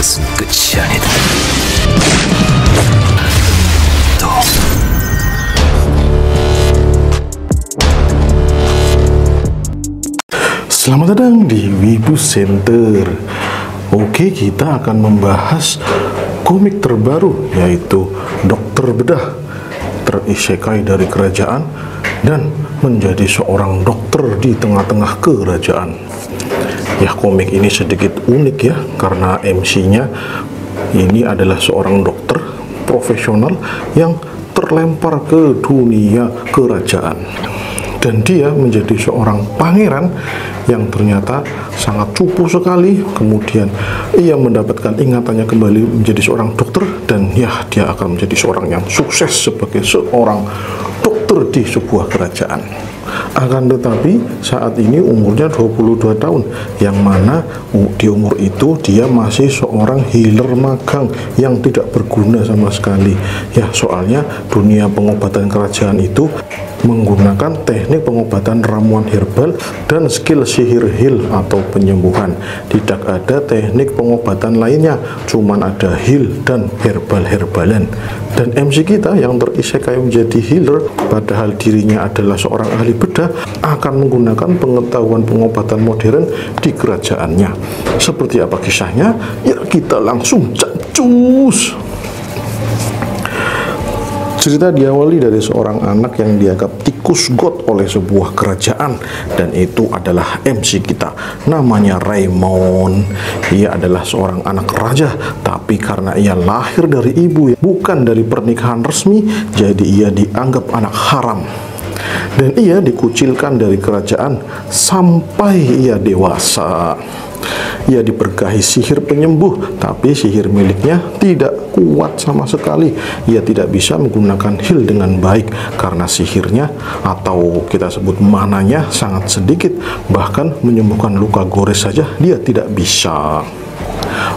sungguh canit. Tuh. Selamat datang di Wibu Center. Oke, kita akan membahas komik terbaru yaitu Dokter Bedah terisekai dari kerajaan dan menjadi seorang dokter di tengah-tengah kerajaan. Ya, komik ini sedikit unik ya karena MC-nya ini adalah seorang dokter profesional yang terlempar ke dunia kerajaan. Dan dia menjadi seorang pangeran yang ternyata sangat cupu sekali. Kemudian ia mendapatkan ingatannya kembali menjadi seorang dokter dan ya dia akan menjadi seorang yang sukses sebagai seorang dokter di sebuah kerajaan akan tetapi saat ini umurnya 22 tahun yang mana di umur itu dia masih seorang healer magang yang tidak berguna sama sekali. Ya soalnya dunia pengobatan kerajaan itu menggunakan teknik pengobatan ramuan herbal dan skill sihir heal atau penyembuhan. Tidak ada teknik pengobatan lainnya, cuman ada heal dan herbal-herbalan. Dan MC kita yang terisekai menjadi healer, padahal dirinya adalah seorang ahli bedah, akan menggunakan pengetahuan pengobatan modern di kerajaannya. Seperti apa kisahnya? Ya kita langsung cus. Cerita diawali dari seorang anak yang dianggap tikus god oleh sebuah kerajaan dan itu adalah MC kita. Namanya Raymond. Ia adalah seorang anak raja, tapi karena ia lahir dari ibu bukan dari pernikahan resmi, jadi ia dianggap anak haram. Dan ia dikucilkan dari kerajaan sampai ia dewasa. Ia diberkahi sihir penyembuh, tapi sihir miliknya tidak kuat sama sekali. Ia tidak bisa menggunakan heal dengan baik karena sihirnya atau kita sebut mananya sangat sedikit. Bahkan menyembuhkan luka gores saja dia tidak bisa.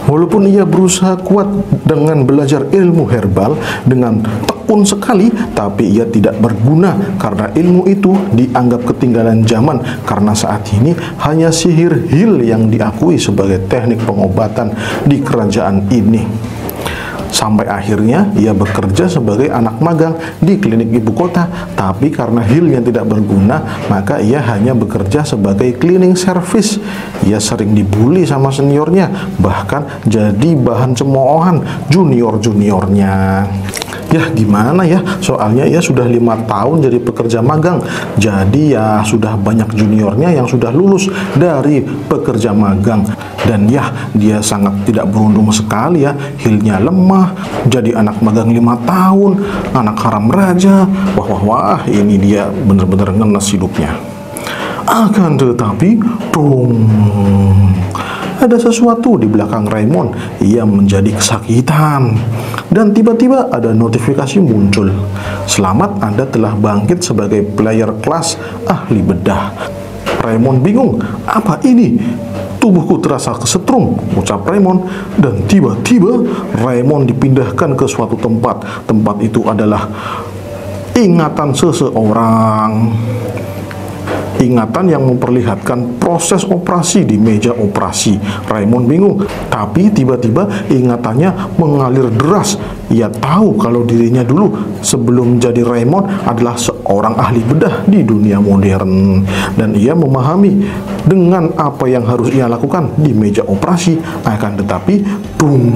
Walaupun ia berusaha kuat dengan belajar ilmu herbal dengan tekun sekali, tapi ia tidak berguna karena ilmu itu dianggap ketinggalan zaman karena saat ini hanya sihir heal yang diakui sebagai teknik pengobatan di kerajaan ini. Sampai akhirnya ia bekerja sebagai anak magang di klinik ibu kota, tapi karena healnya tidak berguna, maka ia hanya bekerja sebagai cleaning service. Ia sering dibully sama seniornya, bahkan jadi bahan cemoohan junior-juniornya. Ya gimana ya, soalnya ia sudah lima tahun jadi pekerja magang, jadi ya sudah banyak juniornya yang sudah lulus dari pekerja magang. Dan ya dia sangat tidak beruntung sekali ya, hilnya lemah, jadi anak magang lima tahun, anak haram raja, wah wah wah ini dia benar-benar ngenes hidupnya. Akan tetapi, dong, ada sesuatu di belakang Raymond. Ia menjadi kesakitan. Dan tiba-tiba ada notifikasi muncul. Selamat Anda telah bangkit sebagai player kelas ahli bedah. Raymond bingung, apa ini? Tubuhku terasa kesetrum, ucap Raymond. Dan tiba-tiba Raymond dipindahkan ke suatu tempat. Tempat itu adalah ingatan seseorang ingatan yang memperlihatkan proses operasi di meja operasi. Raymond bingung, tapi tiba-tiba ingatannya mengalir deras. Ia tahu kalau dirinya dulu sebelum jadi Raymond adalah seorang ahli bedah di dunia modern dan ia memahami dengan apa yang harus ia lakukan di meja operasi. Akan tetapi, boom,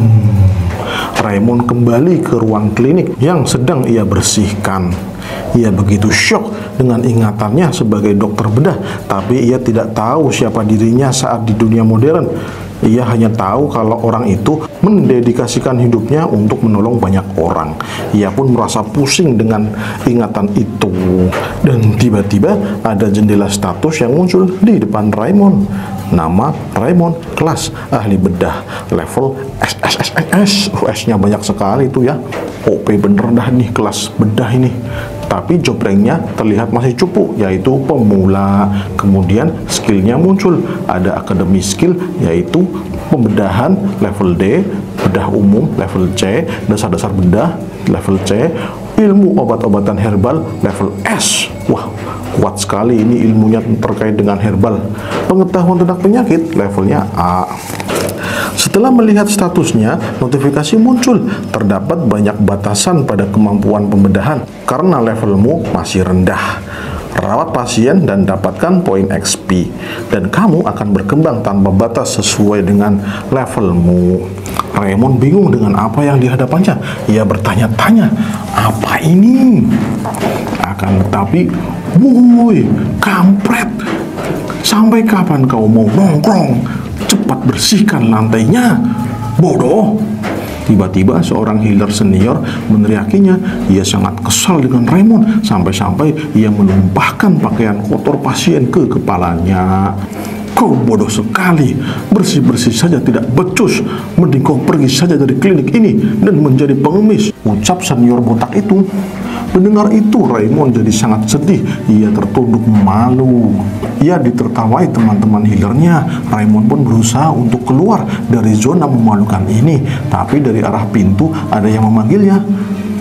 Raymond kembali ke ruang klinik yang sedang ia bersihkan. Ia begitu syok dengan ingatannya sebagai dokter bedah, tapi ia tidak tahu siapa dirinya saat di dunia modern. Ia hanya tahu kalau orang itu mendedikasikan hidupnya untuk menolong banyak orang. Ia pun merasa pusing dengan ingatan itu. Dan tiba-tiba ada jendela status yang muncul di depan Raymond. Nama Raymond, kelas ahli bedah, level SSSS. S-nya banyak sekali itu ya. OP bener dah nih kelas bedah ini tapi job ranknya terlihat masih cupu yaitu pemula. Kemudian skillnya muncul. Ada akademi skill yaitu pembedahan level D bedah umum level C dasar-dasar bedah level C ilmu obat-obatan herbal level S. Wah kuat sekali ini ilmunya terkait dengan herbal. Pengetahuan tentang penyakit levelnya A Setelah melihat statusnya, notifikasi muncul. Terdapat banyak batasan pada kemampuan pembedahan karena levelmu masih rendah. Rawat pasien dan dapatkan poin XP dan kamu akan berkembang tanpa batas sesuai dengan levelmu. Raymond bingung dengan apa yang dihadapannya. Ia bertanya-tanya, apa ini? Akan tetapi, woi, kampret, sampai kapan kau mau nongkrong? Cepat bersihkan lantainya. Bodoh. Tiba-tiba seorang healer senior meneriakinya. Ia sangat kesal dengan Raymond sampai-sampai ia menumpahkan pakaian kotor pasien ke kepalanya. Kau bodoh sekali, bersih-bersih saja tidak becus. Mending kau pergi saja dari klinik ini dan menjadi pengemis. Ucap senior botak itu. Mendengar itu, Raymond jadi sangat sedih. Ia tertunduk malu. Ia ditertawai teman-teman healernya. Raymond pun berusaha untuk keluar dari zona memalukan ini. Tapi dari arah pintu ada yang memanggilnya.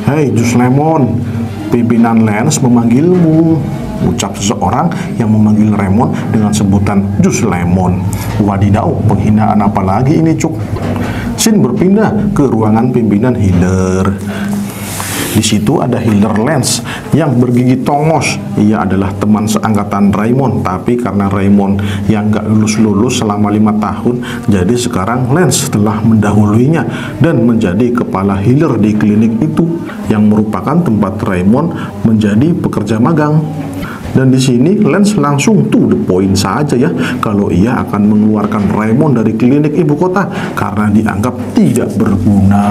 Hei, Jus Lemon, pimpinan Lens memanggilmu. Ucap seseorang yang memanggil Raymond dengan sebutan Jus Lemon. Wadidaw, penghinaan apa lagi ini, Cuk? Sin berpindah ke ruangan pimpinan healer. Di situ ada healer Lens yang bergigi tongos. Ia adalah teman seangkatan Raymond, tapi karena Raymond yang gak lulus-lulus selama lima tahun, jadi sekarang Lens telah mendahuluinya dan menjadi kepala healer di klinik itu, yang merupakan tempat Raymond menjadi pekerja magang. Dan di sini Lens langsung to the point saja ya kalau ia akan mengeluarkan Raymond dari klinik ibu kota karena dianggap tidak berguna.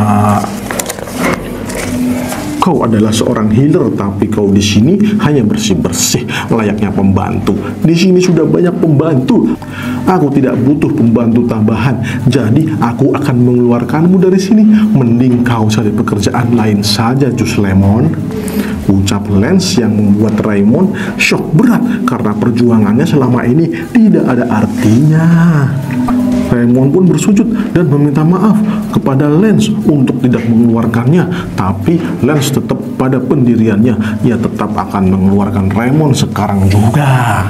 Kau adalah seorang healer, tapi kau di sini hanya bersih-bersih, layaknya pembantu. Di sini sudah banyak pembantu. Aku tidak butuh pembantu tambahan, jadi aku akan mengeluarkanmu dari sini. Mending kau cari pekerjaan lain saja, Jus Lemon. Ucap Lens yang membuat Raymond shock berat karena perjuangannya selama ini tidak ada artinya. Raymond pun bersujud dan meminta maaf kepada Lens untuk tidak mengeluarkannya, tapi Lens tetap pada pendiriannya. Ia tetap akan mengeluarkan Raymond sekarang juga.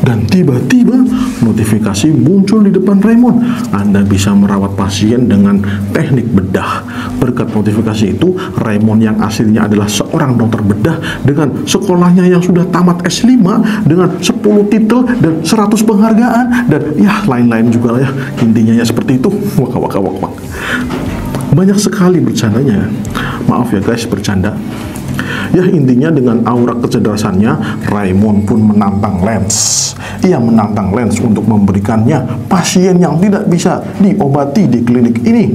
Dan tiba-tiba notifikasi muncul di depan Raymond. Anda bisa merawat pasien dengan teknik bedah. Berkat notifikasi itu, Raymond yang aslinya adalah seorang dokter bedah dengan sekolahnya yang sudah tamat S5 dengan 10 titel dan 100 penghargaan dan ya lain-lain juga lah ya. Intinya ya seperti itu. Waka waka wak wak. Banyak sekali bercandanya. Maaf ya guys bercanda. Ya intinya dengan aura kecerdasannya Raymond pun menantang Lens Ia menantang Lens untuk memberikannya pasien yang tidak bisa diobati di klinik ini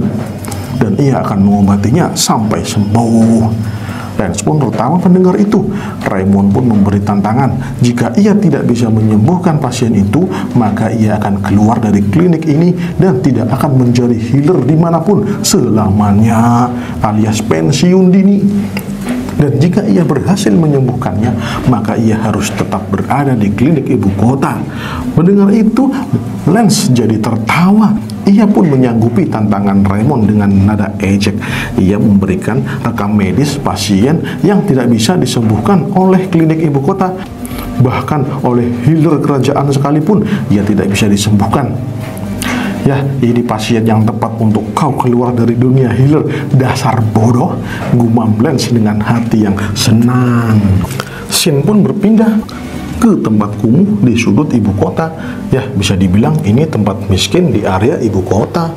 Dan ia akan mengobatinya sampai sembuh Lens pun tertawa mendengar itu. Raymond pun memberi tantangan. Jika ia tidak bisa menyembuhkan pasien itu, maka ia akan keluar dari klinik ini dan tidak akan menjadi healer di mana pun selamanya, alias pensiun dini. Dan jika ia berhasil menyembuhkannya, maka ia harus tetap berada di klinik ibu kota. Mendengar itu, Lens jadi tertawa. Ia pun menyanggupi tantangan Raymond dengan nada ejek. Ia memberikan rekam medis pasien yang tidak bisa disembuhkan oleh klinik ibu kota. Bahkan oleh healer kerajaan sekalipun, ia tidak bisa disembuhkan. Ya, ini pasien yang tepat untuk kau keluar dari dunia healer. Dasar bodoh, gumam Lens dengan hati yang senang. Sin pun berpindah ke tempat kumuh di sudut ibu kota. Ya, bisa dibilang ini tempat miskin di area ibu kota.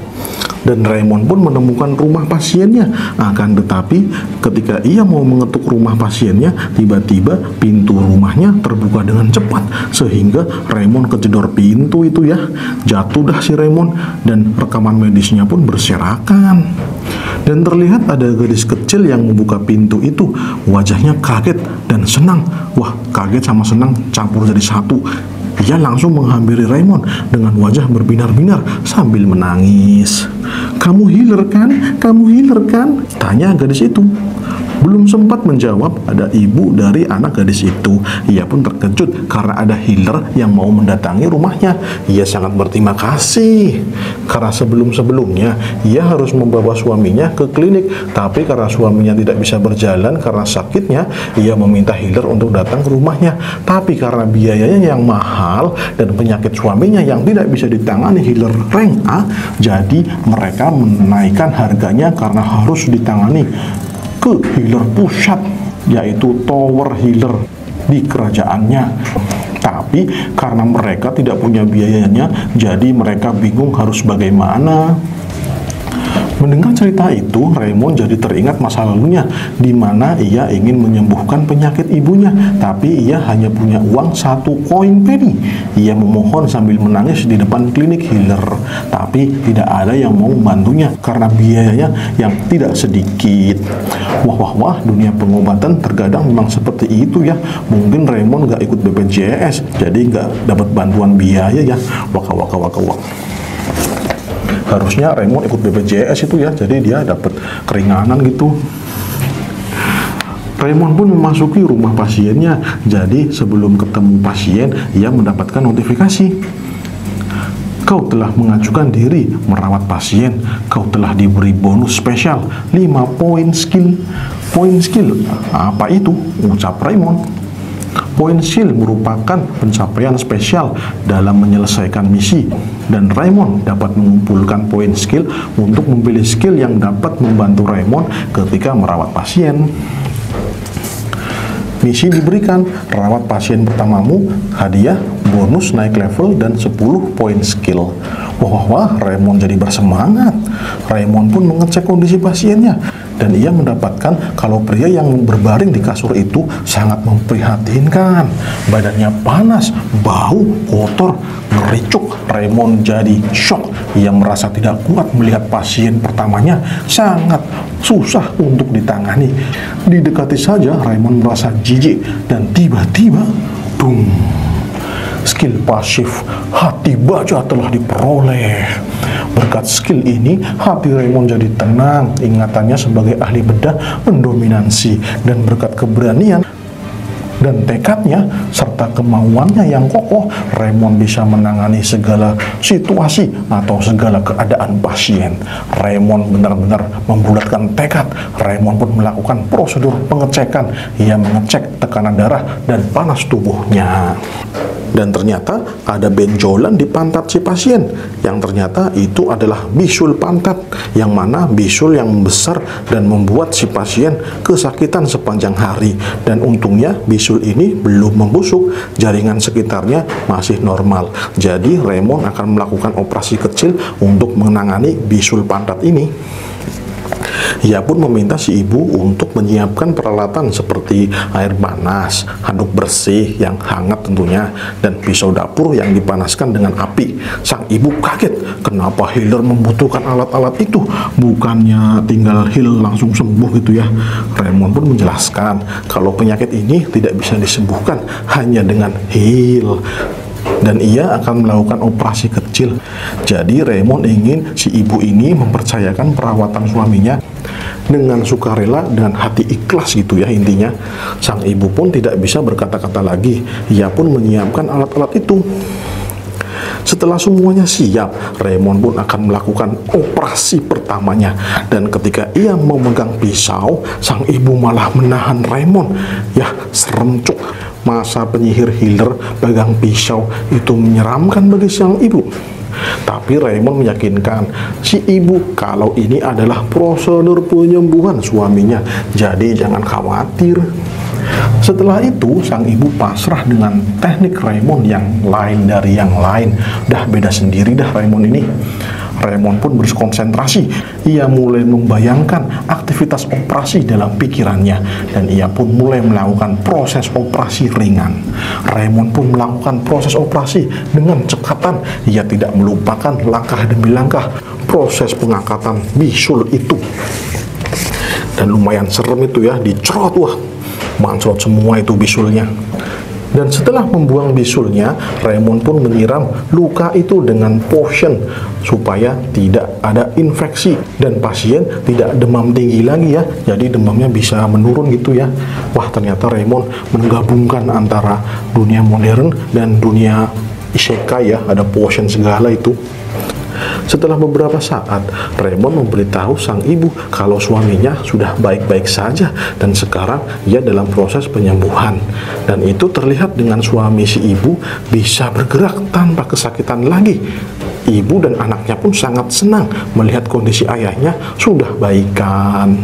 Dan Raymond pun menemukan rumah pasiennya. Akan tetapi, ketika ia mau mengetuk rumah pasiennya, tiba-tiba pintu rumahnya terbuka dengan cepat. Sehingga Raymond kejedor pintu itu ya. Jatuh dah si Raymond dan rekaman medisnya pun berserakan. Dan terlihat ada gadis kecil yang membuka pintu itu. Wajahnya kaget dan senang. Wah, kaget sama senang campur jadi satu. Ia langsung menghampiri Raymond dengan wajah berbinar-binar sambil menangis. Kamu healer kan? Kamu healer kan? Tanya gadis itu. Belum sempat menjawab, ada ibu dari anak gadis itu. Ia pun terkejut karena ada healer yang mau mendatangi rumahnya. Ia sangat berterima kasih karena sebelum-sebelumnya ia harus membawa suaminya ke klinik, tapi karena suaminya tidak bisa berjalan karena sakitnya, ia meminta healer untuk datang ke rumahnya. Tapi karena biayanya yang mahal dan penyakit suaminya yang tidak bisa ditangani healer rank jadi mereka menaikkan harganya karena harus ditangani ke healer pusat yaitu tower healer di kerajaannya. Tapi karena mereka tidak punya biayanya jadi mereka bingung harus bagaimana Mendengar cerita itu, Raymond jadi teringat masa lalunya, di mana ia ingin menyembuhkan penyakit ibunya, tapi ia hanya punya uang satu koin penny. Ia memohon sambil menangis di depan klinik healer, tapi tidak ada yang mau membantunya karena biayanya yang tidak sedikit. Wah wah wah, dunia pengobatan terkadang memang seperti itu ya. Mungkin Raymond nggak ikut BPJS, jadi nggak dapat bantuan biaya ya. Waka waka waka waka harusnya Raymond ikut BPJS itu ya jadi dia dapat keringanan gitu Raymond pun memasuki rumah pasiennya jadi sebelum ketemu pasien ia mendapatkan notifikasi Kau telah mengajukan diri merawat pasien. Kau telah diberi bonus spesial 5 poin skill. Poin skill apa itu? Ucap Raymond. Poin skill merupakan pencapaian spesial dalam menyelesaikan misi dan Raymond dapat mengumpulkan poin skill untuk memilih skill yang dapat membantu Raymond ketika merawat pasien. Misi diberikan, rawat pasien pertamamu, hadiah, bonus naik level, dan 10 poin skill. Wah, wah, wah, Raymond jadi bersemangat. Raymond pun mengecek kondisi pasiennya dan ia mendapatkan kalau pria yang berbaring di kasur itu sangat memprihatinkan. Badannya panas, bau, kotor, ngericuk. Raymond jadi shock. Ia merasa tidak kuat melihat pasien pertamanya sangat susah untuk ditangani. Didekati saja Raymond merasa jijik dan tiba-tiba, boom skill pasif. Hati baja telah diperoleh. Berkat skill ini, hati Raymond jadi tenang, ingatannya sebagai ahli bedah mendominansi, dan berkat keberanian dan tekadnya serta kemauannya yang kokoh, Raymond bisa menangani segala situasi atau segala keadaan pasien. Raymond benar-benar membulatkan tekad. Raymond pun melakukan prosedur pengecekan. Ia mengecek tekanan darah dan panas tubuhnya dan ternyata ada benjolan di pantat si pasien yang ternyata itu adalah bisul pantat yang mana bisul yang besar dan membuat si pasien kesakitan sepanjang hari dan untungnya bisul ini belum membusuk jaringan sekitarnya masih normal. Jadi Raymond akan melakukan operasi kecil untuk menangani bisul pantat ini ia pun meminta si ibu untuk menyiapkan peralatan seperti air panas, handuk bersih yang hangat tentunya, dan pisau dapur yang dipanaskan dengan api. Sang ibu kaget, kenapa healer membutuhkan alat-alat itu? Bukannya tinggal heal langsung sembuh gitu ya. Raymond pun menjelaskan kalau penyakit ini tidak bisa disembuhkan hanya dengan heal dan ia akan melakukan operasi kecil. Jadi Raymond ingin si ibu ini mempercayakan perawatan suaminya dengan sukarela dengan hati ikhlas gitu ya intinya. Sang ibu pun tidak bisa berkata-kata lagi. Ia pun menyiapkan alat-alat itu. Setelah semuanya siap, Raymond pun akan melakukan operasi pertamanya. Dan ketika ia memegang pisau, sang ibu malah menahan Raymond. Ya, serem cuk masa penyihir healer pegang pisau itu menyeramkan bagi sang ibu. Tapi Raymond meyakinkan si ibu kalau ini adalah prosedur penyembuhan suaminya. Jadi jangan khawatir. Setelah itu, sang ibu pasrah dengan teknik Raymond yang lain dari yang lain. Dah beda sendiri dah Raymond ini. Raymond pun berkonsentrasi. Ia mulai membayangkan aktivitas operasi dalam pikirannya dan ia pun mulai melakukan proses operasi ringan. Raymond pun melakukan proses operasi dengan cekatan. Ia tidak melupakan langkah demi langkah proses pengangkatan bisul itu. Dan lumayan serem itu ya, dicerot wah. Mancrot semua itu bisulnya. Dan setelah membuang bisulnya, Raymond pun menyiram luka itu dengan potion supaya tidak ada infeksi dan pasien tidak demam tinggi lagi ya. Jadi demamnya bisa menurun gitu ya. Wah, ternyata Raymond menggabungkan antara dunia modern dan dunia isekai ya, ada potion segala itu. Setelah beberapa saat, Raymond memberitahu sang ibu kalau suaminya sudah baik-baik saja dan sekarang ia dalam proses penyembuhan. Dan itu terlihat dengan suami si ibu bisa bergerak tanpa kesakitan lagi. Ibu dan anaknya pun sangat senang melihat kondisi ayahnya sudah baikan.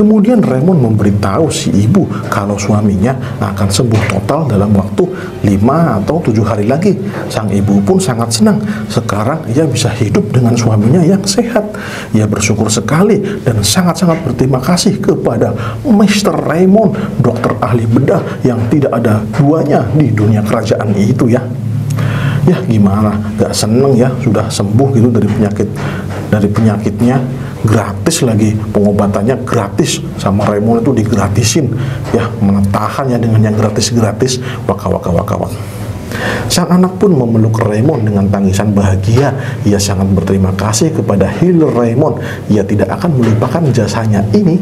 Kemudian Raymond memberitahu si ibu kalau suaminya akan sembuh total dalam waktu 5 atau 7 hari lagi. Sang ibu pun sangat senang. Sekarang ia bisa hidup dengan suaminya yang sehat. Ia bersyukur sekali dan sangat-sangat berterima kasih kepada Mr. Raymond, dokter ahli bedah yang tidak ada duanya di dunia kerajaan itu ya ya gimana gak seneng ya sudah sembuh gitu dari penyakit dari penyakitnya gratis lagi pengobatannya gratis sama Raymond itu digratisin ya menetahannya dengan yang gratis-gratis waka waka waka waka Sang anak pun memeluk Raymond dengan tangisan bahagia. Ia sangat berterima kasih kepada healer Raymond. Ia tidak akan melupakan jasanya ini.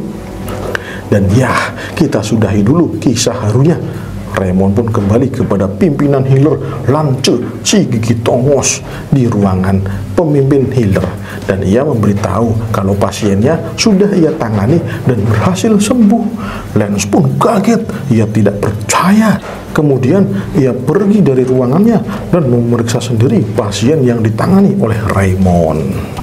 Dan ya, kita sudahi dulu kisah harunya. Raymond pun kembali kepada pimpinan healer Lance gigi tongos di ruangan pemimpin healer dan ia memberitahu kalau pasiennya sudah ia tangani dan berhasil sembuh. Lance pun kaget, ia tidak percaya. Kemudian ia pergi dari ruangannya dan memeriksa sendiri pasien yang ditangani oleh Raymond.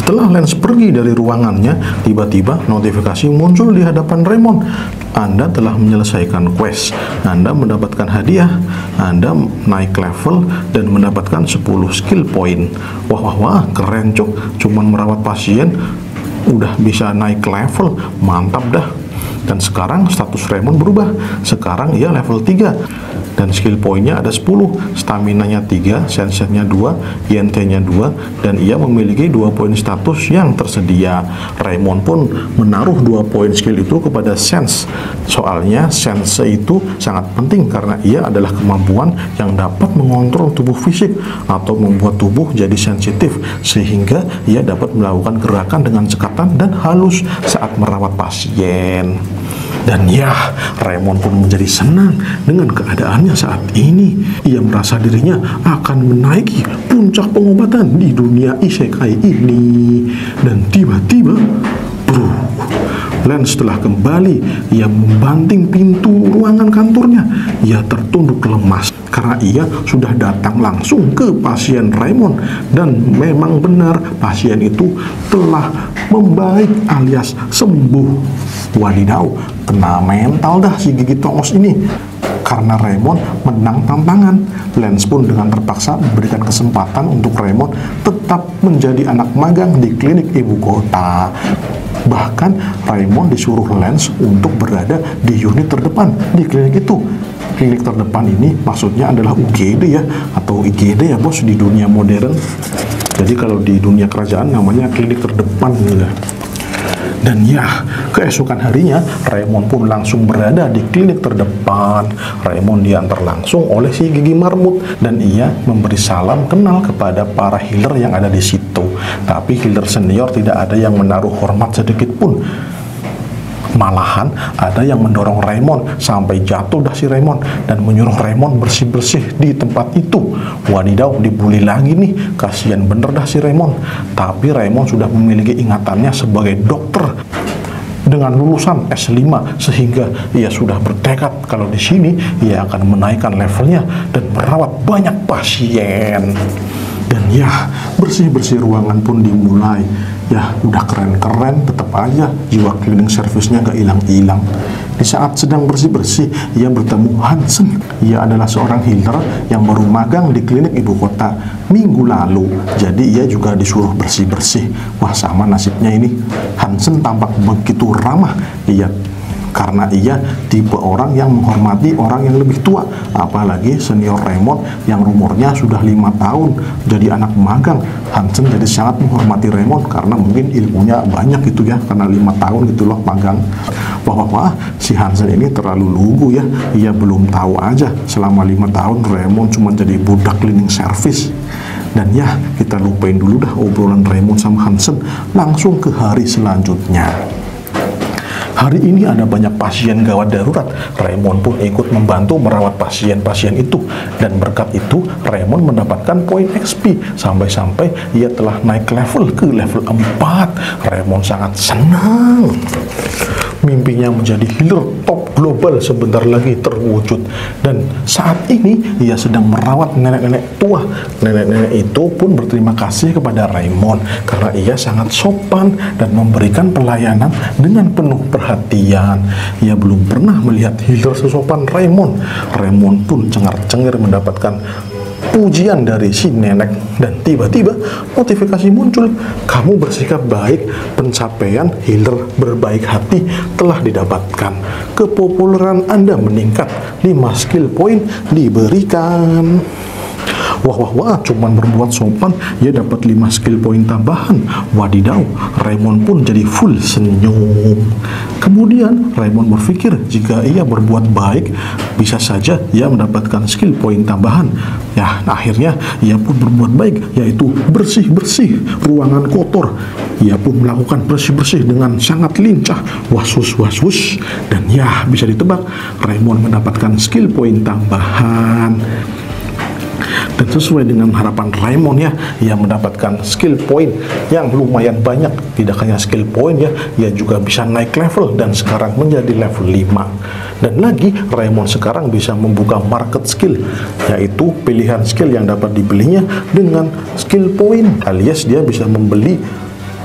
Setelah Lens pergi dari ruangannya, tiba-tiba notifikasi muncul di hadapan Raymond. Anda telah menyelesaikan quest. Anda mendapatkan hadiah. Anda naik level dan mendapatkan 10 skill point. Wah, wah, wah, keren cuk. Cuman merawat pasien udah bisa naik level. Mantap dah. Dan sekarang status Raymond berubah. Sekarang ia level 3 dan skill poinnya ada 10 stamina nya 3 sense-nya 2 INT nya 2 dan ia memiliki 2 poin status yang tersedia. Raymond pun menaruh 2 poin skill itu kepada sense. Soalnya sense itu sangat penting karena ia adalah kemampuan yang dapat mengontrol tubuh fisik atau membuat tubuh jadi sensitif sehingga ia dapat melakukan gerakan dengan cekatan dan halus saat merawat pasien dan ya, Raymond pun menjadi senang dengan keadaannya saat ini. Ia merasa dirinya akan menaiki puncak pengobatan di dunia isekai ini. Dan tiba-tiba, bro, Lens setelah kembali, ia membanting pintu ruangan kantornya. Ia tertunduk lemas karena ia sudah datang langsung ke pasien Raymond dan memang benar pasien itu telah membaik alias sembuh. Wadidaw, kena mental dah si gigi tongos ini karena Raymond menang tantangan. Lens pun dengan terpaksa memberikan kesempatan untuk Raymond tetap menjadi anak magang di klinik ibu kota. Bahkan Raymond disuruh Lens untuk berada di unit terdepan di klinik itu. Klinik terdepan ini maksudnya adalah UGD ya atau IGD ya bos di dunia modern. Jadi kalau di dunia kerajaan namanya klinik terdepan ya dan ya, keesokan harinya Raymond pun langsung berada di klinik terdepan. Raymond diantar langsung oleh si gigi marmut dan ia memberi salam kenal kepada para healer yang ada di situ. Tapi healer senior tidak ada yang menaruh hormat sedikit pun. Malahan ada yang mendorong Raymond sampai jatuh dah si Raymond dan menyuruh Raymond bersih-bersih di tempat itu. Wadidaw dibully lagi nih, kasihan bener dah si Raymond. Tapi Raymond sudah memiliki ingatannya sebagai dokter dengan lulusan S5 sehingga ia sudah bertekad kalau di sini ia akan menaikkan levelnya dan merawat banyak pasien. Dan ya, bersih-bersih ruangan pun dimulai ya udah keren-keren tetap aja jiwa cleaning service-nya gak hilang-hilang. Di saat sedang bersih-bersih ia bertemu Hansen. Ia adalah seorang healer yang baru magang di klinik ibu kota minggu lalu. Jadi ia juga disuruh bersih-bersih. Wah sama nasibnya ini. Hansen tampak begitu ramah. Ia karena ia tipe orang yang menghormati orang yang lebih tua apalagi senior Raymond yang rumornya sudah lima tahun jadi anak magang. Hansen jadi sangat menghormati Raymond karena mungkin ilmunya banyak gitu ya karena lima tahun gitu loh magang. Wah wah wah si Hansen ini terlalu lugu ya ia belum tahu aja selama lima tahun Raymond cuma jadi budak cleaning service. Dan ya kita lupain dulu dah obrolan Raymond sama Hansen langsung ke hari selanjutnya Hari ini ada banyak pasien gawat darurat. Raymond pun ikut membantu merawat pasien-pasien itu. Dan berkat itu, Raymond mendapatkan poin XP. Sampai-sampai ia telah naik level ke level 4. Raymond sangat senang. Mimpinya menjadi healer top global sebentar lagi terwujud. Dan saat ini ia sedang merawat nenek-nenek tua. Nenek-nenek itu pun berterima kasih kepada Raymond karena ia sangat sopan dan memberikan pelayanan dengan penuh perhatian. Ia belum pernah melihat healer sesopan Raymond. Raymond pun cengar-cengir mendapatkan pujian dari si nenek. Dan tiba-tiba notifikasi muncul kamu bersikap baik. Pencapaian healer berbaik hati telah didapatkan. Kepopuleran anda meningkat. 5 skill point diberikan Wah wah wah, cuman berbuat sopan, ia dapat 5 skill point tambahan. Wadidaw, Raymond pun jadi full senyum. Kemudian Raymond berpikir jika ia berbuat baik, bisa saja ia mendapatkan skill point tambahan. Ya, akhirnya ia pun berbuat baik, yaitu bersih-bersih ruangan kotor. Ia pun melakukan bersih-bersih dengan sangat lincah, wasus wasus, dan ya bisa ditebak, Raymond mendapatkan skill point tambahan dan sesuai dengan harapan Raymond ya ia mendapatkan skill point yang lumayan banyak. Tidak hanya skill point ya ia juga bisa naik level dan sekarang menjadi level 5 dan lagi Raymond sekarang bisa membuka market skill yaitu pilihan skill yang dapat dibelinya dengan skill point alias dia bisa membeli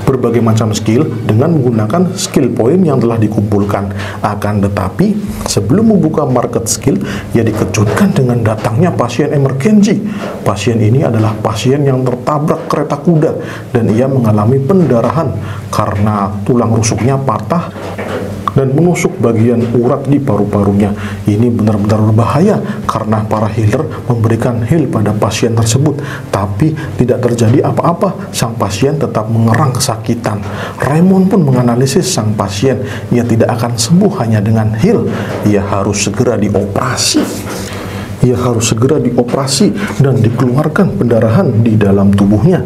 berbagai macam skill dengan menggunakan skill point yang telah dikumpulkan. Akan tetapi, sebelum membuka market skill, ia dikejutkan dengan datangnya pasien emergency. Pasien ini adalah pasien yang tertabrak kereta kuda dan ia mengalami pendarahan karena tulang rusuknya patah dan menusuk bagian urat di paru-parunya. Ini benar-benar berbahaya karena para healer memberikan heal pada pasien tersebut, tapi tidak terjadi apa-apa. Sang pasien tetap mengerang kesakitan. Raymond pun menganalisis sang pasien. Ia tidak akan sembuh hanya dengan heal. Ia harus segera dioperasi ia harus segera dioperasi dan dikeluarkan pendarahan di dalam tubuhnya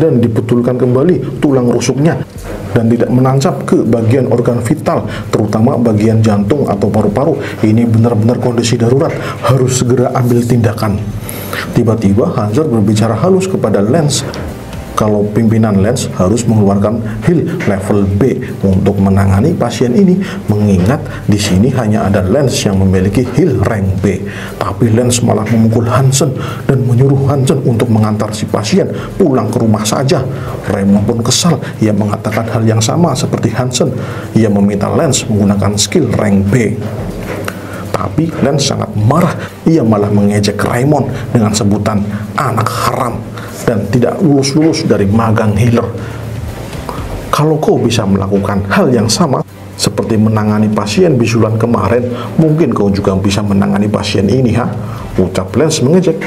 dan dibetulkan kembali tulang rusuknya dan tidak menancap ke bagian organ vital terutama bagian jantung atau paru-paru. Ini benar-benar kondisi darurat harus segera ambil tindakan. Tiba-tiba Hazard berbicara halus kepada Lens kalau pimpinan Lens harus mengeluarkan heal level B untuk menangani pasien ini mengingat di sini hanya ada Lens yang memiliki heal rank B. Tapi Lens malah memukul Hansen dan menyuruh Hansen untuk mengantar si pasien pulang ke rumah saja. Raymond pun kesal ia mengatakan hal yang sama seperti Hansen. Ia meminta Lens menggunakan skill rank B tapi Lens sangat marah ia malah mengejek Raymond dengan sebutan anak haram dan tidak lulus-lulus dari magang healer. Kalau kau bisa melakukan hal yang sama seperti menangani pasien bisulan kemarin, mungkin kau juga bisa menangani pasien ini, ha? Ucap Lens mengejek.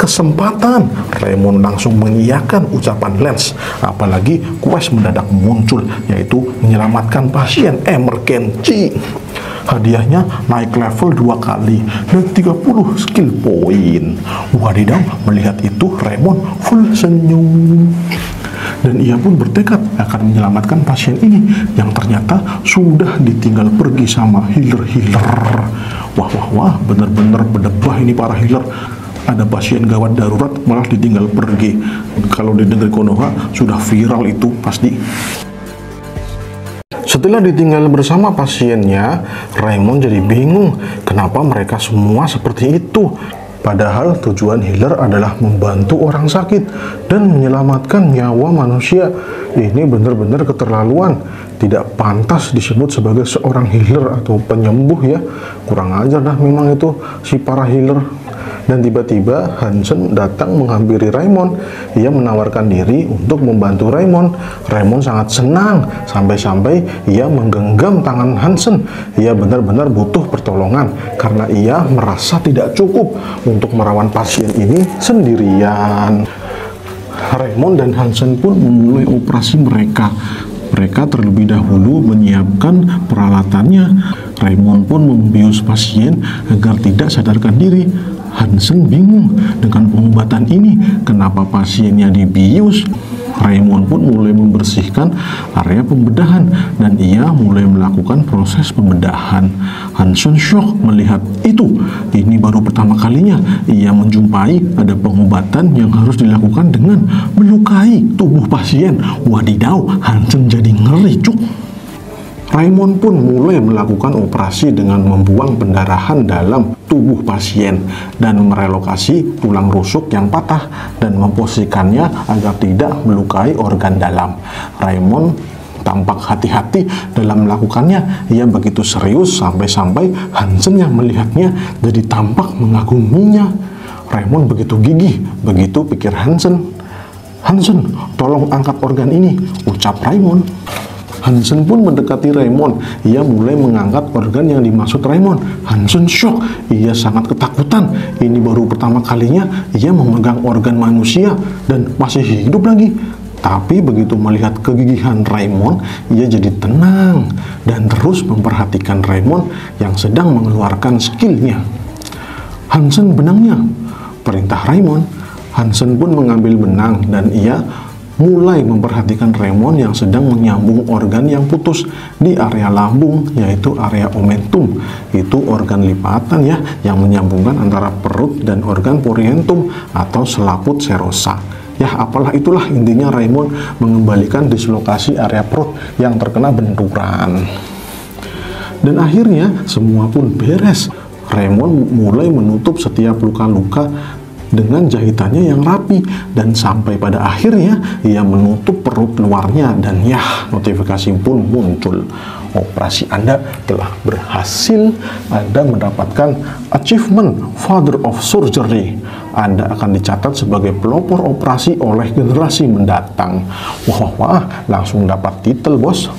Kesempatan Raymond langsung mengiyakan ucapan Lens Apalagi quest mendadak muncul Yaitu menyelamatkan pasien emergency Hadiahnya naik level dua kali dan 30 skill point. Wadidaw, melihat itu Raymond full senyum. Dan ia pun bertekad akan menyelamatkan pasien ini yang ternyata sudah ditinggal pergi sama healer-healer. Wah, wah, wah, benar-benar berdebah ini para healer ada pasien gawat darurat malah ditinggal pergi. Kalau di negeri Konoha sudah viral itu pasti. Setelah ditinggal bersama pasiennya, Raymond jadi bingung kenapa mereka semua seperti itu. Padahal tujuan healer adalah membantu orang sakit dan menyelamatkan nyawa manusia. Ini benar-benar keterlaluan. Tidak pantas disebut sebagai seorang healer atau penyembuh ya. Kurang ajar dah memang itu si para healer. Dan tiba-tiba Hansen datang menghampiri Raymond. Ia menawarkan diri untuk membantu Raymond. Raymond sangat senang sampai-sampai ia menggenggam tangan Hansen. Ia benar-benar butuh pertolongan karena ia merasa tidak cukup untuk merawat pasien ini sendirian. Raymond dan Hansen pun memulai operasi mereka. Mereka terlebih dahulu menyiapkan peralatannya. Raymond pun membius pasien agar tidak sadarkan diri. Hansen bingung dengan pengobatan ini. Kenapa pasiennya dibius? Raymond pun mulai membersihkan area pembedahan dan ia mulai melakukan proses pembedahan. Hansen shock melihat itu. Ini baru pertama kalinya ia menjumpai ada pengobatan yang harus dilakukan dengan melukai tubuh pasien. Wadidaw, Hansen jadi ngeri cuk. Raymond pun mulai melakukan operasi dengan membuang pendarahan dalam tubuh pasien dan merelokasi tulang rusuk yang patah dan memposisikannya agar tidak melukai organ dalam. Raymond tampak hati-hati dalam melakukannya. Ia begitu serius sampai-sampai Hansen yang melihatnya jadi tampak mengaguminya. Raymond begitu gigih, begitu pikir Hansen. Hansen, tolong angkat organ ini, ucap Raymond. Hansen pun mendekati Raymond. Ia mulai mengangkat organ yang dimaksud Raymond. Hansen shock. Ia sangat ketakutan. Ini baru pertama kalinya ia memegang organ manusia dan masih hidup lagi. Tapi begitu melihat kegigihan Raymond, ia jadi tenang dan terus memperhatikan Raymond yang sedang mengeluarkan skillnya. Hansen benangnya, perintah Raymond. Hansen pun mengambil benang dan ia mulai memperhatikan Raymond yang sedang menyambung organ yang putus di area lambung yaitu area omentum. Itu organ lipatan ya yang menyambungkan antara perut dan organ porientum atau selaput serosa. Ya apalah itulah intinya Raymond mengembalikan dislokasi area perut yang terkena benturan. Dan akhirnya semua pun beres. Raymond mulai menutup setiap luka-luka dengan jahitannya yang rapi. Dan sampai pada akhirnya ia menutup perut luarnya dan ya notifikasi pun muncul. Operasi Anda telah berhasil. Anda mendapatkan achievement father of surgery. Anda akan dicatat sebagai pelopor operasi oleh generasi mendatang. Wah wah, wah langsung dapat titel bos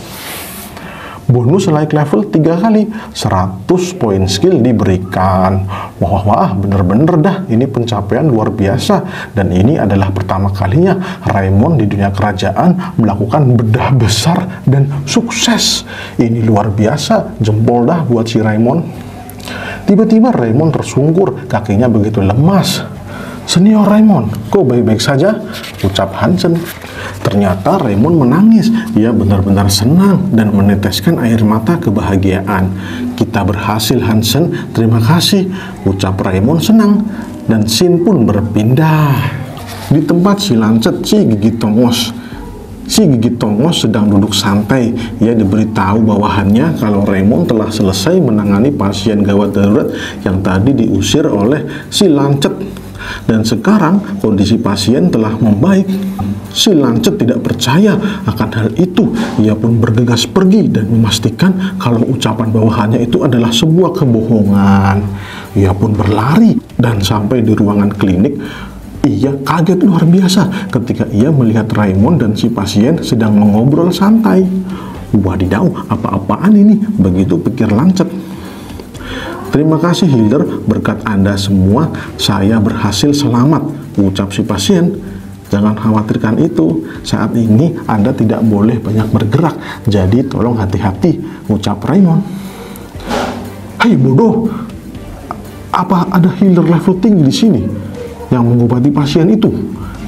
bonus like level 3 kali. 100 poin skill diberikan. Wah wah bener-bener dah. Ini pencapaian luar biasa. Dan ini adalah pertama kalinya Raymond di dunia kerajaan melakukan bedah besar dan sukses. Ini luar biasa. Jempol dah buat si Raymond tiba-tiba Raymond tersungkur. Kakinya begitu lemas Senior Raymond, kok baik-baik saja? Ucap Hansen. Ternyata Raymond menangis. Ia benar-benar senang dan meneteskan air mata kebahagiaan. Kita berhasil Hansen, terima kasih. Ucap Raymond senang. Dan Sin pun berpindah. Di tempat si Lancet, si Gigi Tongos. Si Gigi Tongos sedang duduk santai. Ia diberitahu bawahannya kalau Raymond telah selesai menangani pasien gawat darurat yang tadi diusir oleh si Lancet. Dan sekarang kondisi pasien telah membaik. Si Lancet tidak percaya akan hal itu. Ia pun bergegas pergi dan memastikan kalau ucapan bawahannya itu adalah sebuah kebohongan. Ia pun berlari dan sampai di ruangan klinik ia kaget luar biasa ketika ia melihat Raymond dan si pasien sedang mengobrol santai. Wadidaw, apa-apaan ini? Begitu pikir Lancet. Terima kasih Hilder, berkat Anda semua saya berhasil selamat, ucap si pasien. Jangan khawatirkan itu. Saat ini Anda tidak boleh banyak bergerak. Jadi tolong hati-hati, ucap Raymond. Hei bodoh, apa ada healer level tinggi di sini yang mengobati pasien itu?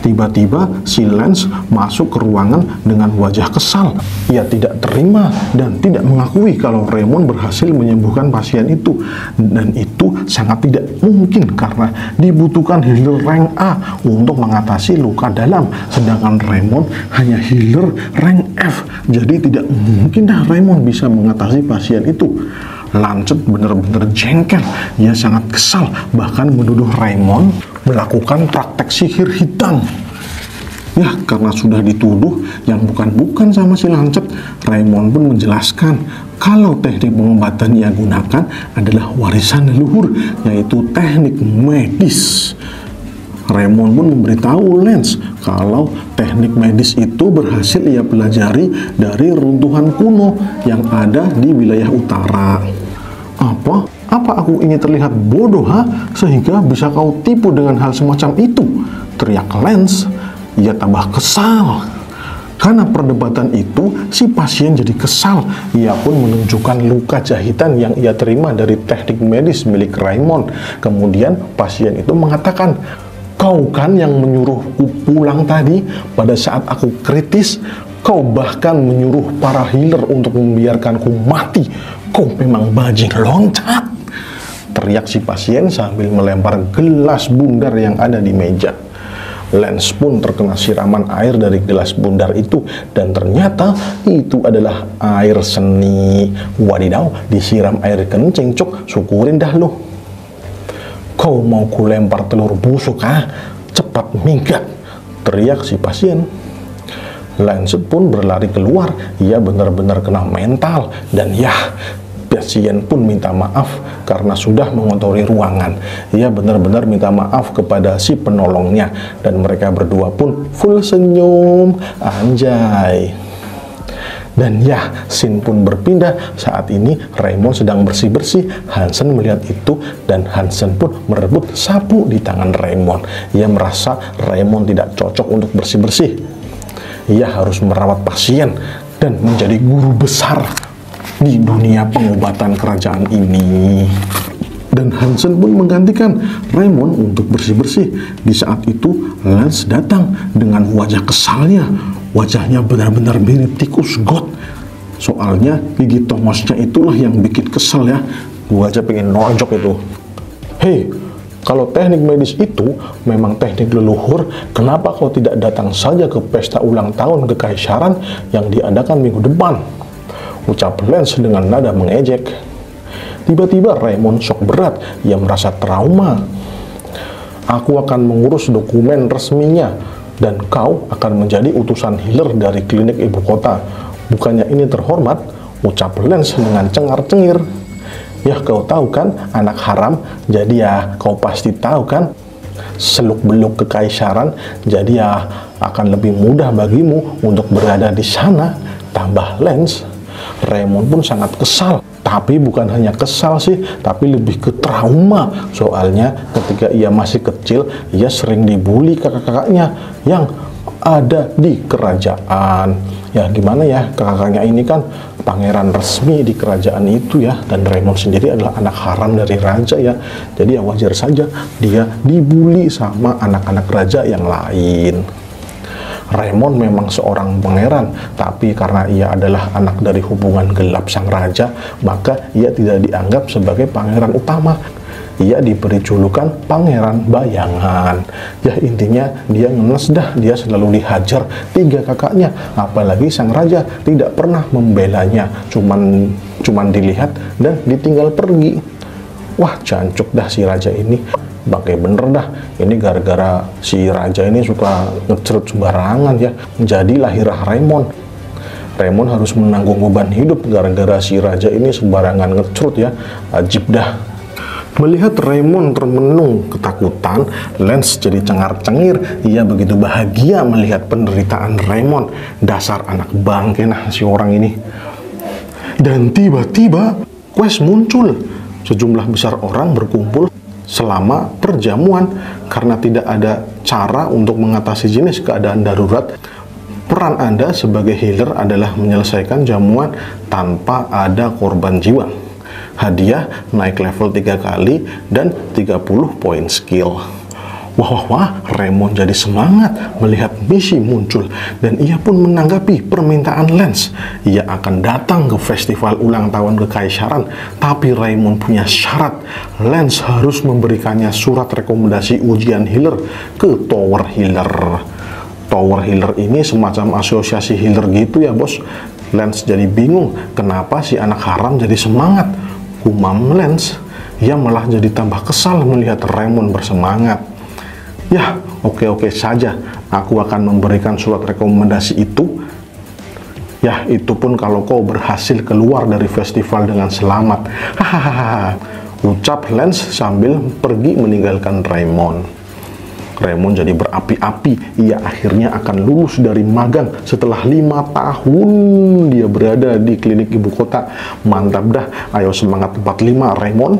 Tiba-tiba si Lance masuk ke ruangan dengan wajah kesal. Ia tidak terima dan tidak mengakui kalau Raymond berhasil menyembuhkan pasien itu. Dan itu sangat tidak mungkin karena dibutuhkan healer rank A untuk mengatasi luka dalam. Sedangkan Raymond hanya healer rank F. Jadi tidak mungkin dah Raymond bisa mengatasi pasien itu. Lancet benar-benar jengkel. Ia sangat kesal, bahkan menuduh Raymond melakukan praktek sihir hitam. Ya, karena sudah dituduh yang bukan-bukan sama si Lancet, Raymond pun menjelaskan kalau teknik pengobatan ia gunakan adalah warisan leluhur, yaitu teknik medis. Raymond pun memberitahu Lens kalau teknik medis itu berhasil ia pelajari dari runtuhan kuno yang ada di wilayah utara. Apa? Apa aku ini terlihat bodoh, ha? Sehingga bisa kau tipu dengan hal semacam itu? Teriak Lens ia tambah kesal. Karena perdebatan itu, si pasien jadi kesal. Ia pun menunjukkan luka jahitan yang ia terima dari teknik medis milik Raymond. Kemudian pasien itu mengatakan, Kau kan yang menyuruhku pulang tadi pada saat aku kritis. Kau bahkan menyuruh para healer untuk membiarkanku mati. Kau memang bajing loncat. Teriak si pasien sambil melempar gelas bundar yang ada di meja. Lens pun terkena siraman air dari gelas bundar itu dan ternyata itu adalah air seni. Wadidaw, disiram air kencing cuk, syukurin dah lo. Kau mau ku lempar telur busuk ah? Cepat minggat, teriak si pasien. Lens pun berlari keluar, ia benar-benar kena mental dan ya pasien pun minta maaf karena sudah mengotori ruangan. Ia benar-benar minta maaf kepada si penolongnya dan mereka berdua pun full senyum. Anjay. Dan ya, scene pun berpindah. Saat ini Raymond sedang bersih-bersih. Hansen melihat itu dan Hansen pun merebut sapu di tangan Raymond. Ia merasa Raymond tidak cocok untuk bersih-bersih. Ia harus merawat pasien dan menjadi guru besar di dunia pengobatan kerajaan ini. Dan Hansen pun menggantikan Raymond untuk bersih-bersih. Di saat itu, Lance datang dengan wajah kesalnya. Wajahnya benar-benar mirip tikus got. Soalnya gigi Thomasnya itulah yang bikin kesel ya. Gua aja pengen nonjok itu. Hei, kalau teknik medis itu memang teknik leluhur, kenapa kau tidak datang saja ke pesta ulang tahun kekaisaran yang diadakan minggu depan? Ucap Lance dengan nada mengejek. Tiba-tiba Raymond shock berat, ia merasa trauma. Aku akan mengurus dokumen resminya dan kau akan menjadi utusan healer dari klinik ibu kota. Bukannya ini terhormat, ucap Lance dengan cengar-cengir. Ya kau tahu kan anak haram, jadi ya kau pasti tahu kan seluk-beluk kekaisaran, jadi ya akan lebih mudah bagimu untuk berada di sana. Tambah Lens Raymond pun sangat kesal. Tapi bukan hanya kesal sih tapi lebih ke trauma. Soalnya ketika ia masih kecil ia sering dibully kakak-kakaknya yang ada di kerajaan. Ya gimana ya kakak-kakaknya ini kan pangeran resmi di kerajaan itu ya. Dan Raymond sendiri adalah anak haram dari raja ya. Jadi ya wajar saja dia dibully sama anak-anak raja yang lain Raymond memang seorang pangeran, tapi karena ia adalah anak dari hubungan gelap sang raja, maka ia tidak dianggap sebagai pangeran utama. Ia diberi julukan pangeran bayangan. Ya intinya dia ngenes dah, dia selalu dihajar tiga kakaknya, apalagi sang raja tidak pernah membelanya, cuman cuman dilihat dan ditinggal pergi. Wah, jancuk dah si raja ini bangke bener dah ini gara-gara si raja ini suka ngecerut sembarangan ya jadi lahirlah Raymond Raymond harus menanggung beban hidup gara-gara si raja ini sembarangan ngecerut ya ajib dah Melihat Raymond termenung ketakutan, Lens jadi cengar-cengir. Ia begitu bahagia melihat penderitaan Raymond. Dasar anak bangke nah si orang ini. Dan tiba-tiba Quest muncul. Sejumlah besar orang berkumpul selama perjamuan karena tidak ada cara untuk mengatasi jenis keadaan darurat peran Anda sebagai healer adalah menyelesaikan jamuan tanpa ada korban jiwa. Hadiah naik level 3 kali dan 30 poin skill Wah, wah, wah, Raymond jadi semangat melihat misi muncul dan ia pun menanggapi permintaan Lens. Ia akan datang ke festival ulang tahun kekaisaran, tapi Raymond punya syarat. Lens harus memberikannya surat rekomendasi ujian healer ke Tower Healer. Tower Healer ini semacam asosiasi healer gitu ya bos. Lens jadi bingung kenapa si anak haram jadi semangat. Kumam Lens, ia malah jadi tambah kesal melihat Raymond bersemangat Ya, oke-oke saja. Aku akan memberikan surat rekomendasi itu. Ya, itu pun kalau kau berhasil keluar dari festival dengan selamat. Hahaha. Ucap Lens sambil pergi meninggalkan Raymond. Raymond jadi berapi-api. Ia akhirnya akan lulus dari magang setelah lima tahun dia berada di klinik ibu kota. Mantap dah. Ayo semangat 45 Raymond.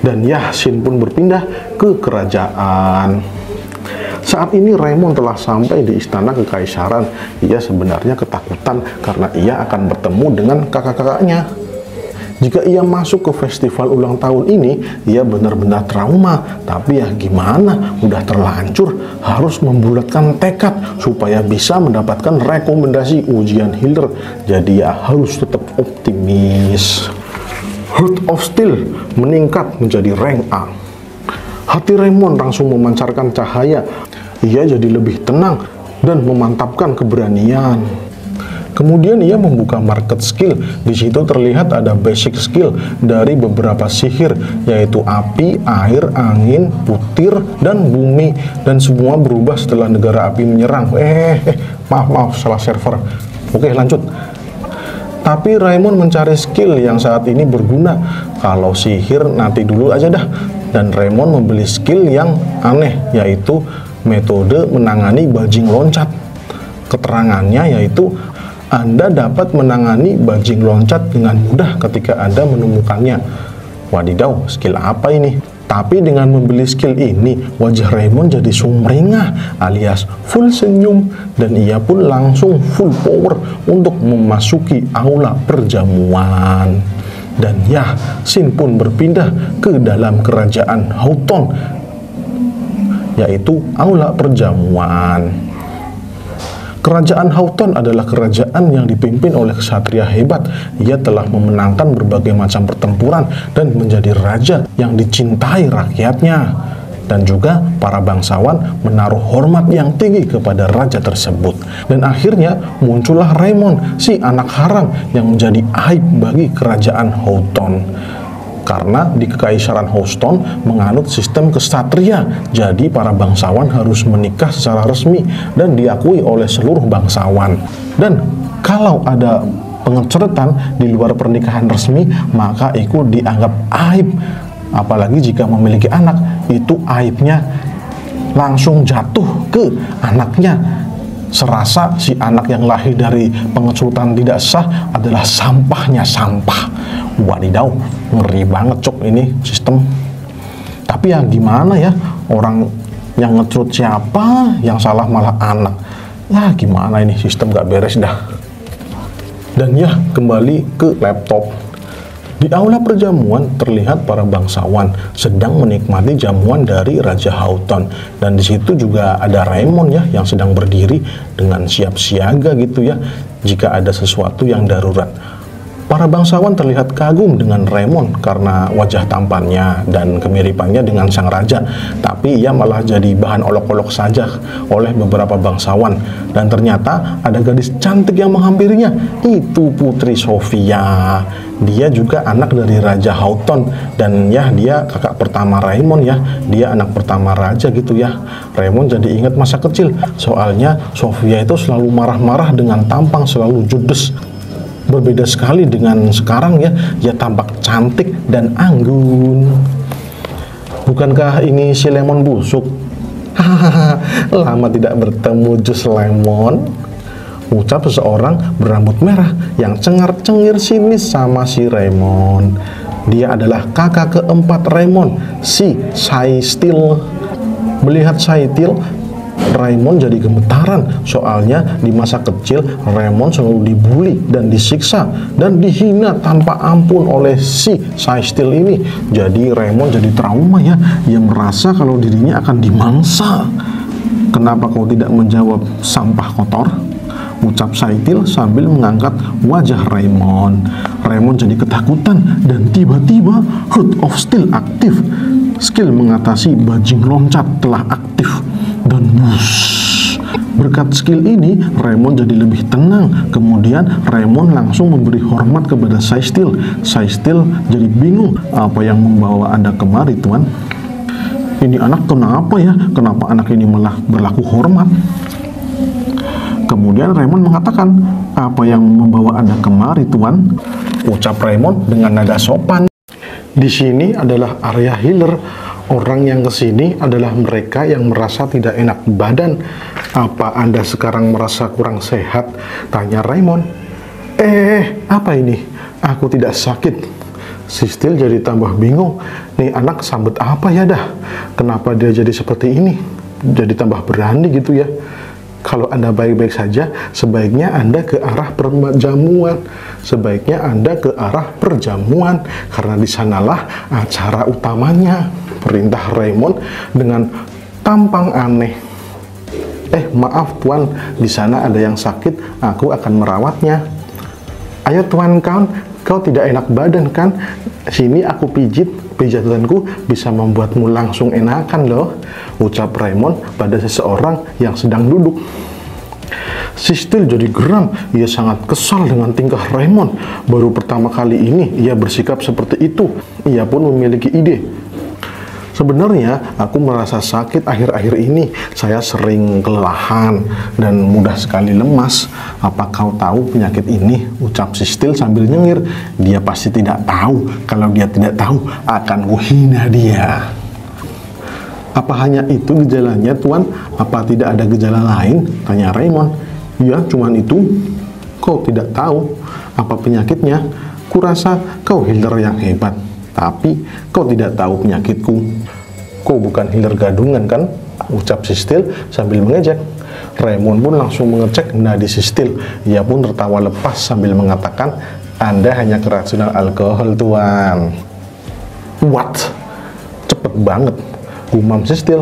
Dan Yasin pun berpindah ke kerajaan. Saat ini Raymond telah sampai di istana kekaisaran. Ia sebenarnya ketakutan karena ia akan bertemu dengan kakak-kakaknya. Jika ia masuk ke festival ulang tahun ini, ia benar-benar trauma. Tapi ya gimana, udah terlanjur, harus membulatkan tekad supaya bisa mendapatkan rekomendasi ujian healer. Jadi ya harus tetap optimis. Heart of Steel meningkat menjadi rank A. Hati Raymond langsung memancarkan cahaya. Ia jadi lebih tenang dan memantapkan keberanian. Kemudian ia membuka market skill. Di situ terlihat ada basic skill dari beberapa sihir, yaitu api, air, angin, putir, dan bumi. Dan semua berubah setelah negara api menyerang. Eh, eh maaf, maaf, salah server. Oke, lanjut. Tapi Raymond mencari skill yang saat ini berguna. Kalau sihir nanti dulu aja dah. Dan Raymond membeli skill yang aneh, yaitu metode menangani bajing loncat. Keterangannya yaitu anda dapat menangani bajing loncat dengan mudah ketika Anda menemukannya. Wadidaw, skill apa ini? Tapi dengan membeli skill ini, wajah Raymond jadi sumringah alias full senyum dan ia pun langsung full power untuk memasuki aula perjamuan. Dan ya, Sin pun berpindah ke dalam kerajaan Houghton yaitu aula perjamuan. Kerajaan Houghton adalah kerajaan yang dipimpin oleh ksatria hebat. Ia telah memenangkan berbagai macam pertempuran dan menjadi raja yang dicintai rakyatnya. Dan juga para bangsawan menaruh hormat yang tinggi kepada raja tersebut. Dan akhirnya muncullah Raymond, si anak haram yang menjadi aib bagi kerajaan Houghton karena di Kekaisaran Houston menganut sistem kesatria. Jadi para bangsawan harus menikah secara resmi dan diakui oleh seluruh bangsawan. Dan kalau ada pengeceretan di luar pernikahan resmi, maka itu dianggap aib. Apalagi jika memiliki anak, itu aibnya langsung jatuh ke anaknya serasa si anak yang lahir dari pengecutan tidak sah adalah sampahnya sampah. Wadidaw ngeri banget cok ini sistem. Tapi ya gimana ya orang yang ngecut siapa yang salah malah anak. Ya gimana ini sistem gak beres dah. Dan ya kembali ke laptop di aula perjamuan terlihat para bangsawan sedang menikmati jamuan dari Raja Houghton dan di situ juga ada Raymond ya yang sedang berdiri dengan siap siaga gitu ya jika ada sesuatu yang darurat. Para bangsawan terlihat kagum dengan Raymond karena wajah tampannya dan kemiripannya dengan sang raja, tapi ia malah jadi bahan olok-olok saja oleh beberapa bangsawan. Dan ternyata ada gadis cantik yang menghampirinya, itu Putri Sofia. Dia juga anak dari Raja Houghton dan ya dia kakak pertama Raymond ya, dia anak pertama raja gitu ya. Raymond jadi ingat masa kecil, soalnya Sofia itu selalu marah-marah dengan tampang selalu judes berbeda sekali dengan sekarang ya. Ya tampak cantik dan anggun. Bukankah ini si lemon busuk? Lama tidak bertemu jus lemon. Ucap seseorang berambut merah yang cengar-cengir sinis sama si Raymond. Dia adalah kakak keempat Raymond si Saistil melihat Saitil Raymond jadi gemetaran. Soalnya di masa kecil Raymond selalu dibully dan disiksa dan dihina tanpa ampun oleh si Saistil ini. Jadi Raymond jadi trauma ya. Ia merasa kalau dirinya akan dimangsa. Kenapa kau tidak menjawab sampah kotor? Ucap Saitil sambil mengangkat wajah Raymond. Raymond jadi ketakutan dan tiba-tiba Heart of Steel aktif. Skill mengatasi bajing loncat telah aktif bus. Berkat skill ini, Raymond jadi lebih tenang. Kemudian Raymond langsung memberi hormat kepada Saistil. Saistil jadi bingung apa yang membawa Anda kemari, tuan. ini anak kenapa ya? Kenapa anak ini malah berlaku hormat? Kemudian Raymond mengatakan, apa yang membawa Anda kemari, Tuan? Ucap Raymond dengan nada sopan. Di sini adalah area healer. Orang yang ke sini adalah mereka yang merasa tidak enak badan. Apa Anda sekarang merasa kurang sehat? Tanya Raymond. Eh, apa ini? Aku tidak sakit. Sistil jadi tambah bingung. Nih anak sambut apa ya dah? Kenapa dia jadi seperti ini? Jadi tambah berani gitu ya. Kalau Anda baik-baik saja, sebaiknya Anda ke arah perjamuan. Sebaiknya Anda ke arah perjamuan, karena di sanalah acara utamanya. Perintah Raymond dengan tampang aneh. Eh, maaf tuan, di sana ada yang sakit, aku akan merawatnya. Ayo tuan kawan, kau tidak enak badan kan? Sini aku pijit, pijatanku bisa membuatmu langsung enakan loh. Ucap Raymond pada seseorang yang sedang duduk. Sistil jadi geram, ia sangat kesal dengan tingkah Raymond. Baru pertama kali ini ia bersikap seperti itu. Ia pun memiliki ide. Sebenarnya aku merasa sakit akhir-akhir ini. Saya sering kelelahan dan mudah sekali lemas. Apa kau tahu penyakit ini? Ucap Sistil sambil nyengir. Dia pasti tidak tahu. Kalau dia tidak tahu, akan kuhina dia. Apa hanya itu gejalanya, Tuan? Apa tidak ada gejala lain? Tanya Raymond. Ya, cuman itu. Kau tidak tahu apa penyakitnya? Kurasa kau healer yang hebat tapi kau tidak tahu penyakitku. Kau bukan healer gadungan kan? Ucap Sistil sambil mengejek. Raymond pun langsung mengecek nadi Sistil. Ia pun tertawa lepas sambil mengatakan, Anda hanya keracunan alkohol, Tuan. What? Cepet banget. Gumam Sistil.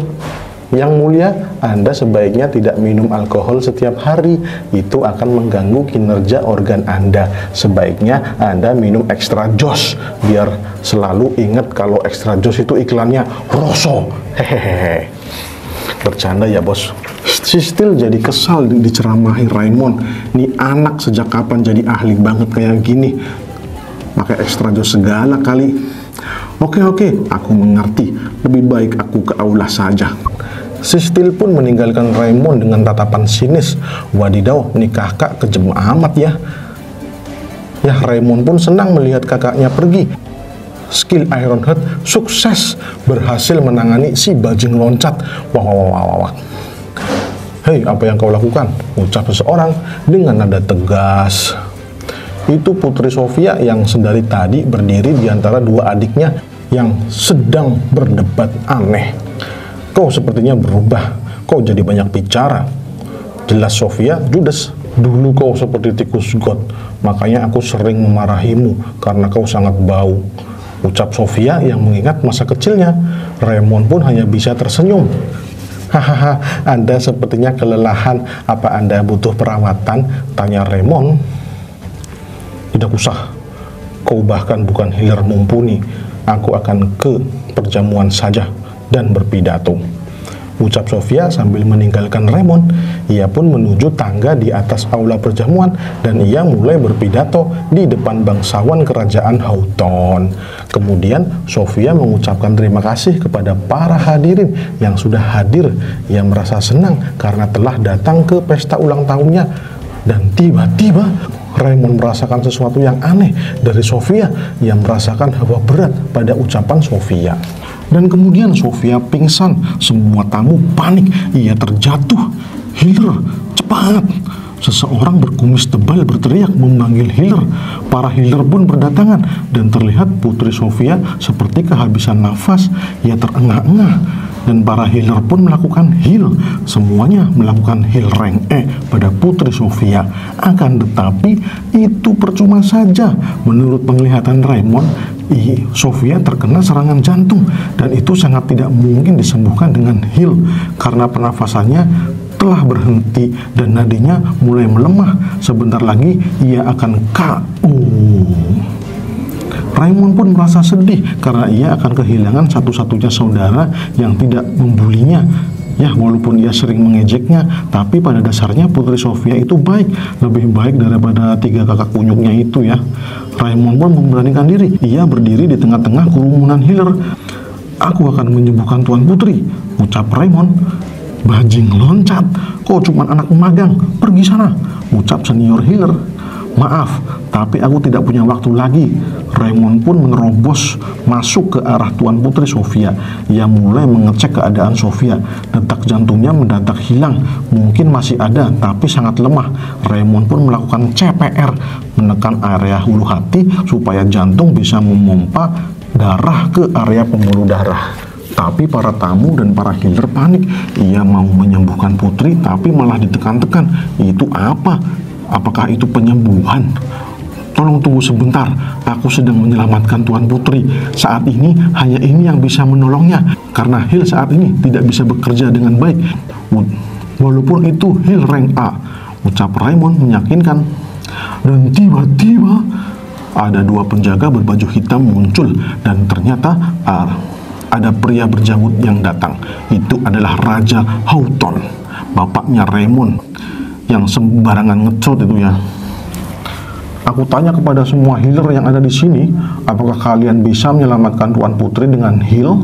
Yang mulia, Anda sebaiknya tidak minum alkohol setiap hari. Itu akan mengganggu kinerja organ Anda. Sebaiknya Anda minum extra jos biar selalu ingat kalau extra jos itu iklannya Rosso. Hehehe. Bercanda ya bos. Sistil jadi kesal diceramahi Raymond. Nih anak sejak kapan jadi ahli banget kayak gini? Pakai extra jos segala kali. Oke oke, aku mengerti. Lebih baik aku ke aula saja. Sistil pun meninggalkan Raymond dengan tatapan sinis. Wadidaw, nih kakak kejem amat ya. Ya, Raymond pun senang melihat kakaknya pergi. Skill Ironhead sukses berhasil menangani si bajing loncat. Wah, wah, wah, wah, wah. Hei, apa yang kau lakukan? Ucap seseorang dengan nada tegas. Itu Putri Sofia yang sedari tadi berdiri di antara dua adiknya yang sedang berdebat aneh. Kau sepertinya berubah. Kau jadi banyak bicara. Jelas Sofia, Judas. Dulu kau seperti tikus got. Makanya aku sering memarahimu karena kau sangat bau. Ucap Sofia yang mengingat masa kecilnya. Raymond pun hanya bisa tersenyum. Hahaha, Anda sepertinya kelelahan. Apa Anda butuh perawatan? Tanya Raymond. Tidak usah. Kau bahkan bukan healer mumpuni. Aku akan ke perjamuan saja dan berpidato. Ucap Sofia sambil meninggalkan Raymond. Ia pun menuju tangga di atas aula perjamuan dan ia mulai berpidato di depan bangsawan kerajaan Houghton. Kemudian Sofia mengucapkan terima kasih kepada para hadirin yang sudah hadir. Ia merasa senang karena telah datang ke pesta ulang tahunnya. Dan tiba-tiba Raymond merasakan sesuatu yang aneh dari Sofia yang merasakan hawa berat pada ucapan Sofia. Dan kemudian Sofia pingsan, semua tamu panik, ia terjatuh. Healer, cepat! Seseorang berkumis tebal berteriak memanggil healer. Para healer pun berdatangan dan terlihat Putri Sofia seperti kehabisan nafas. Ia terengah-engah dan para healer pun melakukan heal. Semuanya melakukan heal rank E pada Putri Sofia. Akan tetapi itu percuma saja. Menurut penglihatan Raymond, Sofia terkena serangan jantung dan itu sangat tidak mungkin disembuhkan dengan heal karena pernafasannya telah berhenti dan nadinya mulai melemah. Sebentar lagi ia akan KO. Raymond pun merasa sedih karena ia akan kehilangan satu-satunya saudara yang tidak membulinya. Ya, walaupun ia sering mengejeknya, tapi pada dasarnya Putri Sofia itu baik, lebih baik daripada tiga kakak kunyuknya itu ya. Raymond pun memberanikan diri. Ia berdiri di tengah-tengah kerumunan healer. Aku akan menyembuhkan Tuan Putri, ucap Raymond. Bajing loncat, kau cuma anak magang, pergi sana, ucap senior healer. Maaf, tapi aku tidak punya waktu lagi. Raymond pun menerobos masuk ke arah Tuan Putri Sofia. Ia mulai mengecek keadaan Sofia. Detak jantungnya mendadak hilang. Mungkin masih ada, tapi sangat lemah. Raymond pun melakukan CPR, menekan area hulu hati supaya jantung bisa memompa darah ke area pembuluh darah. Tapi para tamu dan para healer panik. Ia mau menyembuhkan putri, tapi malah ditekan-tekan. Itu apa? Apakah itu penyembuhan? Tolong tunggu sebentar, aku sedang menyelamatkan Tuan Putri. Saat ini hanya ini yang bisa menolongnya, karena Hill saat ini tidak bisa bekerja dengan baik. Walaupun itu Hill rank A, ucap Raymond meyakinkan. Dan tiba-tiba ada dua penjaga berbaju hitam muncul dan ternyata uh, ada pria berjanggut yang datang. Itu adalah Raja Houghton, bapaknya Raymond yang sembarangan ngecot itu ya. Aku tanya kepada semua healer yang ada di sini, apakah kalian bisa menyelamatkan Tuan Putri dengan heal?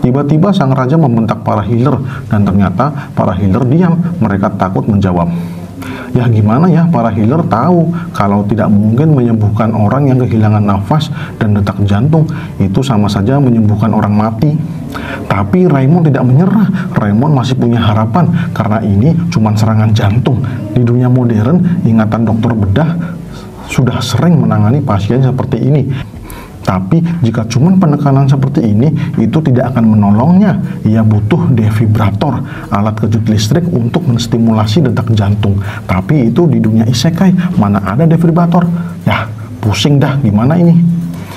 Tiba-tiba sang raja membentak para healer dan ternyata para healer diam. Mereka takut menjawab. Ya gimana ya para healer tahu kalau tidak mungkin menyembuhkan orang yang kehilangan nafas dan detak jantung itu sama saja menyembuhkan orang mati. Tapi Raymond tidak menyerah. Raymond masih punya harapan karena ini cuma serangan jantung. Di dunia modern, ingatan dokter bedah sudah sering menangani pasien seperti ini. Tapi jika cuma penekanan seperti ini, itu tidak akan menolongnya. Ia butuh defibrator, alat kejut listrik untuk menstimulasi detak jantung. Tapi itu di dunia isekai, mana ada defibrator? Ya, pusing dah, gimana ini?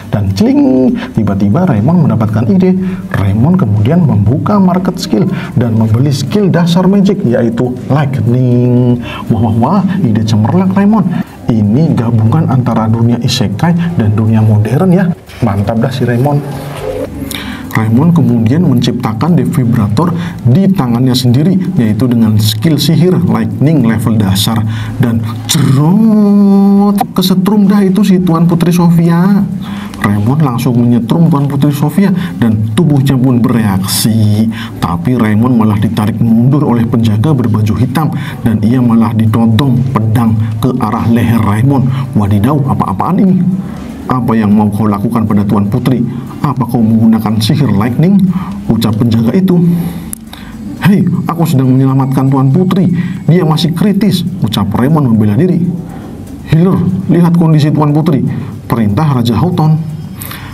Dan celing, tiba-tiba Raymond mendapatkan ide. Raymond kemudian membuka market skill dan membeli skill dasar magic, yaitu lightning. Wah, wah, wah, ide cemerlang Raymond ini gabungan antara dunia isekai dan dunia modern ya. Mantap dah si Raymond Raymond kemudian menciptakan defibrator di tangannya sendiri yaitu dengan skill sihir lightning level dasar dan cerot kesetrum dah itu si Tuan Putri Sofia Raymond langsung menyetrum Tuan Putri Sofia dan tubuhnya pun bereaksi. Tapi Raymond malah ditarik mundur oleh penjaga berbaju hitam dan ia malah ditodong pedang ke arah leher Raymond. Wadidaw, apa-apaan ini? Apa yang mau kau lakukan pada Tuan Putri? Apa kau menggunakan sihir lightning? Ucap penjaga itu. Hei, aku sedang menyelamatkan Tuan Putri. Dia masih kritis, ucap Raymond membela diri. Healer, lihat kondisi Tuan Putri. Perintah Raja Houghton.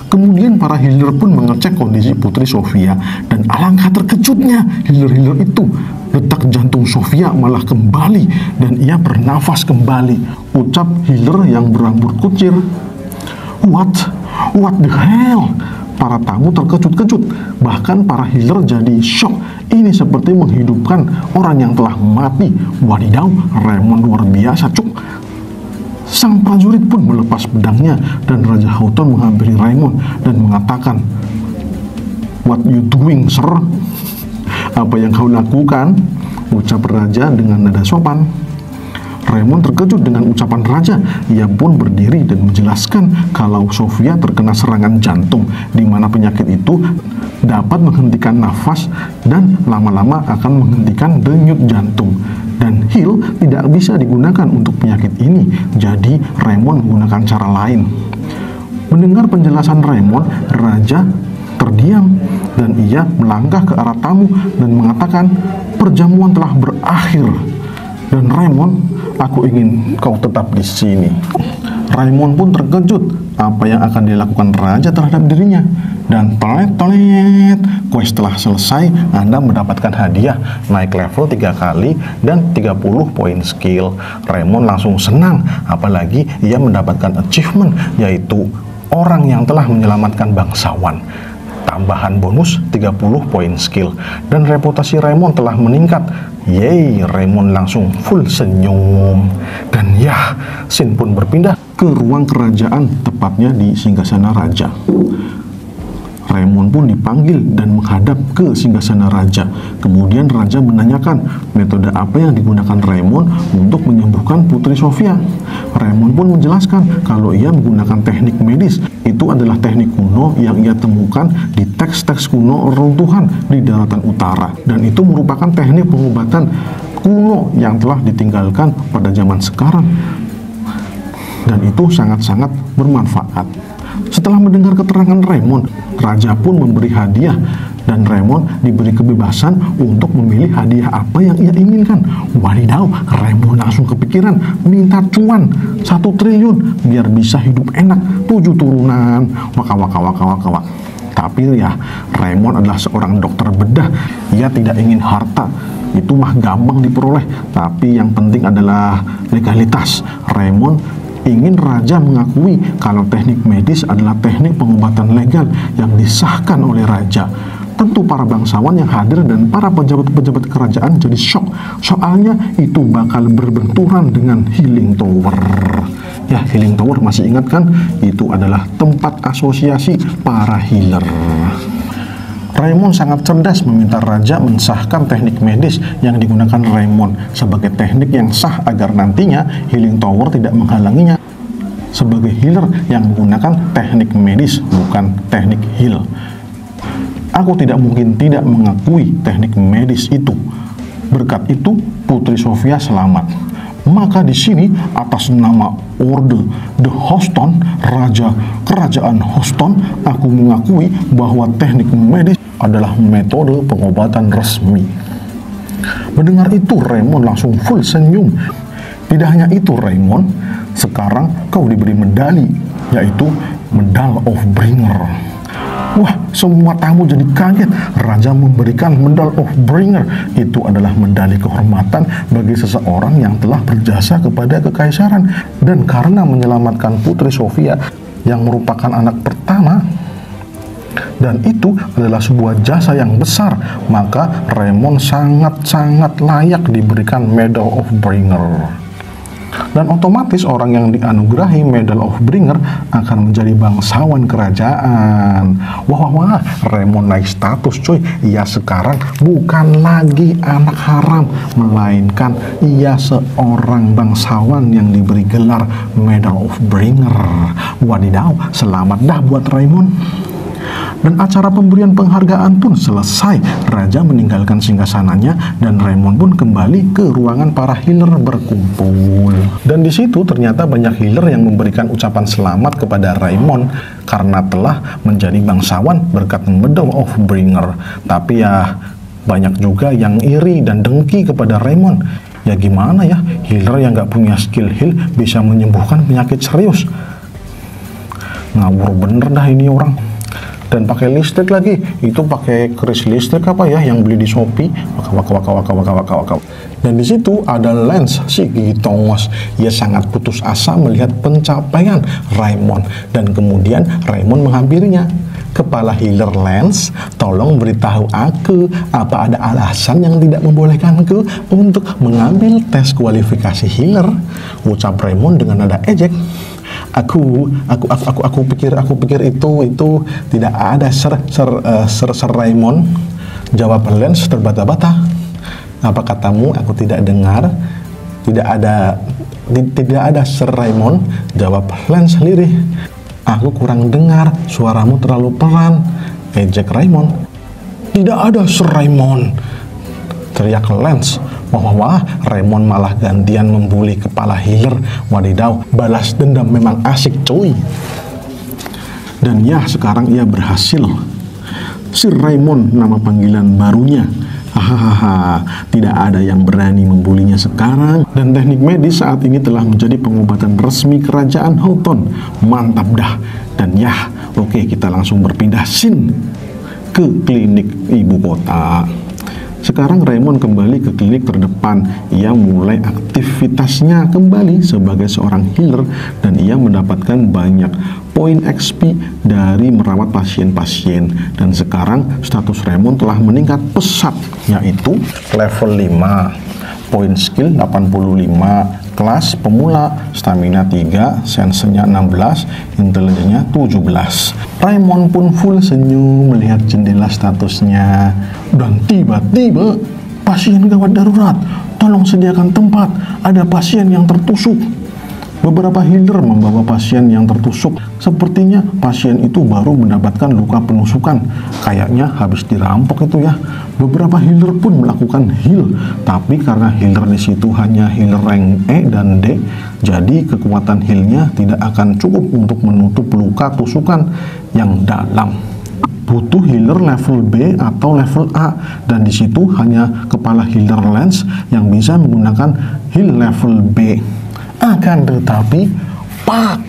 Kemudian para healer pun mengecek kondisi Putri Sofia dan alangkah terkejutnya healer-healer itu detak jantung Sofia malah kembali dan ia bernafas kembali. Ucap healer yang berambut kucir. What? What the hell? Para tamu terkejut-kejut. Bahkan para healer jadi shock. Ini seperti menghidupkan orang yang telah mati. Wadidaw, Raymond luar biasa, cuk. Sang prajurit pun melepas pedangnya dan Raja Houghton menghampiri Raymond dan mengatakan, What you doing, sir? Apa yang kau lakukan? Ucap Raja dengan nada sopan. Raymond terkejut dengan ucapan raja. Ia pun berdiri dan menjelaskan kalau Sofia terkena serangan jantung, di mana penyakit itu dapat menghentikan nafas dan lama-lama akan menghentikan denyut jantung. Dan Hill tidak bisa digunakan untuk penyakit ini, jadi Raymond menggunakan cara lain. Mendengar penjelasan Raymond, Raja terdiam dan ia melangkah ke arah tamu dan mengatakan perjamuan telah berakhir dan Raymond aku ingin kau tetap di sini. Raymond pun terkejut apa yang akan dilakukan raja terhadap dirinya. Dan tolet-tolet quest telah selesai Anda mendapatkan hadiah naik level 3 kali dan 30 poin skill. Raymond langsung senang apalagi ia mendapatkan achievement yaitu orang yang telah menyelamatkan bangsawan. Tambahan bonus 30 poin skill. Dan reputasi Raymond telah meningkat Yeay, Raymond langsung full senyum. Dan ya, Sin pun berpindah ke ruang kerajaan tepatnya di singgasana raja Raymond pun dipanggil dan menghadap ke singgasana raja. Kemudian raja menanyakan metode apa yang digunakan Raymond untuk menyembuhkan Putri Sofia. Raymond pun menjelaskan kalau ia menggunakan teknik medis. Itu adalah teknik kuno yang ia temukan di teks-teks kuno runtuhan di daratan utara. Dan itu merupakan teknik pengobatan kuno yang telah ditinggalkan pada zaman sekarang dan itu sangat-sangat bermanfaat. Setelah mendengar keterangan Raymond, raja pun memberi hadiah dan Raymond diberi kebebasan untuk memilih hadiah apa yang ia inginkan. Wadidaw, Raymond langsung kepikiran minta cuan satu triliun biar bisa hidup enak tujuh turunan. Waka waka waka waka waka. Tapi ya, Raymond adalah seorang dokter bedah. Ia tidak ingin harta. Itu mah gampang diperoleh. Tapi yang penting adalah legalitas. Raymond ingin raja mengakui kalau teknik medis adalah teknik pengobatan legal yang disahkan oleh raja. Tentu para bangsawan yang hadir dan para pejabat-pejabat kerajaan jadi shock. Soalnya itu bakal berbenturan dengan Healing Tower. Ya, Healing Tower masih ingat kan? Itu adalah tempat asosiasi para healer. Raymond sangat cerdas meminta raja mensahkan teknik medis yang digunakan Raymond sebagai teknik yang sah agar nantinya Healing Tower tidak menghalanginya sebagai healer yang menggunakan teknik medis bukan teknik heal. Aku tidak mungkin tidak mengakui teknik medis itu. Berkat itu, Putri Sofia selamat. Maka di sini atas nama Orde The Hoston, Raja Kerajaan Hoston, aku mengakui bahwa teknik medis adalah metode pengobatan resmi. Mendengar itu Raymond langsung full senyum. Tidak hanya itu Raymond, sekarang kau diberi medali, yaitu Medal of Bringer. Wah, semua tamu jadi kaget. Raja memberikan Medal of Bringer. Itu adalah medali kehormatan bagi seseorang yang telah berjasa kepada kekaisaran. Dan karena menyelamatkan Putri Sofia yang merupakan anak pertama, dan itu adalah sebuah jasa yang besar maka Raymond sangat-sangat layak diberikan Medal of Bringer dan otomatis orang yang dianugerahi Medal of Bringer akan menjadi bangsawan kerajaan. Wah, wah, wah, Raymond naik status cuy. Ia sekarang bukan lagi anak haram, melainkan ia seorang bangsawan yang diberi gelar Medal of Bringer. Wadidaw, selamat dah buat Raymond. Dan acara pemberian penghargaan pun selesai. Raja meninggalkan singgasananya dan Raymond pun kembali ke ruangan para healer berkumpul. Dan di situ ternyata banyak healer yang memberikan ucapan selamat kepada Raymond karena telah menjadi bangsawan berkat Medal of Bringer. Tapi ya banyak juga yang iri dan dengki kepada Raymond. Ya gimana ya, healer yang gak punya skill heal bisa menyembuhkan penyakit serius. Ngawur bener dah ini orang dan pakai listrik lagi. Itu pakai keris listrik apa ya yang beli di Shopee? Waka waka waka waka waka waka waka. Dan di situ ada Lens si Gigi Thomas. Ia sangat putus asa melihat pencapaian Raymond. Dan kemudian Raymond menghampirinya. Kepala healer Lens, tolong beritahu aku apa ada alasan yang tidak membolehkan aku untuk mengambil tes kualifikasi healer. Ucap Raymond dengan nada ejek aku aku aku aku, aku pikir aku pikir itu itu tidak ada ser ser uh, ser, ser Raymond. Jawab Lens terbata-bata. Apa katamu? Aku tidak dengar. Tidak ada tidak ada Sir Raymond. Jawab Lens sendiri. Aku kurang dengar. Suaramu terlalu pelan. Ejek Raymond. Tidak ada Sir Raymond. Teriak Lens Wah, wah, Raymond malah gantian membuli kepala healer. Wadidaw, balas dendam memang asik cuy. Dan ya, sekarang ia berhasil. Si Raymond nama panggilan barunya. Hahaha, tidak ada yang berani membulinya sekarang. Dan teknik medis saat ini telah menjadi pengobatan resmi kerajaan Houghton. Mantap dah. Dan ya, oke kita langsung berpindah sin ke klinik ibu kota. Sekarang Raymond kembali ke klinik terdepan. Ia mulai aktivitasnya kembali sebagai seorang healer dan ia mendapatkan banyak poin XP dari merawat pasien-pasien. Dan sekarang status Raymond telah meningkat pesat yaitu level 5 poin skill 85 kelas pemula, stamina 3, sensenya 16, intelijennya 17. Raymond pun full senyum melihat jendela statusnya. Dan tiba-tiba pasien gawat darurat, tolong sediakan tempat, ada pasien yang tertusuk. Beberapa healer membawa pasien yang tertusuk. Sepertinya pasien itu baru mendapatkan luka penusukan. Kayaknya habis dirampok itu ya. Beberapa healer pun melakukan heal, tapi karena healer di situ hanya healer rank E dan D, jadi kekuatan healnya tidak akan cukup untuk menutup luka tusukan yang dalam butuh healer level B atau level A dan di situ hanya kepala healer lens yang bisa menggunakan heal level B. Akan tetapi, pak,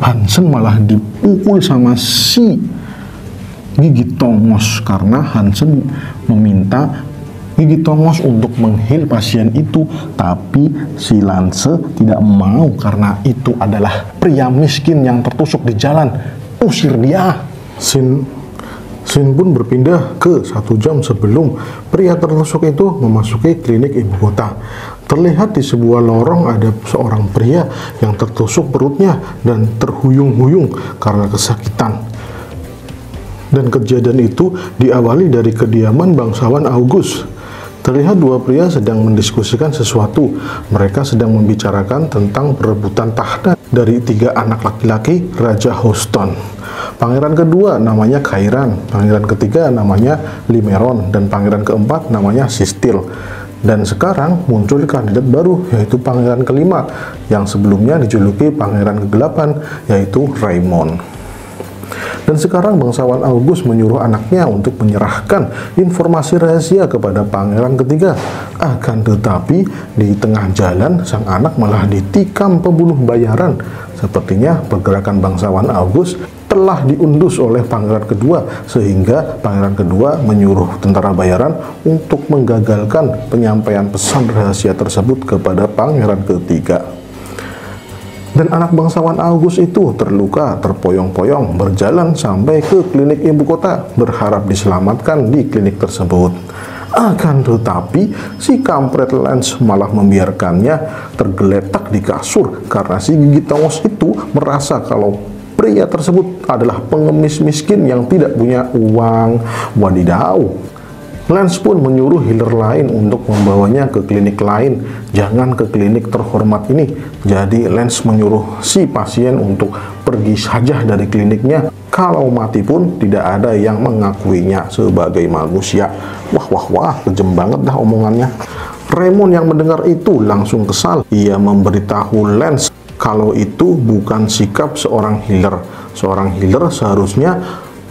Hansen malah dipukul sama si Gigi Tongos karena Hansen meminta Gigi Tongos untuk menghil pasien itu, tapi si Lance tidak mau karena itu adalah pria miskin yang tertusuk di jalan. Usir dia. Sin Sin pun berpindah ke satu jam sebelum pria tertusuk itu memasuki klinik ibu kota. Terlihat di sebuah lorong ada seorang pria yang tertusuk perutnya dan terhuyung-huyung karena kesakitan. Dan kejadian itu diawali dari kediaman bangsawan August. Terlihat dua pria sedang mendiskusikan sesuatu. Mereka sedang membicarakan tentang perebutan tahta dari tiga anak laki-laki Raja Houston. Pangeran kedua namanya Kairan, pangeran ketiga namanya Limeron, dan pangeran keempat namanya Sistil. Dan sekarang muncul kandidat baru yaitu pangeran kelima yang sebelumnya dijuluki pangeran kegelapan yaitu Raymond. Dan sekarang bangsawan August menyuruh anaknya untuk menyerahkan informasi rahasia kepada pangeran ketiga. Akan tetapi di tengah jalan sang anak malah ditikam pembunuh bayaran. Sepertinya pergerakan bangsawan August telah diundus oleh pangeran kedua sehingga pangeran kedua menyuruh tentara bayaran untuk menggagalkan penyampaian pesan rahasia tersebut kepada pangeran ketiga. Dan anak bangsawan August itu terluka, terpoyong-poyong, berjalan sampai ke klinik ibu kota, berharap diselamatkan di klinik tersebut. Akan tetapi, si kampret Lens malah membiarkannya tergeletak di kasur karena si gigi tongos itu merasa kalau Pria tersebut adalah pengemis miskin yang tidak punya uang. Wadidaw. Lens pun menyuruh healer lain untuk membawanya ke klinik lain. Jangan ke klinik terhormat ini. Jadi Lens menyuruh si pasien untuk pergi saja dari kliniknya. Kalau mati pun tidak ada yang mengakuinya sebagai manusia. Wah wah wah, kejem banget dah omongannya. Raymond yang mendengar itu langsung kesal. Ia memberitahu Lens kalau itu bukan sikap seorang healer. Seorang healer seharusnya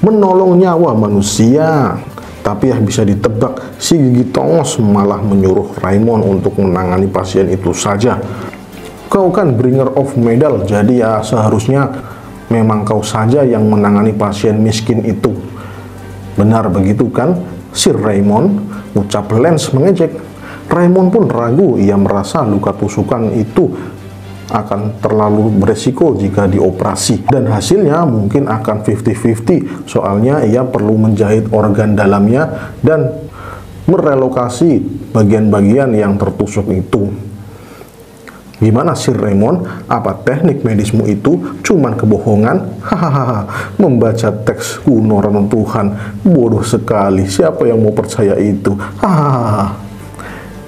menolong nyawa manusia. Tapi yang bisa ditebak, si Gigi Tongos malah menyuruh Raymond untuk menangani pasien itu saja. Kau kan bringer of medal, jadi ya seharusnya memang kau saja yang menangani pasien miskin itu. Benar begitu kan? Sir Raymond ucap Lens mengejek. Raymond pun ragu, ia merasa luka tusukan itu akan terlalu beresiko jika dioperasi dan hasilnya mungkin akan 50-50 soalnya ia perlu menjahit organ dalamnya dan merelokasi bagian-bagian yang tertusuk itu Gimana Sir Raymond? Apa teknik medismu itu cuman kebohongan? Hahaha, membaca teks kuno Tuhan. Bodoh sekali, siapa yang mau percaya itu? Hahaha.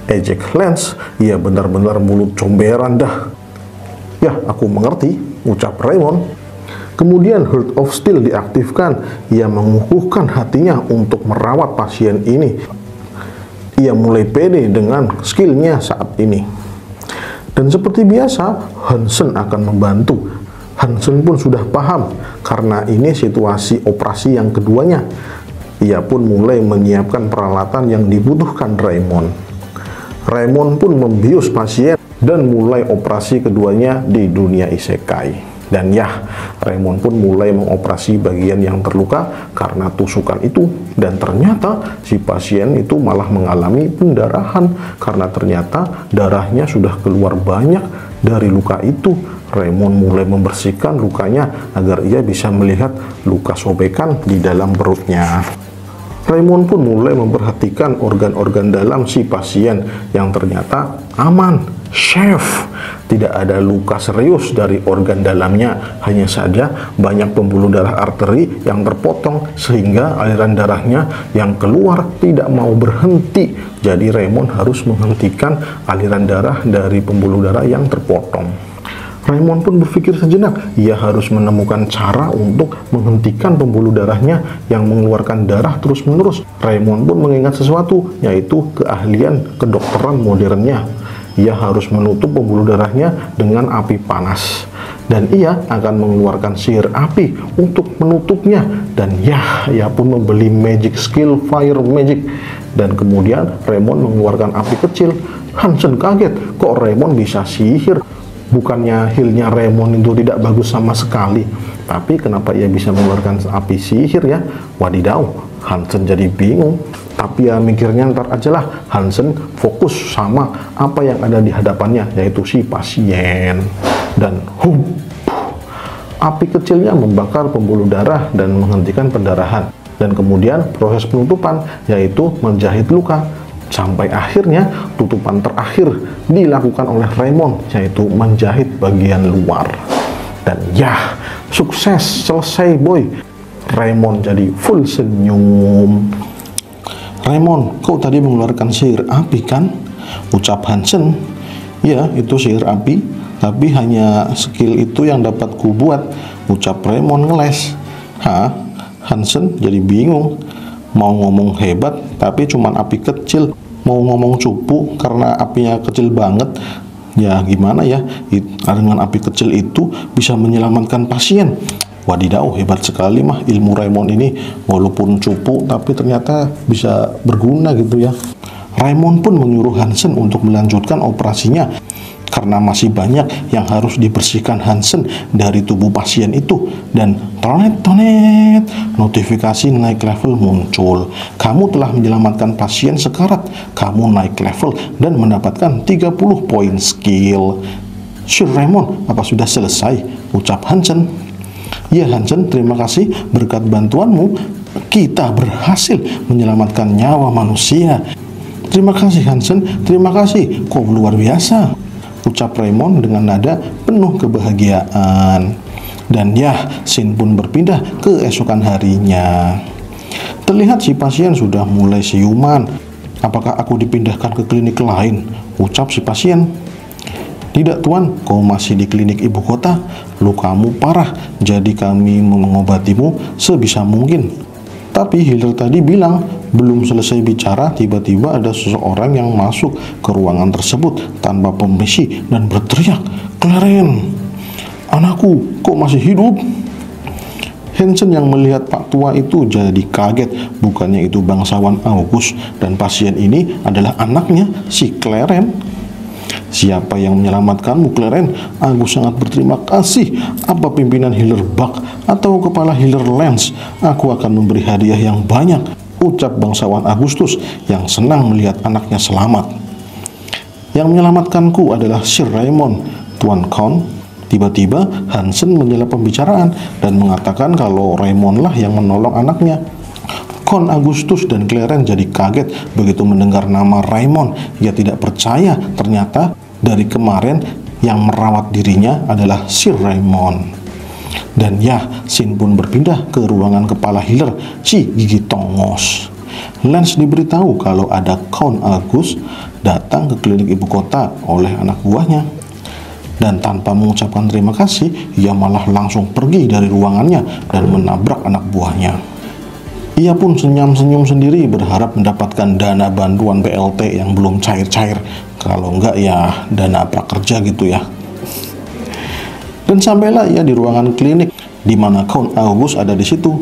Ejek Lens, ia benar-benar mulut comberan dah. Ya, aku mengerti, ucap Raymond. Kemudian Heart of Steel diaktifkan. Ia mengukuhkan hatinya untuk merawat pasien ini. Ia mulai pede dengan skillnya saat ini. Dan seperti biasa, Hansen akan membantu. Hansen pun sudah paham karena ini situasi operasi yang keduanya. Ia pun mulai menyiapkan peralatan yang dibutuhkan Raymond. Raymond pun membius pasien dan mulai operasi keduanya di dunia isekai. Dan ya, Raymond pun mulai mengoperasi bagian yang terluka karena tusukan itu. Dan ternyata si pasien itu malah mengalami pendarahan karena ternyata darahnya sudah keluar banyak dari luka itu. Raymond mulai membersihkan lukanya agar ia bisa melihat luka sobekan di dalam perutnya. Raymond pun mulai memperhatikan organ-organ dalam si pasien yang ternyata aman chef. Tidak ada luka serius dari organ dalamnya, hanya saja banyak pembuluh darah arteri yang terpotong sehingga aliran darahnya yang keluar tidak mau berhenti. Jadi Raymond harus menghentikan aliran darah dari pembuluh darah yang terpotong. Raymond pun berpikir sejenak, ia harus menemukan cara untuk menghentikan pembuluh darahnya yang mengeluarkan darah terus-menerus. Raymond pun mengingat sesuatu, yaitu keahlian kedokteran modernnya. Ia harus menutup pembuluh darahnya dengan api panas. Dan ia akan mengeluarkan sihir api untuk menutupnya. Dan ya, ia pun membeli magic skill fire magic. Dan kemudian Raymond mengeluarkan api kecil. Hansen kaget, kok Raymond bisa sihir? bukannya healnya Raymond itu tidak bagus sama sekali tapi kenapa ia bisa mengeluarkan api sihir ya wadidaw Hansen jadi bingung. Tapi ya mikirnya ntar aja lah Hansen fokus sama apa yang ada di hadapannya yaitu si pasien. Dan hum api kecilnya membakar pembuluh darah dan menghentikan pendarahan. Dan kemudian proses penutupan yaitu menjahit luka. Sampai akhirnya tutupan terakhir dilakukan oleh Raymond yaitu menjahit bagian luar. Dan ya sukses selesai boy Raymond jadi full senyum. Raymond kau tadi mengeluarkan sihir api kan? Ucap Hansen. Ya itu sihir api tapi hanya skill itu yang dapat ku buat ucap Raymond ngeles. Ha Hansen jadi bingung. Mau ngomong hebat tapi cuman api kecil. Mau ngomong cupu karena apinya kecil banget. Ya gimana ya? Dengan api kecil itu bisa menyelamatkan pasien wadidaw hebat sekali mah. Ilmu Raymond ini walaupun cupu tapi ternyata bisa berguna gitu ya. Raymond pun menyuruh Hansen untuk melanjutkan operasinya karena masih banyak yang harus dibersihkan Hansen dari tubuh pasien itu. Dan tonet tonet notifikasi naik level muncul. Kamu telah menyelamatkan pasien sekarat. Kamu naik level dan mendapatkan 30 poin skill. Sir Raymond apa sudah selesai? Ucap Hansen Ya Hansen, terima kasih berkat bantuanmu kita berhasil menyelamatkan nyawa manusia. Terima kasih Hansen, terima kasih. Kau luar biasa ucap Raymond dengan nada penuh kebahagiaan. Dan ya, Sin pun berpindah ke esokan harinya. Terlihat si pasien sudah mulai siuman. Apakah aku dipindahkan ke klinik lain? Ucap si pasien. Tidak tuan, kau masih di klinik ibu kota. Lukamu parah, jadi kami mengobatimu sebisa mungkin. Tapi healer tadi bilang belum selesai bicara, tiba-tiba ada seseorang yang masuk ke ruangan tersebut tanpa permisi dan berteriak, Claren, anakku kok masih hidup? Hansen yang melihat Pak Tua itu jadi kaget, bukannya itu bangsawan August dan pasien ini adalah anaknya si Claren. Siapa yang menyelamatkanmu, Claren? Aku sangat berterima kasih. Apa pimpinan healer Buck atau kepala healer Lance? Aku akan memberi hadiah yang banyak. Ucap bangsawan Agustus yang senang melihat anaknya selamat. Yang menyelamatkanku adalah Sir Raymond, Tuan Con. Tiba-tiba Hansen menyela pembicaraan dan mengatakan kalau Raymond lah yang menolong anaknya. Kon Agustus dan Claren jadi kaget begitu mendengar nama Raymond. Ia tidak percaya ternyata dari kemarin yang merawat dirinya adalah Sir Raymond. Dan ya, Sin pun berpindah ke ruangan kepala healer si Gigi Tongos. Lance diberitahu kalau ada Count Agus datang ke klinik ibu kota oleh anak buahnya. Dan tanpa mengucapkan terima kasih, ia malah langsung pergi dari ruangannya dan menabrak anak buahnya. Ia pun senyum-senyum sendiri berharap mendapatkan dana bantuan PLT yang belum cair-cair. Kalau enggak ya dana prakerja gitu ya. Dan sampailah ia di ruangan klinik di mana Count August ada di situ.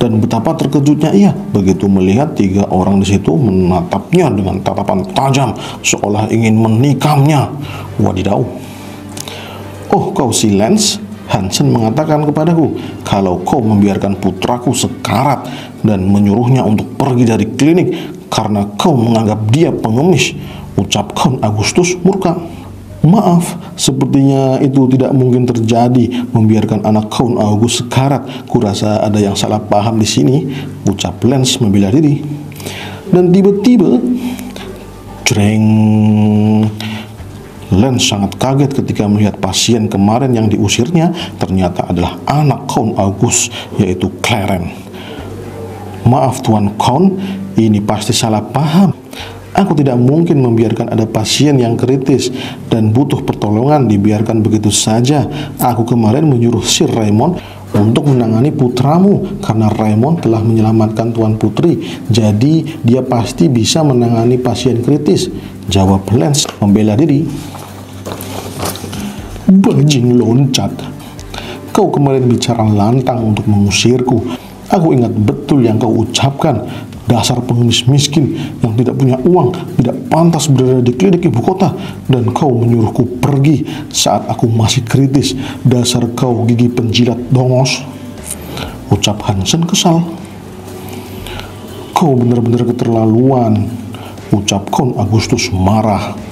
Dan betapa terkejutnya ia begitu melihat tiga orang di situ menatapnya dengan tatapan tajam seolah ingin menikamnya. Wadidaw. Oh, kau si Lance? Hansen mengatakan kepadaku, kalau kau membiarkan putraku sekarat dan menyuruhnya untuk pergi dari klinik karena kau menganggap dia pengemis, ucap Count Agustus murka. Maaf, sepertinya itu tidak mungkin terjadi membiarkan anak Count August sekarat. Kurasa ada yang salah paham di sini, ucap Lens membela diri. Dan tiba-tiba, jreng, Lens sangat kaget ketika melihat pasien kemarin yang diusirnya ternyata adalah anak Count August, yaitu Clarence. Maaf Tuan Count, ini pasti salah paham. Aku tidak mungkin membiarkan ada pasien yang kritis dan butuh pertolongan dibiarkan begitu saja. Aku kemarin menyuruh Sir Raymond untuk menangani putramu karena Raymond telah menyelamatkan Tuan Putri. Jadi dia pasti bisa menangani pasien kritis. Jawab Lance membela diri. Bajing loncat. Kau kemarin bicara lantang untuk mengusirku. Aku ingat betul yang kau ucapkan. Dasar pengemis miskin yang tidak punya uang, tidak pantas berada di klinik ibu kota, dan kau menyuruhku pergi saat aku masih kritis. Dasar kau gigi penjilat dongos. Ucap Hansen kesal. Kau benar-benar keterlaluan. Ucap Kon Agustus marah.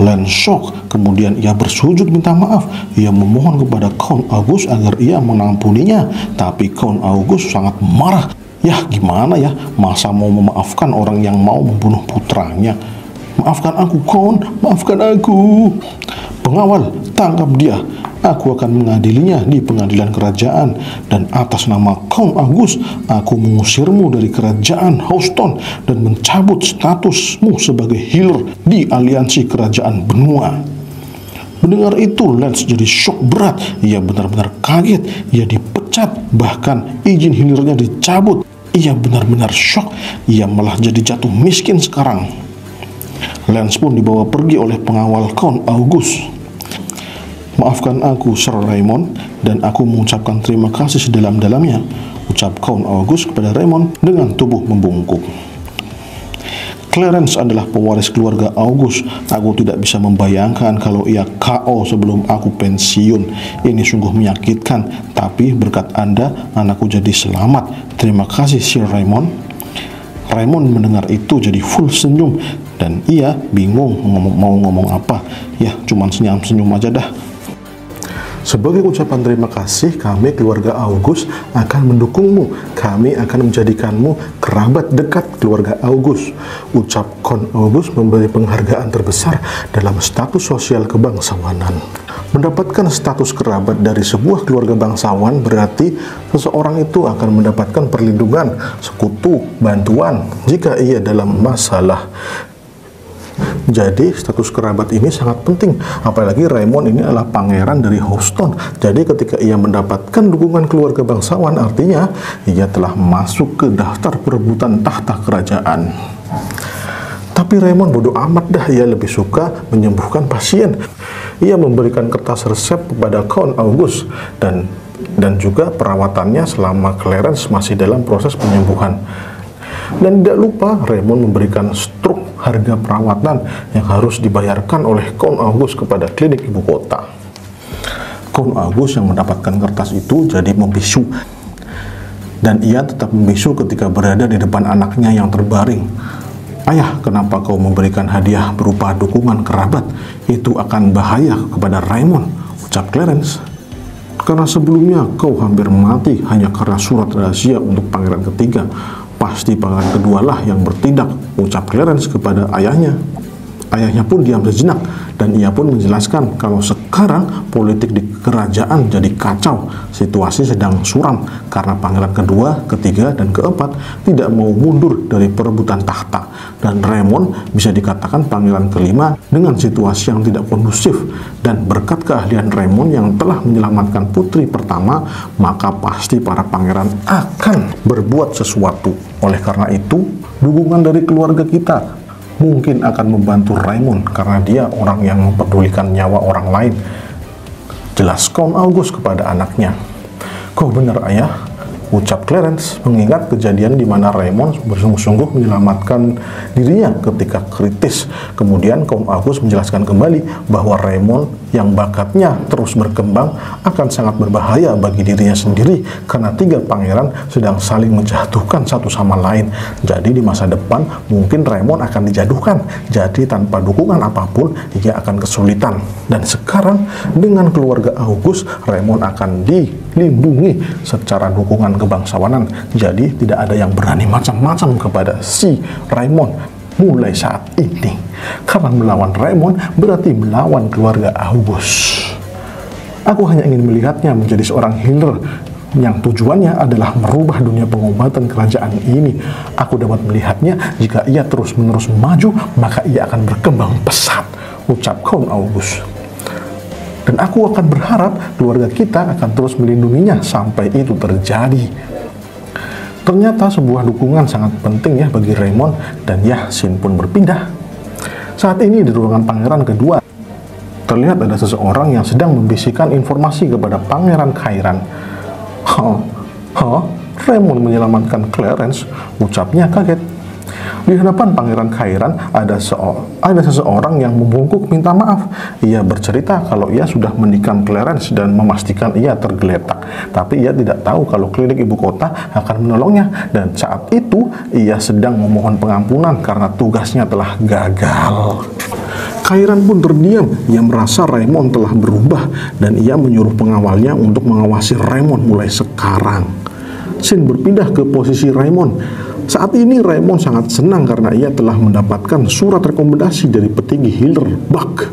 Len shock, kemudian ia bersujud minta maaf. Ia memohon kepada Count August agar ia mengampuninya, tapi Count August sangat marah. Ya gimana ya, masa mau memaafkan orang yang mau membunuh putranya? Maafkan aku, Count, maafkan aku. Pengawal, tangkap dia. Aku akan mengadilinya di pengadilan kerajaan dan atas nama Count Agus, aku mengusirmu dari kerajaan Houston dan mencabut statusmu sebagai healer di aliansi kerajaan benua. Mendengar itu, Lance jadi shock berat. Ia benar-benar kaget. Ia dipecat, bahkan izin healernya dicabut. Ia benar-benar shock. Ia malah jadi jatuh miskin sekarang. Lance pun dibawa pergi oleh pengawal Count August. Maafkan aku, Sir Raymond, dan aku mengucapkan terima kasih sedalam-dalamnya. Ucap Count August kepada Raymond dengan tubuh membungkuk. Clarence adalah pewaris keluarga August. Aku tidak bisa membayangkan kalau ia KO sebelum aku pensiun. Ini sungguh menyakitkan, tapi berkat Anda, anakku jadi selamat. Terima kasih, Sir Raymond. Raymond mendengar itu jadi full senyum dan ia bingung mau ngomong apa. Ya, cuman senyum-senyum aja dah. Sebagai ucapan terima kasih, kami keluarga August akan mendukungmu. Kami akan menjadikanmu kerabat dekat keluarga August. Ucap Kon August memberi penghargaan terbesar dalam status sosial kebangsawanan. Mendapatkan status kerabat dari sebuah keluarga bangsawan berarti seseorang itu akan mendapatkan perlindungan, sekutu, bantuan jika ia dalam masalah. Jadi status kerabat ini sangat penting. Apalagi Raymond ini adalah pangeran dari Houston. Jadi ketika ia mendapatkan dukungan keluarga bangsawan artinya ia telah masuk ke daftar perebutan tahta kerajaan. Tapi Raymond bodoh amat dah, ia lebih suka menyembuhkan pasien. Ia memberikan kertas resep kepada Count August dan dan juga perawatannya selama Clarence masih dalam proses penyembuhan. Dan tidak lupa Raymond memberikan struk harga perawatan yang harus dibayarkan oleh Count August kepada klinik ibu kota. Count August yang mendapatkan kertas itu jadi membisu dan ia tetap membisu ketika berada di depan anaknya yang terbaring. Ayah, kenapa kau memberikan hadiah berupa dukungan kerabat? Itu akan bahaya kepada Raymond, ucap Clarence. Karena sebelumnya kau hampir mati hanya karena surat rahasia untuk pangeran ketiga pasti pangeran kedualah yang bertindak ucap Clarence kepada ayahnya ayahnya pun diam sejenak dan ia pun menjelaskan kalau sekarang politik di kerajaan jadi kacau situasi sedang suram karena pangeran kedua, ketiga, dan keempat tidak mau mundur dari perebutan tahta. Dan Raymond bisa dikatakan pangeran kelima dengan situasi yang tidak kondusif dan berkat keahlian Raymond yang telah menyelamatkan putri pertama maka pasti para pangeran akan berbuat sesuatu. Oleh karena itu dukungan dari keluarga kita mungkin akan membantu Raymond karena dia orang yang mempedulikan nyawa orang lain. Jelas Count August kepada anaknya. Kau benar ayah, ucap Clarence mengingat kejadian di mana Raymond bersungguh-sungguh menyelamatkan dirinya ketika kritis. Kemudian kaum Agus menjelaskan kembali bahwa Raymond yang bakatnya terus berkembang akan sangat berbahaya bagi dirinya sendiri karena tiga pangeran sedang saling menjatuhkan satu sama lain. Jadi di masa depan mungkin Raymond akan dijatuhkan. Jadi tanpa dukungan apa pun ia akan kesulitan. Dan sekarang dengan keluarga August Raymond akan dilindungi secara dukungan kebangsawanan. Jadi tidak ada yang berani macam-macam kepada si Raymond. mulai saat ini. Karena melawan Raymond berarti melawan keluarga August. Aku hanya ingin melihatnya menjadi seorang healer yang tujuannya adalah merubah dunia pengobatan kerajaan ini. Aku dapat melihatnya jika ia terus-menerus maju, maka ia akan berkembang pesat, ucap Count August. Dan aku akan berharap keluarga kita akan terus melindunginya sampai itu terjadi. Ternyata sebuah dukungan sangat penting ya bagi Raymond dan Yahsin pun berpindah. Saat ini di ruangan pangeran kedua, terlihat ada seseorang yang sedang membisikkan informasi kepada pangeran Khairan. Hah? Hah? Raymond menyelamatkan Clarence, ucapnya kaget. Di hadapan Pangeran Khairan ada ada seseorang yang membungkuk minta maaf. Ia bercerita kalau ia sudah menikam Clarence dan memastikan ia tergeletak. Tapi ia tidak tahu kalau klinik ibu kota akan menolongnya dan saat itu ia sedang memohon pengampunan karena tugasnya telah gagal. Khairan pun terdiam. Ia merasa Raymond telah berubah dan ia menyuruh pengawalnya untuk mengawasi Raymond mulai sekarang. Sin berpindah ke posisi Raymond. Saat ini Raymond sangat senang karena ia telah mendapatkan surat rekomendasi dari petinggi healer Buck.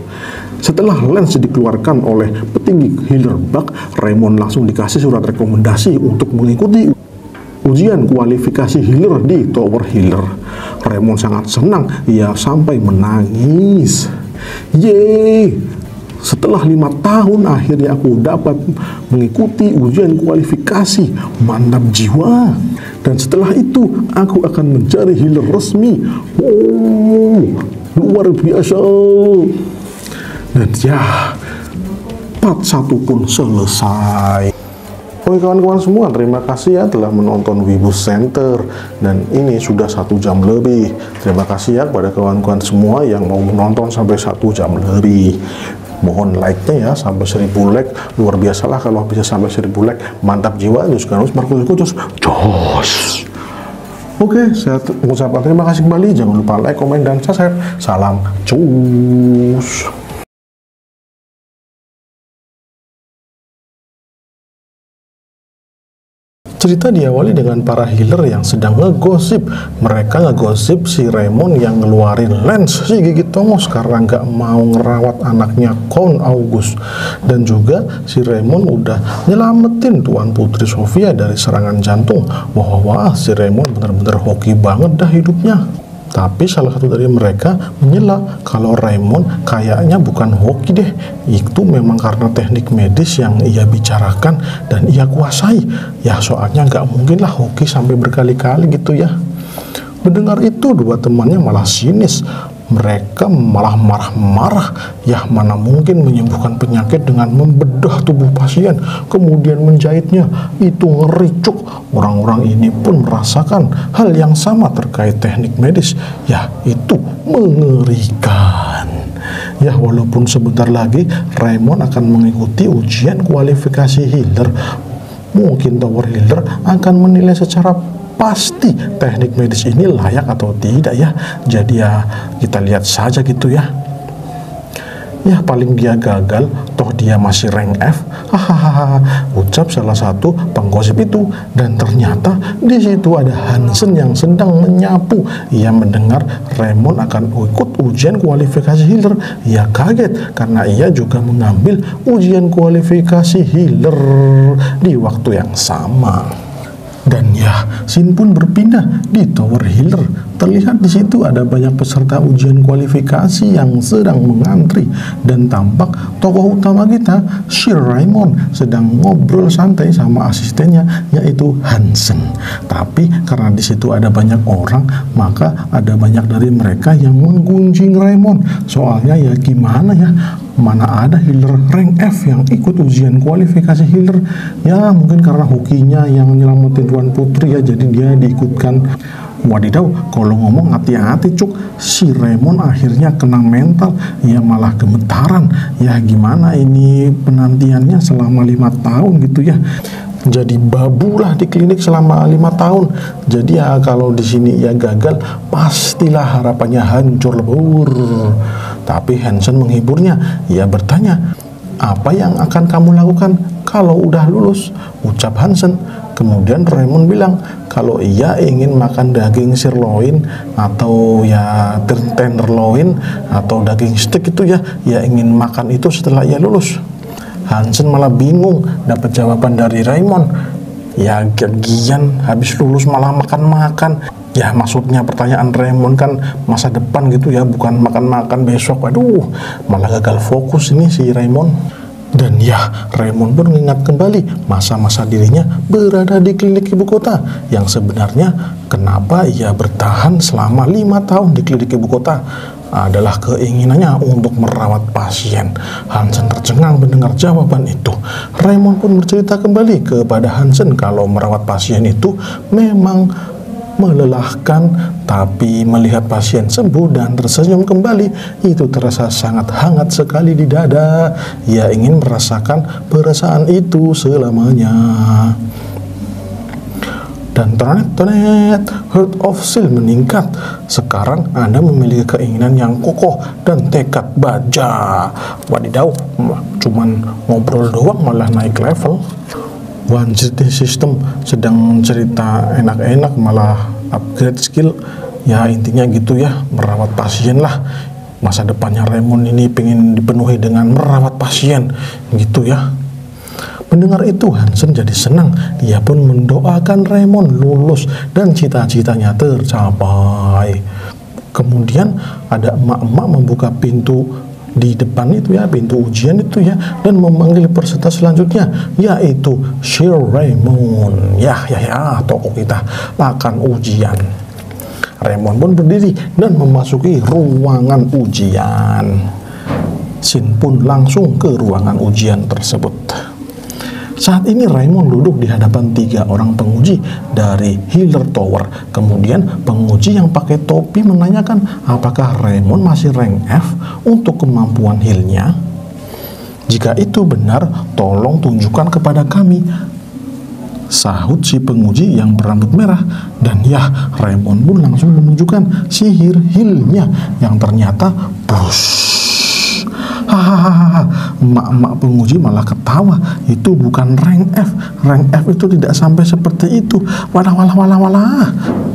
Setelah lens dikeluarkan oleh petinggi healer Buck, Raymond langsung dikasih surat rekomendasi untuk mengikuti ujian kualifikasi healer di Tower Healer. Raymond sangat senang, ia sampai menangis. Yeay! Setelah lima tahun akhirnya aku dapat mengikuti ujian kualifikasi mantap jiwa. Dan setelah itu aku akan menjadi healer resmi. Oh, luar biasa. Dan ya, part satu pun selesai. Oke kawan-kawan semua, terima kasih ya telah menonton Wibu Center dan ini sudah satu jam lebih. Terima kasih ya kepada kawan-kawan semua yang mau menonton sampai satu jam lebih. Mohon like-nya ya sampai 1000 like luar biasa lah kalau bisa sampai 1000 like mantap jiwa Jus Ganus Markus Kudus jos Oke, saya mengucapkan terima kasih kembali. Jangan lupa like, komen, dan subscribe. Salam cus. Cerita diawali dengan para healer yang sedang ngegosip. Mereka ngegosip si Raymond yang ngeluarin lens si Gigi Tongos karena nggak mau ngerawat anaknya Count August. Dan juga si Raymond udah nyelamatin Tuan Putri Sofia dari serangan jantung. Wah, wah, si Raymond bener-bener hoki banget dah hidupnya. Tapi salah satu dari mereka menyela kalau Raymond kayaknya bukan hoki deh. Itu memang karena teknik medis yang ia bicarakan dan ia kuasai. Ya soalnya nggak mungkin lah hoki sampai berkali-kali gitu ya. Mendengar itu dua temannya malah sinis. Mereka malah marah-marah. Ya mana mungkin menyembuhkan penyakit dengan membedah tubuh pasien kemudian menjahitnya. Itu ngeri cuk. Orang-orang ini pun merasakan hal yang sama terkait teknik medis. Ya itu mengerikan. Ya walaupun sebentar lagi Raymond akan mengikuti ujian kualifikasi healer mungkin tower healer akan menilai secara pasti teknik medis ini layak atau tidak ya? Jadi ya kita lihat saja gitu ya. Ya paling dia gagal toh dia masih rank F. Hahaha ucap salah satu penggosip itu. Dan ternyata di situ ada Hansen yang sedang menyapu. Ia mendengar Raymond akan ikut ujian kualifikasi healer. Ia kaget karena ia juga mengambil ujian kualifikasi healer di waktu yang sama dan ya, Sin pun berpindah di Tower Healer. Terlihat di situ ada banyak peserta ujian kualifikasi yang sedang mengantri dan tampak tokoh utama kita, Sir Raymond, sedang ngobrol santai sama asistennya yaitu Hansen. Tapi karena di situ ada banyak orang, maka ada banyak dari mereka yang menggunjing Raymond. Soalnya ya gimana ya, mana ada healer rank F yang ikut ujian kualifikasi healer? Ya mungkin karena hokinya yang nyelamatin Tuan Putri ya jadi dia diikutkan. Wadidaw kalau ngomong hati-hati cuk. Si Raymond akhirnya kena mental. Ya malah gemetaran. Ya gimana ini penantiannya selama lima tahun gitu ya jadi babu lah di klinik selama lima tahun. Jadi ya kalau di sini ia gagal, pastilah harapannya hancur lebur. Tapi Hansen menghiburnya. Ia bertanya, apa yang akan kamu lakukan? kalau udah lulus, ucap Hansen. Kemudian Raymond bilang kalau ia ingin makan daging sirloin atau ya tenderloin atau daging steak itu ya, ia ingin makan itu setelah ia lulus. Hansen malah bingung dapat jawaban dari Raymond. Ya gagian habis lulus malah makan-makan. Ya maksudnya pertanyaan Raymond kan masa depan gitu ya, bukan makan-makan besok. Aduh, malah gagal fokus ini si Raymond. Dan ya, Raymond pun mengingat kembali masa-masa dirinya berada di klinik ibu kota yang sebenarnya kenapa ia bertahan selama lima tahun di klinik ibu kota adalah keinginannya untuk merawat pasien. Hansen tercengang mendengar jawaban itu. Raymond pun bercerita kembali kepada Hansen kalau merawat pasien itu memang melelahkan, tapi melihat pasien sembuh dan tersenyum kembali, itu terasa sangat hangat sekali di dada. Ia ingin merasakan perasaan itu selamanya. Dan ternet herd of seal meningkat. Sekarang Anda memiliki keinginan yang kokoh dan tekad baja. Wadidaw, cuman ngobrol doang malah naik level. One City System sedang cerita enak-enak malah upgrade skill ya intinya gitu ya merawat pasien lah masa depannya Raymond ini pengen dipenuhi dengan merawat pasien gitu ya Mendengar itu Hansen jadi senang. Dia pun mendoakan Raymond lulus dan cita-citanya tercapai. Kemudian ada emak-emak membuka pintu di depan itu ya pintu ujian itu ya dan memanggil peserta selanjutnya yaitu Sir Raymond ya ya ya tokoh kita akan ujian Raymond pun berdiri dan memasuki ruangan ujian Sin pun langsung ke ruangan ujian tersebut saat ini Raymond duduk di hadapan tiga orang penguji dari Hiller Tower. Kemudian penguji yang pakai topi menanyakan apakah Raymond masih rank F untuk kemampuan healnya. Jika itu benar, tolong tunjukkan kepada kami sahut si penguji yang berambut merah dan ya Raymond pun langsung menunjukkan sihir healnya yang ternyata bus hahaha. Emak-emak penguji malah ketawa. Itu bukan rank F. Rank F itu tidak sampai seperti itu. Walah walah walah walah.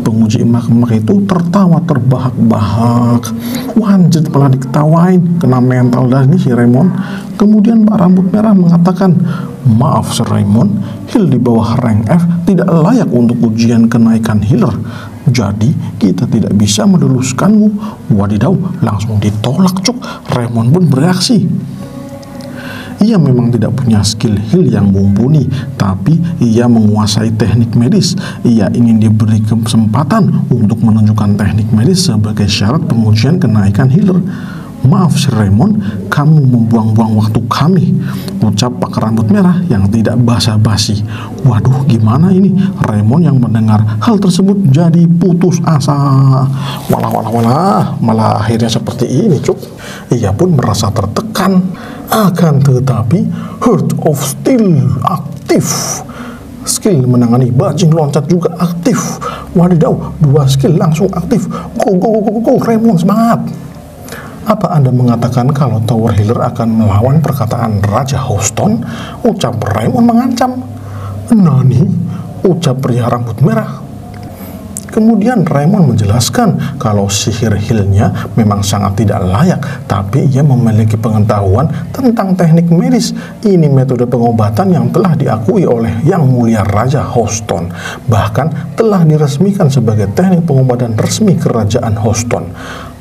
Penguji emak-emak itu tertawa terbahak-bahak. Wanjit malah diketawain. Kena mental dah ini si Raymond. Kemudian Pak Rambut Merah mengatakan maaf Sir Raymond. Heal di bawah rank F tidak layak untuk ujian kenaikan healer jadi kita tidak bisa meluluskanmu. Wadidaw, langsung ditolak cuk. Raymond pun bereaksi. Ia memang tidak punya skill heal yang mumpuni, tapi ia menguasai teknik medis. Ia ingin diberi kesempatan untuk menunjukkan teknik medis sebagai syarat pengujian kenaikan healer. Maaf Sir Raymond, kamu membuang-buang waktu kami. Ucap pak rambut merah yang tidak basa-basi. Waduh, gimana ini? Raymond yang mendengar hal tersebut jadi putus asa. Walah, walah, walah. Malah akhirnya seperti ini, cuk. Ia pun merasa tertekan. Akan tetapi, Heart of Steel aktif. Skill menangani bajing loncat juga aktif. Wadidaw, dua skill langsung aktif. Go, go, go, go, go, Raymond semangat. Apa Anda mengatakan kalau Tower Healer akan melawan perkataan Raja Houston? Ucap Raymond mengancam. Nani? Ucap pria rambut merah. Kemudian Raymond menjelaskan kalau sihir healnya memang sangat tidak layak, tapi ia memiliki pengetahuan tentang teknik medis. Ini metode pengobatan yang telah diakui oleh Yang Mulia Raja Houston, bahkan telah diresmikan sebagai teknik pengobatan resmi Kerajaan Houston.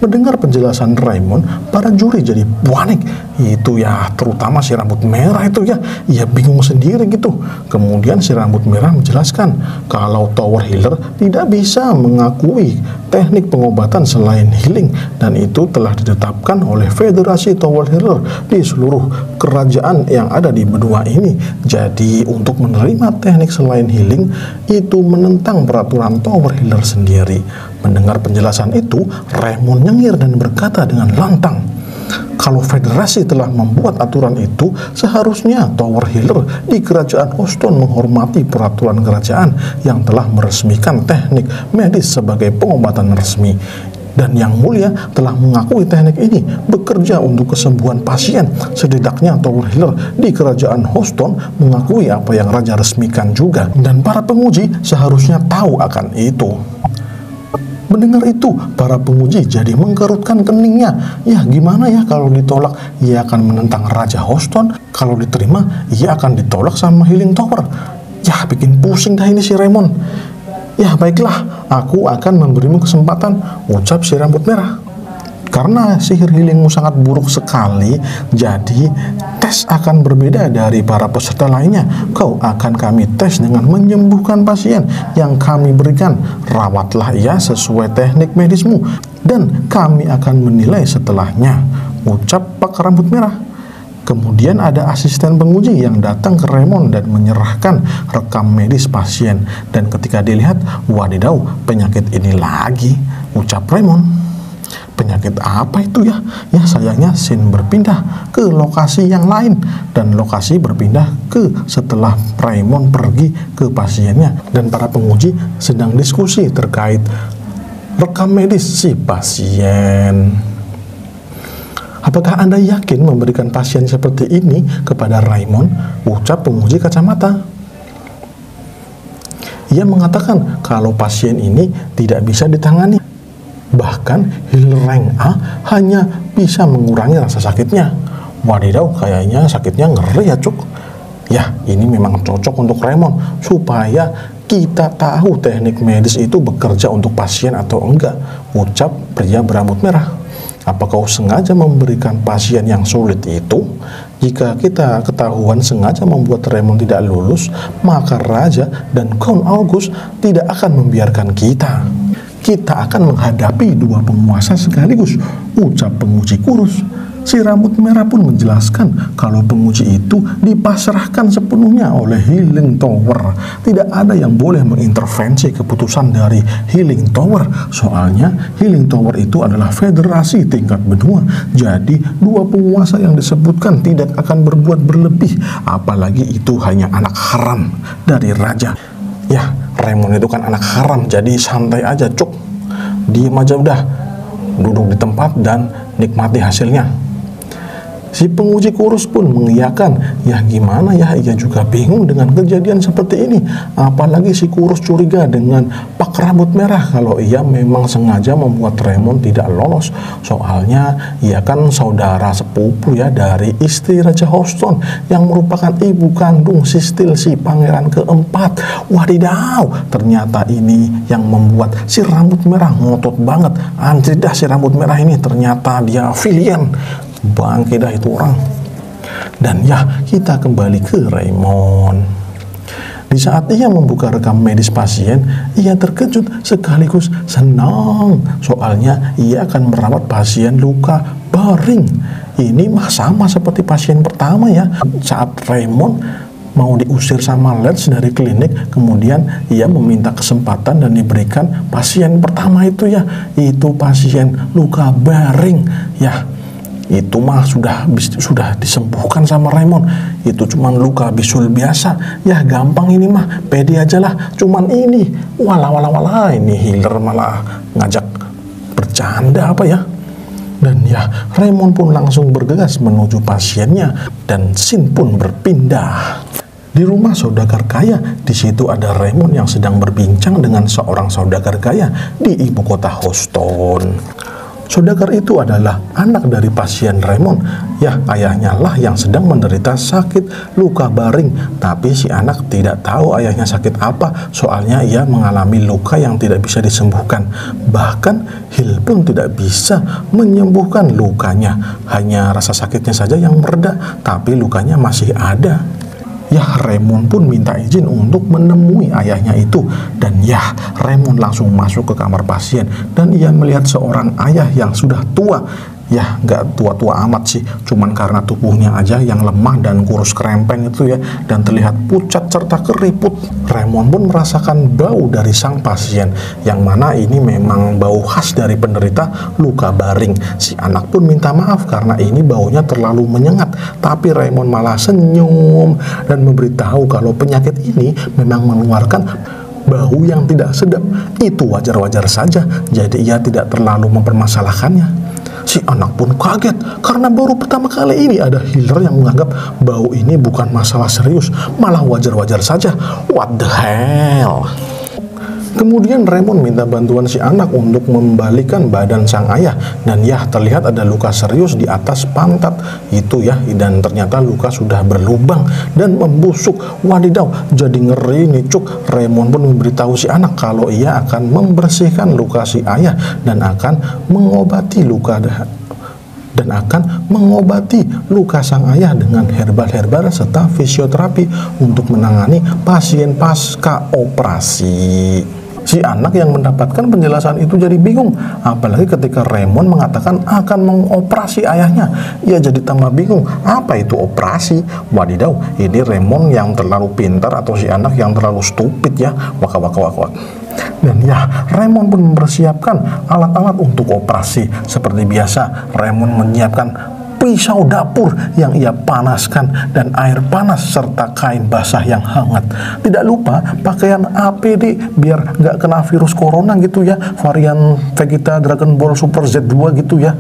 Mendengar penjelasan Raymond, para juri jadi panik. Itu ya, terutama si rambut merah itu ya, ia bingung sendiri gitu. Kemudian si rambut merah menjelaskan kalau Tower Healer tidak bisa mengakui teknik pengobatan selain healing dan itu telah ditetapkan oleh Federasi Tower Healer di seluruh kerajaan yang ada di benua ini. Jadi untuk menerima teknik selain healing itu menentang peraturan Tower Healer sendiri. Mendengar penjelasan itu, Raymond nyengir dan berkata dengan lantang, kalau federasi telah membuat aturan itu, seharusnya Tower Healer di kerajaan Houston menghormati peraturan kerajaan yang telah meresmikan teknik medis sebagai pengobatan resmi. dan yang mulia telah mengakui teknik ini bekerja untuk kesembuhan pasien. Setidaknya Tower Healer di kerajaan Houston mengakui apa yang raja resmikan juga dan para penguji seharusnya tahu akan itu. Mendengar itu, para penguji jadi mengkerutkan keningnya. Ya, gimana ya kalau ditolak? Ia akan menentang Raja Houston. Kalau diterima, ia akan ditolak sama Healing Tower. Ya, bikin pusing dah ini si Raymond. Ya, baiklah, aku akan memberimu kesempatan, ucap si rambut merah. Karena sihir healingmu sangat buruk sekali, jadi tes akan berbeda dari para peserta lainnya. Kau akan kami tes dengan menyembuhkan pasien yang kami berikan. Rawatlah ia sesuai teknik medismu, dan kami akan menilai setelahnya. Ucap Pak Rambut Merah. Kemudian ada asisten penguji yang datang ke Raymond dan menyerahkan rekam medis pasien. Dan ketika dilihat, wadidaw, penyakit ini lagi, ucap Raymond penyakit apa itu ya? Ya sayangnya Sin berpindah ke lokasi yang lain dan lokasi berpindah ke setelah Raymond pergi ke pasiennya dan para penguji sedang diskusi terkait rekam medis si pasien. Apakah Anda yakin memberikan pasien seperti ini kepada Raymond? Ucap penguji kacamata. Ia mengatakan kalau pasien ini tidak bisa ditangani Bahkan heal rank A hanya bisa mengurangi rasa sakitnya. Wadidaw, kayaknya sakitnya ngeri ya cuk. Ya, ini memang cocok untuk Raymond supaya kita tahu teknik medis itu bekerja untuk pasien atau enggak. Ucap pria berambut merah. Apa kau sengaja memberikan pasien yang sulit itu? Jika kita ketahuan sengaja membuat Raymond tidak lulus, maka Raja dan Count August tidak akan membiarkan kita kita akan menghadapi dua penguasa sekaligus, ucap penguji kurus. Si rambut merah pun menjelaskan kalau penguji itu dipasrahkan sepenuhnya oleh Healing Tower. Tidak ada yang boleh mengintervensi keputusan dari Healing Tower. Soalnya Healing Tower itu adalah federasi tingkat benua. Jadi dua penguasa yang disebutkan tidak akan berbuat berlebih. Apalagi itu hanya anak haram dari raja. Ya, Raymond itu kan anak haram, jadi santai aja, cuk. Diem aja udah, duduk di tempat dan nikmati hasilnya. Si penguji kurus pun mengiyakan, ya gimana ya, ia juga bingung dengan kejadian seperti ini. Apalagi si kurus curiga dengan pak rambut merah kalau ia memang sengaja membuat Raymond tidak lolos. Soalnya ia kan saudara sepupu ya dari istri Raja Houston yang merupakan ibu kandung Sistil si pangeran keempat. Wadidaw, ternyata ini yang membuat si rambut merah ngotot banget. Anjir dah si rambut merah ini ternyata dia filian bangke itu orang dan ya kita kembali ke Raymond di saat ia membuka rekam medis pasien, ia terkejut sekaligus senang. Soalnya ia akan merawat pasien luka baring. Ini mah sama seperti pasien pertama ya. Saat Raymond mau diusir sama Lens dari klinik, kemudian ia meminta kesempatan dan diberikan pasien pertama itu ya, itu pasien luka baring ya itu mah sudah sudah disembuhkan sama Raymond. Itu cuman luka bisul biasa. Ya gampang ini mah. Pede aja lah. Cuman ini. Wala wala wala ini healer malah ngajak bercanda apa ya? Dan ya Raymond pun langsung bergegas menuju pasiennya dan Sin pun berpindah. Di rumah saudagar kaya, di situ ada Raymond yang sedang berbincang dengan seorang saudagar kaya di ibu kota Houston. Saudagar itu adalah anak dari pasien Raymond. Ya, ayahnya lah yang sedang menderita sakit luka baring. Tapi si anak tidak tahu ayahnya sakit apa, soalnya ia mengalami luka yang tidak bisa disembuhkan. Bahkan Hill pun tidak bisa menyembuhkan lukanya. Hanya rasa sakitnya saja yang mereda, tapi lukanya masih ada. Ya Raymond pun minta izin untuk menemui ayahnya itu. Dan ya Raymond langsung masuk ke kamar pasien. Dan ia melihat seorang ayah yang sudah tua ya nggak tua-tua amat sih cuman karena tubuhnya aja yang lemah dan kurus kerempeng itu ya dan terlihat pucat serta keriput Raymond pun merasakan bau dari sang pasien yang mana ini memang bau khas dari penderita luka baring si anak pun minta maaf karena ini baunya terlalu menyengat tapi Raymond malah senyum dan memberitahu kalau penyakit ini memang mengeluarkan bau yang tidak sedap. Itu wajar-wajar saja, jadi ia tidak terlalu mempermasalahkannya. Si anak pun kaget karena baru pertama kali ini ada healer yang menganggap bau ini bukan masalah serius, malah wajar-wajar saja. What the hell? Kemudian Raymond minta bantuan si anak untuk membalikan badan sang ayah. Dan ya terlihat ada luka serius di atas pantat itu ya. Dan ternyata luka sudah berlubang dan membusuk. Wadidaw jadi ngeri nih cuk. Raymond pun memberitahu si anak kalau ia akan membersihkan luka si ayah dan akan mengobati luka dan akan mengobati luka sang ayah dengan herbal-herbal serta fisioterapi untuk menangani pasien pasca operasi. Si anak yang mendapatkan penjelasan itu jadi bingung, apalagi ketika Raymond mengatakan akan mengoperasi ayahnya. Ia jadi tambah bingung, apa itu operasi? Wadidaw, ini Raymond yang terlalu pintar atau si anak yang terlalu stupid ya? Waka waka waka. Dan ya, Raymond pun mempersiapkan alat-alat untuk operasi. Seperti biasa, Raymond menyiapkan pisau dapur yang ia panaskan dan air panas serta kain basah yang hangat. Tidak lupa pakaian APD biar nggak kena virus corona gitu ya, varian Vegeta Dragon Ball Super Z2 gitu ya.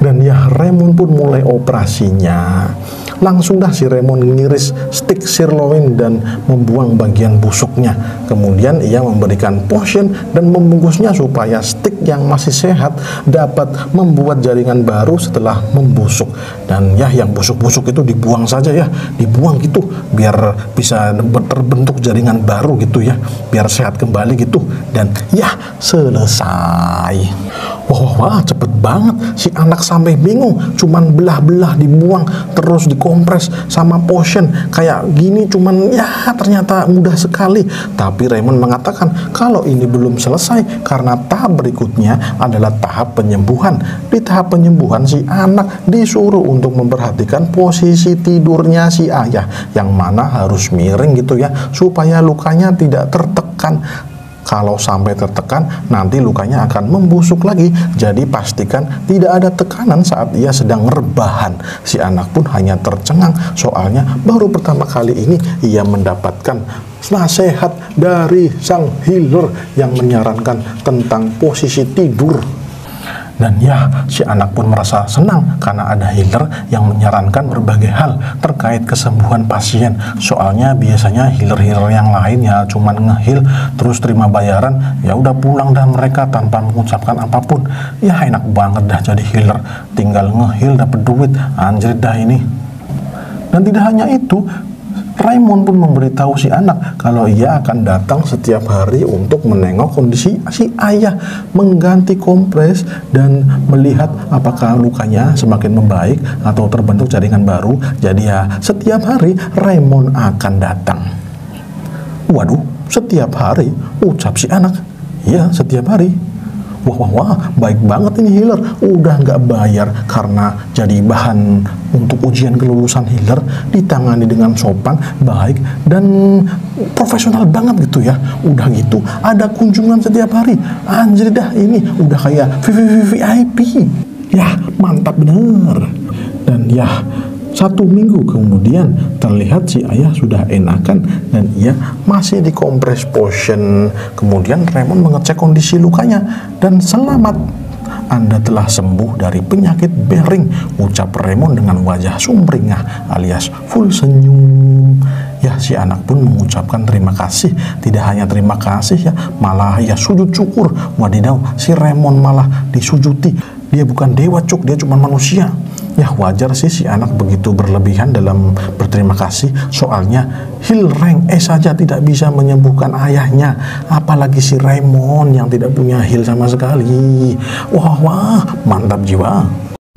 Dan ya Raymond pun mulai operasinya langsung dah si Raymond ngiris stick sirloin dan membuang bagian busuknya. Kemudian ia memberikan potion dan membungkusnya supaya stick yang masih sehat dapat membuat jaringan baru setelah membusuk. Dan ya yang busuk-busuk itu dibuang saja ya, dibuang gitu biar bisa terbentuk jaringan baru gitu ya, biar sehat kembali gitu. Dan ya selesai. Wah, wah, wah, cepet banget. Si anak sampai bingung, cuman belah-belah dibuang, terus dikompres sama potion. Kayak gini cuman ya ternyata mudah sekali. Tapi Raymond mengatakan kalau ini belum selesai karena tahap berikutnya adalah tahap penyembuhan. Di tahap penyembuhan si anak disuruh untuk memperhatikan posisi tidurnya si ayah yang mana harus miring gitu ya supaya lukanya tidak tertekan kalau sampai tertekan, nanti lukanya akan membusuk lagi. Jadi pastikan tidak ada tekanan saat ia sedang rebahan. Si anak pun hanya tercengang, soalnya baru pertama kali ini ia mendapatkan nasihat dari sang healer yang menyarankan tentang posisi tidur dan ya, si anak pun merasa senang karena ada healer yang menyarankan berbagai hal terkait kesembuhan pasien. Soalnya biasanya healer-healer yang lain ya cuman ngehil terus terima bayaran, ya udah pulang dah mereka tanpa mengucapkan apa pun. Ya enak banget dah jadi healer, tinggal ngehil dapat duit, anjir dah ini. Dan tidak hanya itu, Raymond pun memberitahu si anak kalau ia akan datang setiap hari untuk menengok kondisi si ayah, mengganti kompres dan melihat apakah lukanya semakin membaik atau terbentuk jaringan baru. Jadi ya setiap hari Raymond akan datang. Waduh, setiap hari ucap si anak. Ya, setiap hari wah wah wah baik banget ini healer udah nggak bayar karena jadi bahan untuk ujian kelulusan healer ditangani dengan sopan baik dan profesional banget gitu ya. Udah gitu ada kunjungan setiap hari. Anjir dah ini udah kayak VIP ya mantap bener. Dan ya satu minggu kemudian terlihat si ayah sudah enakan dan ia masih di kompres potion. Kemudian Raymond mengecek kondisi lukanya dan selamat anda telah sembuh dari penyakit bering, ucap Raymond dengan wajah sumringah alias full senyum. Ya, si anak pun mengucapkan terima kasih. Tidak hanya terima kasih ya, malah ya sujud syukur. Wadidaw, si Raymond malah disujuti. Dia bukan dewa cuk, dia cuma manusia ya wajar sih si anak begitu berlebihan dalam berterima kasih. Soalnya Hill Rank E saja tidak bisa menyembuhkan ayahnya. Apalagi si Raymond yang tidak punya Hill sama sekali. Wah wah mantap jiwa.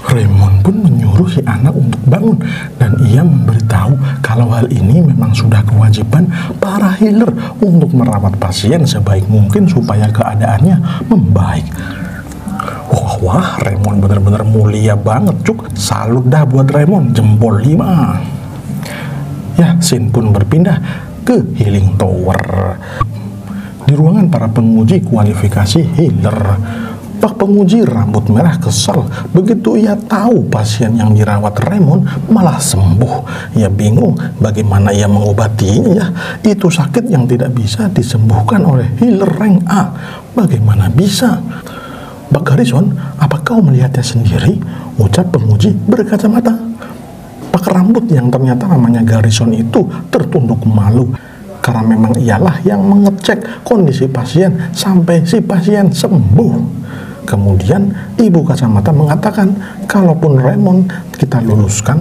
Raymond pun menyuruh si anak untuk bangun. Dan ia memberitahu kalau hal ini memang sudah kewajiban para healer untuk merawat pasien sebaik mungkin supaya keadaannya membaik. Wah, wah Raymond bener-bener mulia banget cuk. Salut dah buat Raymond, jempol 5. Ya, Sin pun berpindah ke Healing Tower. Di ruangan para penguji kualifikasi healer. Pak penguji rambut merah kesal begitu ia tahu pasien yang dirawat Raymond malah sembuh. Ia bingung bagaimana ia mengobatinya ya. Itu sakit yang tidak bisa disembuhkan oleh healer rank A. Bagaimana bisa? Pak Garrison, apa kau melihatnya sendiri? Ucap penguji berkacamata. Pak rambut yang ternyata namanya Garrison itu tertunduk malu karena memang ialah yang mengecek kondisi pasien sampai si pasien sembuh. Kemudian ibu kacamata mengatakan, kalaupun Raymond kita luluskan,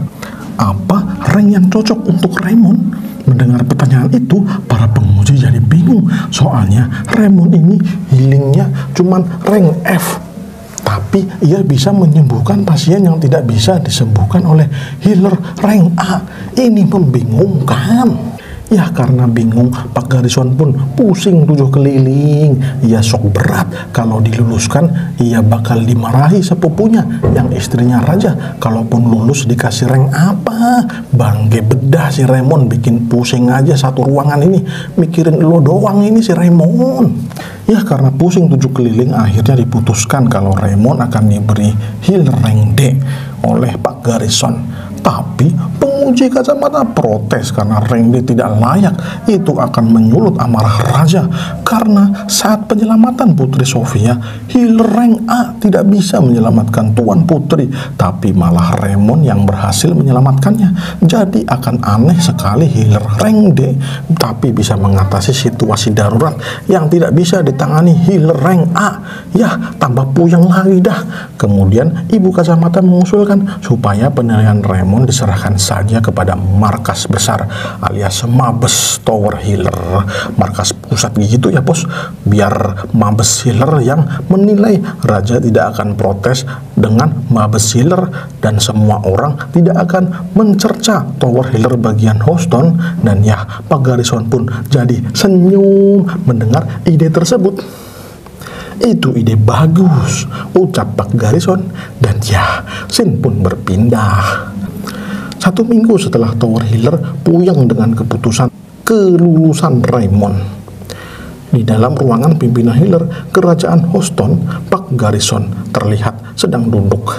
apa rank yang cocok untuk Raymond? Mendengar pertanyaan itu, para penguji jadi bingung. Soalnya Raymond ini healingnya cuman rank F. Tapi ia bisa menyembuhkan pasien yang tidak bisa disembuhkan oleh healer rank A. Ini membingungkan. Ya karena bingung, Pak Garison pun pusing tujuh keliling. Ia sok berat kalau diluluskan, ia bakal dimarahi sepupunya yang istrinya raja. Kalaupun lulus dikasih rank apa? Bangge bedah si Raymond bikin pusing aja satu ruangan ini. Mikirin lo doang ini si Raymond. Ya karena pusing tujuh keliling akhirnya diputuskan kalau Raymond akan diberi heal rank D oleh Pak Garrison. Tapi penguji kacamata protes karena Randy tidak layak. Itu akan menyulut amarah raja karena saat penyelamatan Putri Sofia, heal rank A tidak bisa menyelamatkan Tuan Putri, tapi malah Raymond yang berhasil menyelamatkannya. Jadi akan aneh sekali rank D tapi bisa mengatasi situasi darurat yang tidak bisa ditangani rank A. Ya, tambah puyeng lagi dah. Kemudian ibu kacamata mengusulkan supaya penilaian Raymond namun diserahkan saja kepada markas besar alias Mabes Tower Healer. Markas pusat gitu ya bos. Biar Mabes Healer yang menilai Raja tidak akan protes dengan Mabes Healer dan semua orang tidak akan mencerca Tower Healer bagian Houston. Dan ya Pak Garrison pun jadi senyum mendengar ide tersebut. Itu ide bagus, ucap Pak Garrison, dan ya, Sin pun berpindah. Satu minggu setelah Tower Healer puyeng dengan keputusan kelulusan Raymond. Di dalam ruangan pimpinan Healer, kerajaan Houston, Pak Garrison terlihat sedang duduk.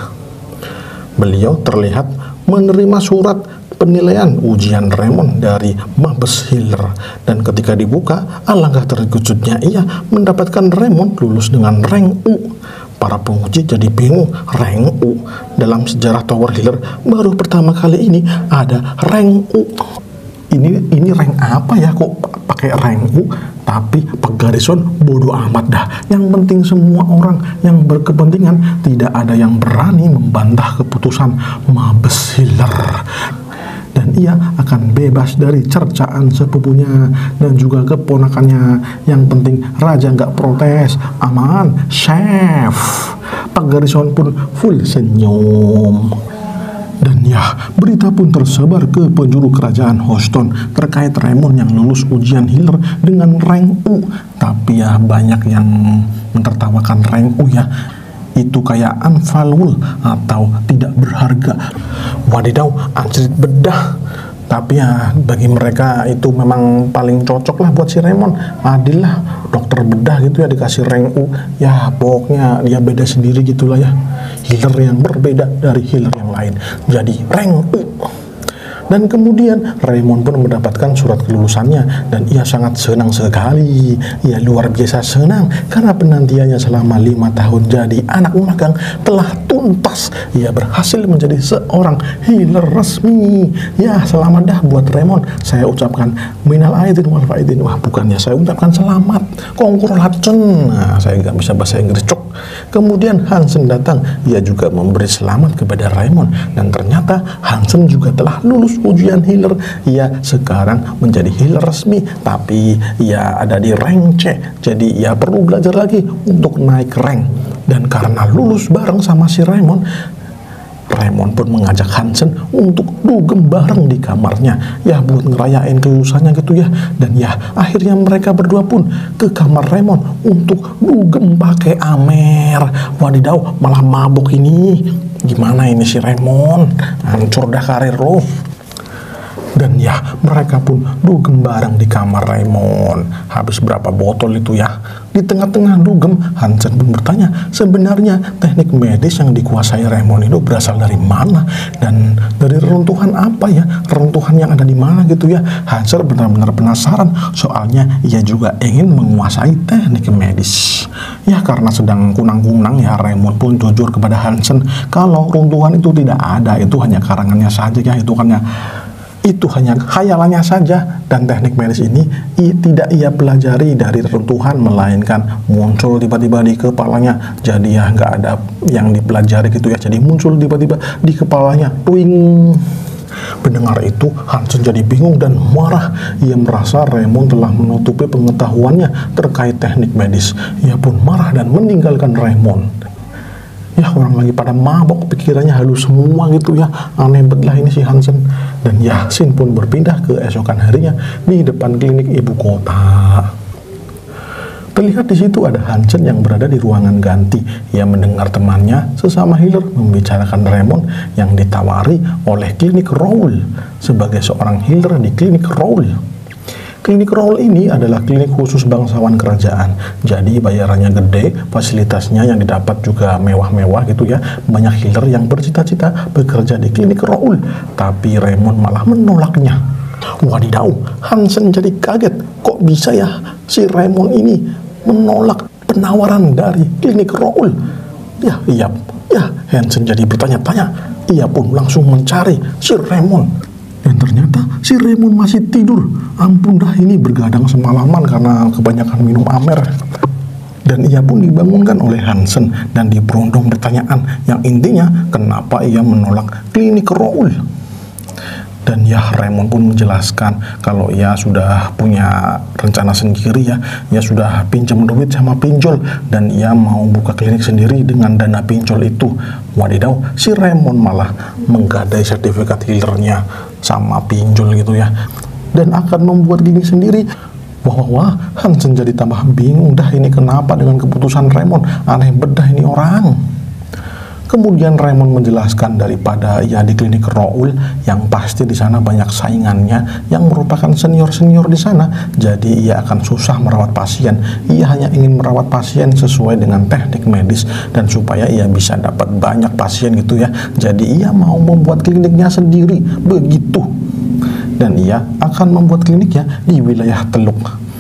Beliau terlihat menerima surat penilaian ujian Raymond dari Mabes Healer dan ketika dibuka alangkah terkejutnya ia mendapatkan Raymond lulus dengan rank U para penguji jadi bingung. Rank U. Dalam sejarah Tower Healer baru pertama kali ini ada rank U. Ini ini rank apa ya kok pakai rank U? Tapi Pak Garrison bodoh amat dah. Yang penting semua orang yang berkepentingan tidak ada yang berani membantah keputusan Mabes Healer dan ia akan bebas dari cercaan sepupunya dan juga keponakannya. Yang penting raja nggak protes, aman, chef. Pak Garrison pun full senyum. Dan ya, berita pun tersebar ke penjuru kerajaan Houston terkait Raymond yang lulus ujian healer dengan rank U. Tapi ya banyak yang menertawakan rank U ya itu kayak unvaluable atau tidak berharga. Wadidaw, anjrit bedah. Tapi ya bagi mereka itu memang paling cocok lah buat si Raymond. Adil lah, dokter bedah gitu ya dikasih rank U. Ya pokoknya dia beda sendiri gitulah ya. Healer yang berbeda dari healer yang lain. Jadi rank U. Dan kemudian Raymond pun mendapatkan surat kelulusannya dan ia sangat senang sekali. Ia luar biasa senang karena penantiannya selama lima tahun jadi anak magang telah tuntas. Ia berhasil menjadi seorang healer resmi. Ya selamat dah buat Raymond. Saya ucapkan minal aidin wal faidin. Wah bukannya saya ucapkan selamat. Kongkurlatsen. Nah saya nggak bisa bahasa Inggris cok. Kemudian Hansen datang. Ia juga memberi selamat kepada Raymond dan ternyata Hansen juga telah lulus ujian healer. Ia sekarang menjadi healer resmi. Tapi ia ada di rank C. Jadi ia perlu belajar lagi untuk naik rank. Dan karena lulus bareng sama si Raymond Raymond pun mengajak Hansen untuk dugem bareng di kamarnya. Ya buat ngerayain kelulusannya gitu ya. Dan ya akhirnya mereka berdua pun ke kamar Raymond untuk dugem pakai amer. Wadidaw malah mabuk ini. Gimana ini si Raymond? Hancur dah karir lo Dan ya, mereka pun dugem bareng di kamar Raymond. Habis berapa botol itu ya? Di tengah-tengah dugem, Hansen pun bertanya, sebenarnya teknik medis yang dikuasai Raymond itu berasal dari mana? Dan dari reruntuhan apa ya? Reruntuhan yang ada di mana gitu ya? Hansen benar-benar penasaran, soalnya ia juga ingin menguasai teknik medis. Ya karena sedang kunang-kunang ya, Raymond pun jujur kepada Hansen, kalau runtuhan itu tidak ada, itu hanya karangannya saja ya, itu hanya itu hanya khayalannya saja. Dan teknik medis ini i, tidak ia pelajari dari reruntuhan melainkan muncul tiba-tiba di kepalanya. Jadi ya nggak ada yang dipelajari gitu ya. Jadi muncul tiba-tiba di kepalanya. Twing. Mendengar itu, Hansen jadi bingung dan marah. Ia merasa Raymond telah menutupi pengetahuannya terkait teknik medis. Ia pun marah dan meninggalkan Raymond ya orang lagi pada mabok pikirannya halus semua gitu ya aneh banget lah ini si Hansen dan Yasin pun berpindah ke esokan harinya di depan klinik ibu kota Terlihat di situ ada Hansen yang berada di ruangan ganti. Ia mendengar temannya sesama healer membicarakan Raymond yang ditawari oleh klinik Raul sebagai seorang healer di klinik Raul. Klinik Roll ini adalah klinik khusus bangsawan kerajaan. Jadi bayarannya gede, fasilitasnya yang didapat juga mewah-mewah gitu ya. Banyak healer yang bercita-cita bekerja di klinik Roll, tapi Raymond malah menolaknya. Wadidaw, Hansen jadi kaget. Kok bisa ya si Raymond ini menolak penawaran dari klinik Roll? Ya, iya, ya, Hansen jadi bertanya-tanya. Ia pun langsung mencari si Raymond dan ternyata si Raymond masih tidur. Ampun dah ini bergadang semalaman karena kebanyakan minum amer. Dan ia pun dibangunkan oleh Hansen dan diberondong pertanyaan yang intinya kenapa ia menolak klinik Raul. Dan ya Raymond pun menjelaskan kalau ia sudah punya rencana sendiri ya, ia sudah pinjam duit sama pinjol dan ia mau buka klinik sendiri dengan dana pinjol itu. Wadidaw, si Raymond malah menggadai sertifikat healernya sama pinjol gitu ya. Dan akan membuat gini sendiri. Wah wah wah Hansen jadi tambah bingung dah ini kenapa dengan keputusan Raymond. Aneh bedah ini orang Kemudian Raymond menjelaskan daripada ia di klinik Raul yang pasti di sana banyak saingannya yang merupakan senior-senior di sana. Jadi ia akan susah merawat pasien. Ia hanya ingin merawat pasien sesuai dengan teknik medis dan supaya ia bisa dapat banyak pasien gitu ya. Jadi ia mau membuat kliniknya sendiri. Begitu. Dan ia akan membuat kliniknya di wilayah Teluk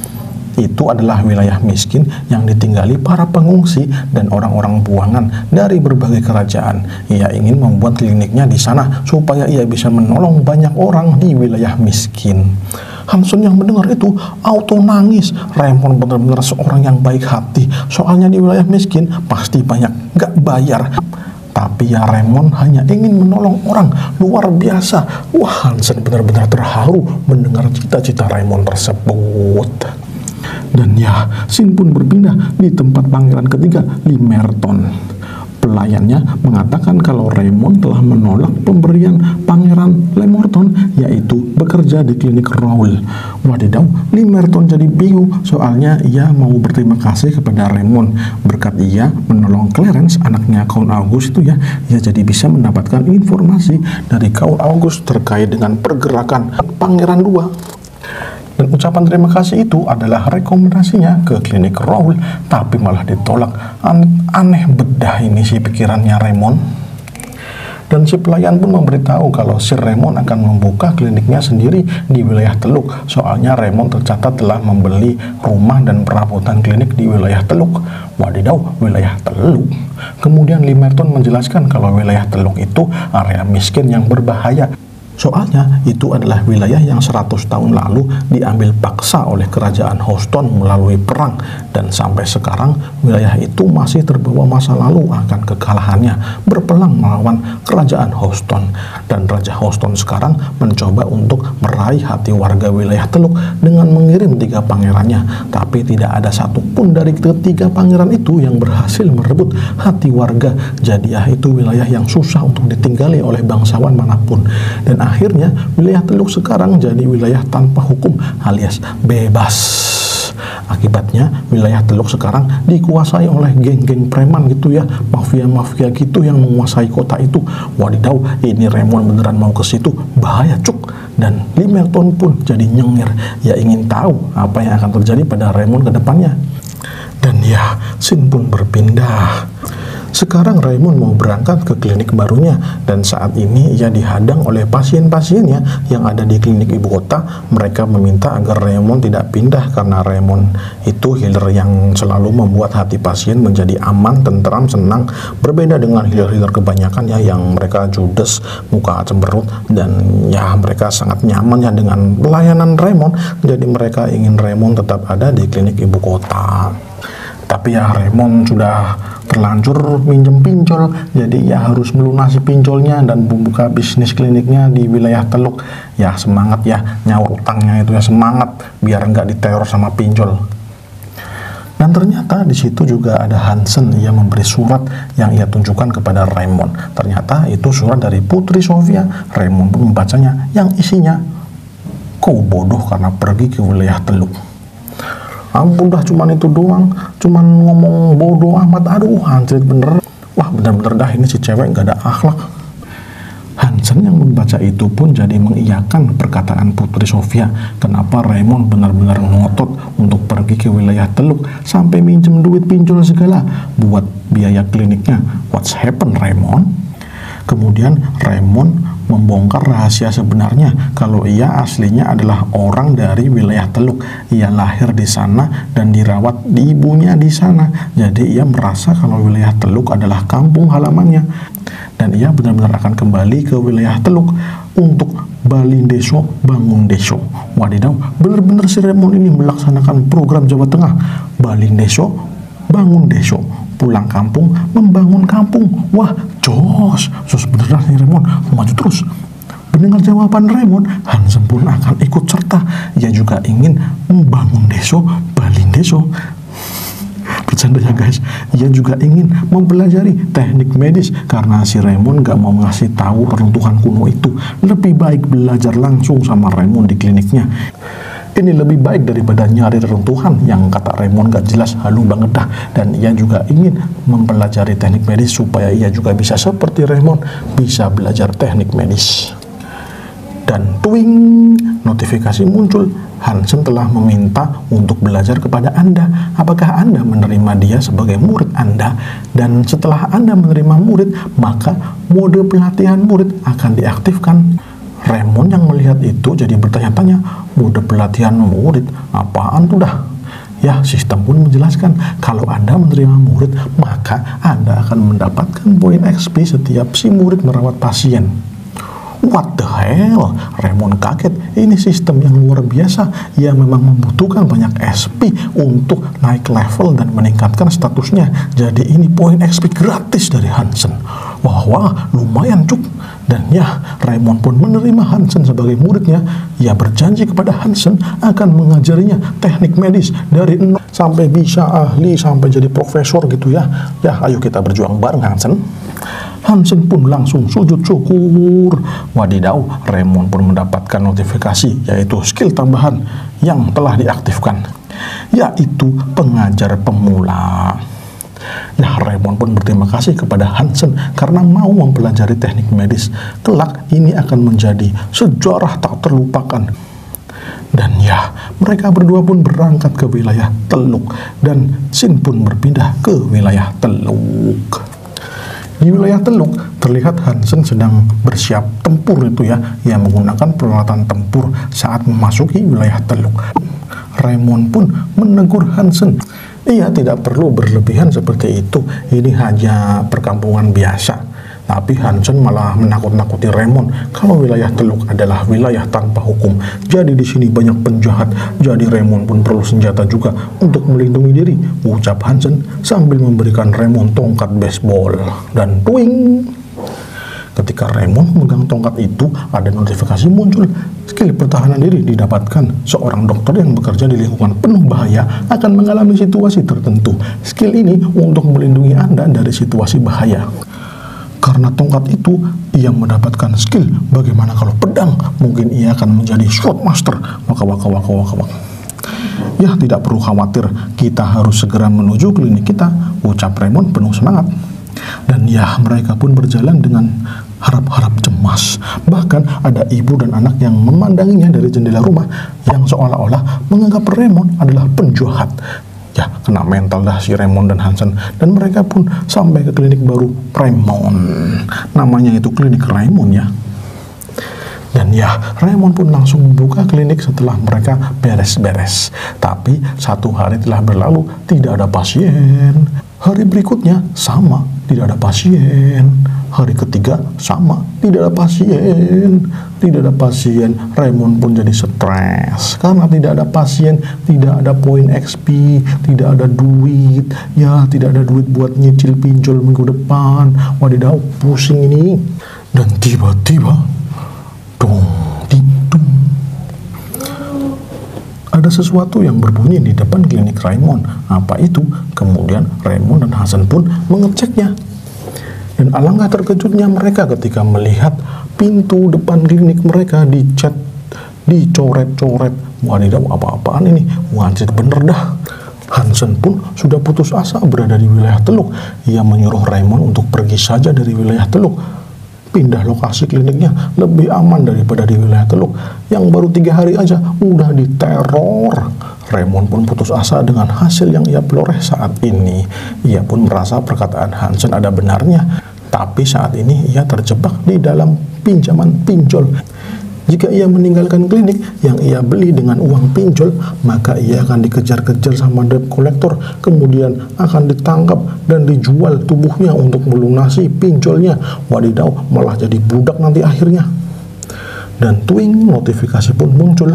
itu adalah wilayah miskin yang ditinggali para pengungsi dan orang-orang buangan dari berbagai kerajaan. Ia ingin membuat kliniknya di sana supaya ia bisa menolong banyak orang di wilayah miskin. Hansun yang mendengar itu auto nangis. Raymond benar-benar seorang yang baik hati. Soalnya di wilayah miskin pasti banyak gak bayar. Tapi ya Raymond hanya ingin menolong orang luar biasa. Wah Hansen benar-benar terharu mendengar cita-cita Raymond tersebut. Dan ya, Sin pun berpindah di tempat pangeran ketiga, di Merton. Pelayannya mengatakan kalau Raymond telah menolak pemberian pangeran Lemorton yaitu bekerja di klinik Raul. Wadidaw, Limerton jadi bingung soalnya ia mau berterima kasih kepada Raymond berkat ia menolong Clarence anaknya Count August itu ya ia jadi bisa mendapatkan informasi dari Count August terkait dengan pergerakan pangeran dua dan ucapan terima kasih itu adalah rekomendasinya ke klinik Raul, tapi malah ditolak. aneh bedah ini sih pikirannya Raymond. Dan si pelayan pun memberitahu kalau si Raymond akan membuka kliniknya sendiri di wilayah Teluk. Soalnya Raymond tercatat telah membeli rumah dan perabotan klinik di wilayah Teluk. Wadidaw, wilayah Teluk. Kemudian Limerton menjelaskan kalau wilayah Teluk itu area miskin yang berbahaya Soalnya itu adalah wilayah yang 100 tahun lalu diambil paksa oleh kerajaan Houston melalui perang. Dan sampai sekarang wilayah itu masih terbawa masa lalu akan kekalahannya. Berpelang melawan kerajaan Houston. Dan Raja Houston sekarang mencoba untuk meraih hati warga wilayah Teluk dengan mengirim tiga pangerannya. Tapi tidak ada satupun dari ketiga pangeran itu yang berhasil merebut hati warga. Jadi ya itu wilayah yang susah untuk ditinggali oleh bangsawan mana pun. Dan akhirnya wilayah Teluk sekarang jadi wilayah tanpa hukum alias bebas Akibatnya wilayah Teluk sekarang dikuasai oleh geng-geng preman gitu ya, mafia-mafia gitu yang menguasai kota itu. Wadidaw, ini Raymond beneran mau ke situ, bahaya cuk. Dan Limelton pun jadi nyengir, ya ingin tahu apa yang akan terjadi pada Raymond ke depannya. Dan ya, Sin pun berpindah. Sekarang Raymond mau berangkat ke klinik barunya dan saat ini ia dihadang oleh pasien-pasiennya yang ada di klinik ibu kota. Mereka meminta agar Raymond tidak pindah karena Raymond itu healer yang selalu membuat hati pasien menjadi aman, tentram, senang. Berbeda dengan healer-healer kebanyakan ya yang mereka judes, muka cemberut dan ya mereka sangat nyaman ya dengan pelayanan Raymond. Jadi mereka ingin Raymond tetap ada di klinik ibu kota. Tapi ya Raymond sudah terlanjur minjem pinjol, jadi ya harus melunasi pinjolnya dan membuka bisnis kliniknya di wilayah Teluk. Ya semangat ya nyaur utangnya itu ya semangat biar nggak diteror sama pinjol. Dan ternyata di situ juga ada Hansen yang memberi surat yang ia tunjukkan kepada Raymond. Ternyata itu surat dari Putri Sofia. Raymond pun membacanya yang isinya, kau bodoh karena pergi ke wilayah Teluk ampun dah cuman itu doang cuman ngomong bodoh amat aduh anjir bener wah bener-bener dah ini si cewek gak ada akhlak Hansen yang membaca itu pun jadi mengiyakan perkataan Putri Sofia. Kenapa Raymond benar-benar ngotot untuk pergi ke wilayah Teluk sampai minjem duit pinjol segala buat biaya kliniknya. What's happened Raymond? Kemudian Raymond membongkar rahasia sebenarnya kalau ia aslinya adalah orang dari wilayah Teluk. Ia lahir di sana dan dirawat di ibunya di sana. Jadi ia merasa kalau wilayah Teluk adalah kampung halamannya. Dan ia benar-benar akan kembali ke wilayah Teluk untuk Balin Deso bangun Deso. Wadidaw, benar-benar si ini melaksanakan program Jawa Tengah. Balin Deso bangun Deso pulang kampung membangun kampung wah jos sos beneran nih Raymond maju terus Mendengar jawaban Raymond, Hansen pun akan ikut serta. Ia juga ingin membangun deso, balin deso. Bercanda ya guys, ia juga ingin mempelajari teknik medis karena si Raymond gak mau ngasih tahu peruntukan kuno itu. Lebih baik belajar langsung sama Raymond di kliniknya. Ini lebih baik daripada nyari reruntuhan yang kata Raymond gak jelas halu banget dah. Dan ia juga ingin mempelajari teknik medis supaya ia juga bisa seperti Raymond bisa belajar teknik medis. Dan twing, notifikasi muncul. Hansen telah meminta untuk belajar kepada Anda. Apakah Anda menerima dia sebagai murid Anda? Dan setelah Anda menerima murid, maka mode pelatihan murid akan diaktifkan Raymond yang melihat itu jadi bertanya-tanya, mode pelatihan murid, apaan tuh dah? Ya, sistem pun menjelaskan kalau Anda menerima murid, maka Anda akan mendapatkan poin XP setiap si murid merawat pasien. What the hell? Raymond kaget. Ini sistem yang luar biasa. Ia memang membutuhkan banyak SP untuk naik level dan meningkatkan statusnya. Jadi ini poin XP gratis dari Hansen. Wah, wah, lumayan cuk. Dan ya, Raymond pun menerima Hansen sebagai muridnya. Ia berjanji kepada Hansen akan mengajarinya teknik medis dari nol sampai bisa ahli, sampai jadi profesor gitu ya. Ya, ayo kita berjuang bareng Hansen. Hansen pun langsung sujud syukur. Wadidaw, Raymond pun mendapatkan notifikasi yaitu skill tambahan yang telah diaktifkan yaitu pengajar pemula. Nah, Raymond pun berterima kasih kepada Hansen karena mau mempelajari teknik medis. Kelak ini akan menjadi sejarah tak terlupakan. Dan ya, mereka berdua pun berangkat ke wilayah Teluk dan Sin pun berpindah ke wilayah Teluk. Di wilayah Teluk, terlihat Hansen sedang bersiap tempur itu ya. Ia menggunakan peralatan tempur saat memasuki wilayah Teluk. Raymond pun menegur Hansen Iya, tidak perlu berlebihan seperti itu. Ini hanya perkampungan biasa. Tapi Hansen malah menakut-nakuti Raymond kalau wilayah Teluk adalah wilayah tanpa hukum. Jadi di sini banyak penjahat. Jadi Raymond pun perlu senjata juga untuk melindungi diri. Ucap Hansen sambil memberikan Raymond tongkat baseball. Dan twing! Ketika Raymond memegang tongkat itu, ada notifikasi muncul. Skill pertahanan diri didapatkan. Seorang dokter yang bekerja di lingkungan penuh bahaya akan mengalami situasi tertentu. Skill ini untuk melindungi Anda dari situasi bahaya. Karena tongkat itu, ia mendapatkan skill bagaimana kalau pedang, mungkin ia akan menjadi sword master. Waka waka waka waka waka. Ya tidak perlu khawatir, kita harus segera menuju klinik kita, ucap Raymond penuh semangat. Dan ya mereka pun berjalan dengan harap-harap cemas. Bahkan ada ibu dan anak yang memandanginya dari jendela rumah yang seolah-olah menganggap Raymond adalah penjahat. Ya, kena mental dah si Raymond dan Hansen. Dan mereka pun sampai ke klinik baru Raymond. Namanya itu klinik Raymond ya. Dan ya, Raymond pun langsung membuka klinik setelah mereka beres-beres. Tapi satu hari telah berlalu, tidak ada pasien. Hari berikutnya sama, tidak ada pasien. Hari ketiga sama, tidak ada pasien. Tidak ada pasien, Raymond pun jadi stres. Karena tidak ada pasien, tidak ada poin XP, tidak ada duit. Ya, tidak ada duit buat nyicil pinjol minggu depan. Wadidaw, pusing ini. Dan tiba-tiba, dong, Ada sesuatu yang berbunyi di depan klinik Raymond. Apa itu? Kemudian Raymond dan Hasan pun mengeceknya. Dan alangkah terkejutnya mereka ketika melihat pintu depan klinik mereka dicat, dicoret-coret. Wadidaw, apa-apaan ini? Wajib bener dah. Hansen pun sudah putus asa berada di wilayah Teluk. Ia menyuruh Raymond untuk pergi saja dari wilayah Teluk. Pindah lokasi kliniknya lebih aman daripada di wilayah Teluk. Yang baru tiga hari aja udah diteror. Raymond pun putus asa dengan hasil yang ia peroleh saat ini. Ia pun merasa perkataan Hansen ada benarnya. Tapi saat ini ia terjebak di dalam pinjaman pinjol. Jika ia meninggalkan klinik yang ia beli dengan uang pinjol, maka ia akan dikejar-kejar sama debt collector, kemudian akan ditangkap dan dijual tubuhnya untuk melunasi pinjolnya. Wadidaw, malah jadi budak nanti akhirnya. Dan twing notifikasi pun muncul.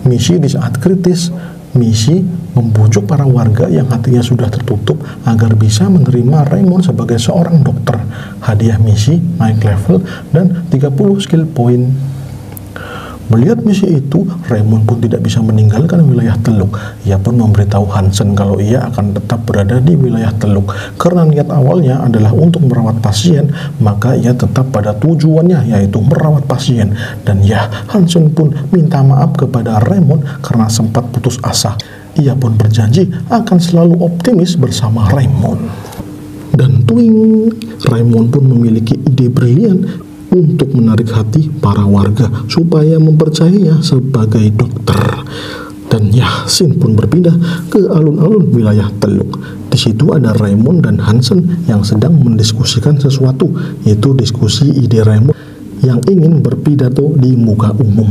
Misi di saat kritis, misi membujuk para warga yang hatinya sudah tertutup agar bisa menerima Raymond sebagai seorang dokter. Hadiah misi naik level dan 30 skill point. Melihat misi itu, Raymond pun tidak bisa meninggalkan wilayah Teluk. Ia pun memberitahu Hansen kalau ia akan tetap berada di wilayah Teluk. Karena niat awalnya adalah untuk merawat pasien, maka ia tetap pada tujuannya yaitu merawat pasien. Dan ya, Hansen pun minta maaf kepada Raymond karena sempat putus asa. Ia pun berjanji akan selalu optimis bersama Raymond. Dan twing, Raymond pun memiliki ide brilian untuk menarik hati para warga supaya mempercayainya sebagai dokter. Dan Yasin pun berpindah ke alun-alun wilayah Teluk. Di situ ada Raymond dan Hansen yang sedang mendiskusikan sesuatu, yaitu diskusi ide Raymond yang ingin berpidato di muka umum.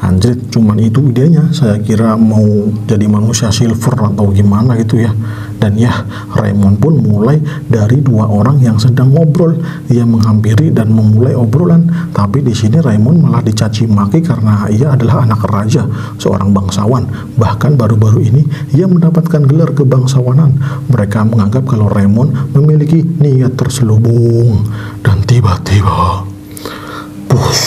Anjrit, cuman itu idenya. Saya kira mau jadi manusia silver atau gimana gitu ya. Dan ya, Raymond pun mulai dari dua orang yang sedang ngobrol. Ia menghampiri dan memulai obrolan. Tapi di sini Raymond malah dicaci maki karena ia adalah anak raja, seorang bangsawan. Bahkan baru-baru ini ia mendapatkan gelar kebangsawanan. Mereka menganggap kalau Raymond memiliki niat terselubung. Dan tiba-tiba, push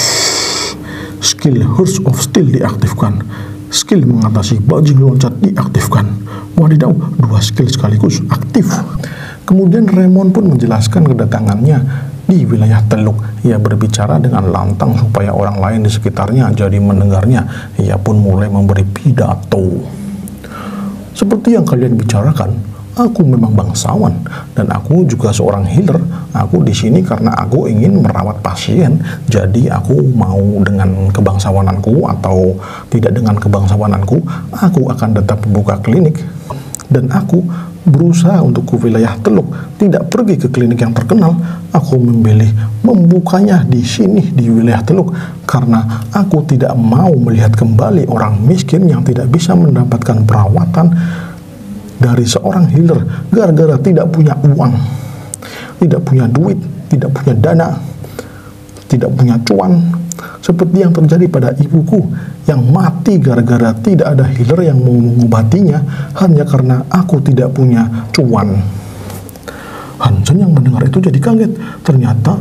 skill Horse of Steel diaktifkan. Skill mengatasi bajing loncat diaktifkan. Wadidaw, dua skill sekaligus aktif. Kemudian Raymond pun menjelaskan kedatangannya di wilayah Teluk. Ia berbicara dengan lantang supaya orang lain di sekitarnya jadi mendengarnya. Ia pun mulai memberi pidato. Seperti yang kalian bicarakan, Aku memang bangsawan dan aku juga seorang healer. Aku di sini karena aku ingin merawat pasien. Jadi aku mau dengan kebangsawananku atau tidak dengan kebangsawananku, aku akan tetap membuka klinik. Dan aku berusaha untuk ke wilayah Teluk, tidak pergi ke klinik yang terkenal. Aku memilih membukanya di sini di wilayah Teluk karena aku tidak mau melihat kembali orang miskin yang tidak bisa mendapatkan perawatan dari seorang healer gara-gara tidak punya uang, tidak punya duit, tidak punya dana, tidak punya cuan. Seperti yang terjadi pada ibuku yang mati gara-gara tidak ada healer yang mau mengobatinya hanya karena aku tidak punya cuan. Hansen yang mendengar itu jadi kaget. Ternyata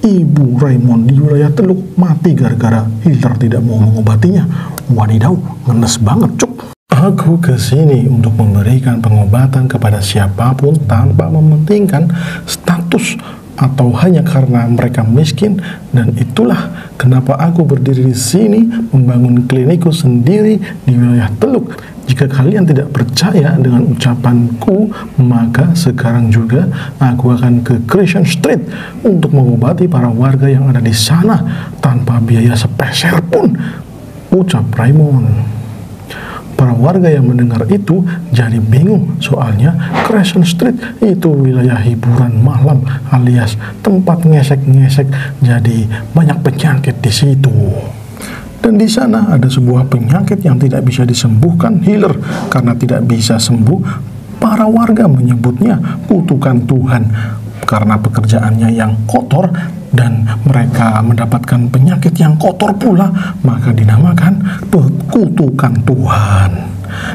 ibu Raymond di wilayah Teluk mati gara-gara healer tidak mau mengobatinya. Wadidaw, ngenes banget cuk. Aku ke sini untuk memberikan pengobatan kepada siapa pun tanpa mementingkan status atau hanya karena mereka miskin. Dan itulah kenapa aku berdiri di sini membangun klinikku sendiri di wilayah Teluk. Jika kalian tidak percaya dengan ucapanku maka sekarang juga aku akan ke Christian Street untuk mengobati para warga yang ada di sana tanpa biaya sepeser pun ucap Raymond Para warga yang mendengar itu jadi bingung soalnya Crescent Street itu wilayah hiburan malam alias tempat ngesek-ngesek jadi banyak penyakit di situ. Dan di sana ada sebuah penyakit yang tidak bisa disembuhkan healer karena tidak bisa sembuh. Para warga menyebutnya kutukan Tuhan karena pekerjaannya yang kotor dan mereka mendapatkan penyakit yang kotor pula, maka dinamakan kutukan Tuhan.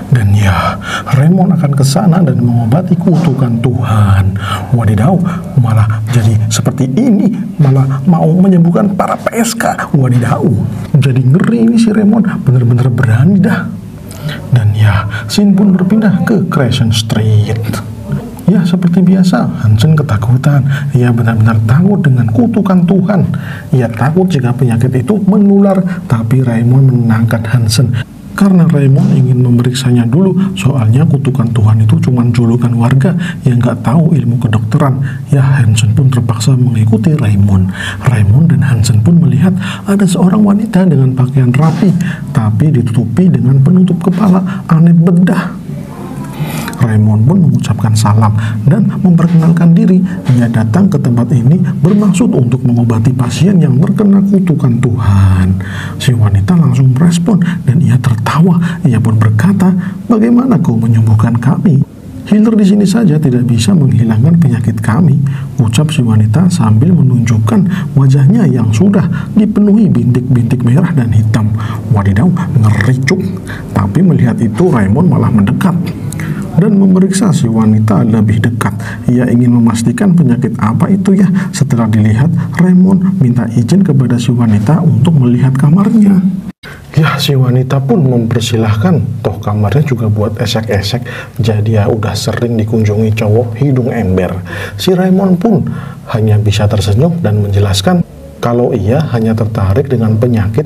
Dan ya, Raymond akan ke sana dan mengobati kutukan Tuhan. Wadidaw, malah jadi seperti ini, malah mau menyembuhkan para PSK. Wadidaw, jadi ngeri ini si Raymond, bener-bener berani dah. Dan ya, Sin pun berpindah ke Crescent Street. Ya seperti biasa, Hansen ketakutan. Ia benar-benar takut dengan kutukan Tuhan. Ia takut jika penyakit itu menular, tapi Raymond menenangkan Hansen. Karena Raymond ingin memeriksanya dulu, soalnya kutukan Tuhan itu cuma julukan warga yang nggak tahu ilmu kedokteran. Ya, Hansen pun terpaksa mengikuti Raymond. Raymond dan Hansen pun melihat ada seorang wanita dengan pakaian rapi, tapi ditutupi dengan penutup kepala aneh bedah. Raymond pun mengucapkan salam dan memperkenalkan diri. Ia datang ke tempat ini bermaksud untuk mengobati pasien yang terkena kutukan Tuhan. Si wanita langsung merespon dan ia tertawa. Ia pun berkata, "Bagaimana kau menyembuhkan kami?" Healer di sini saja tidak bisa menghilangkan penyakit kami, ucap si wanita sambil menunjukkan wajahnya yang sudah dipenuhi bintik-bintik merah dan hitam. Wadidaw, ngeri cuk. Tapi melihat itu Raymond malah mendekat dan memeriksa si wanita lebih dekat. Ia ingin memastikan penyakit apa itu ya. Setelah dilihat, Raymond minta izin kepada si wanita untuk melihat kamarnya. Ya, si wanita pun mempersilahkan. Toh kamarnya juga buat esek-esek. Jadi ya udah sering dikunjungi cowok hidung ember. Si Raymond pun hanya bisa tersenyum dan menjelaskan kalau ia hanya tertarik dengan penyakit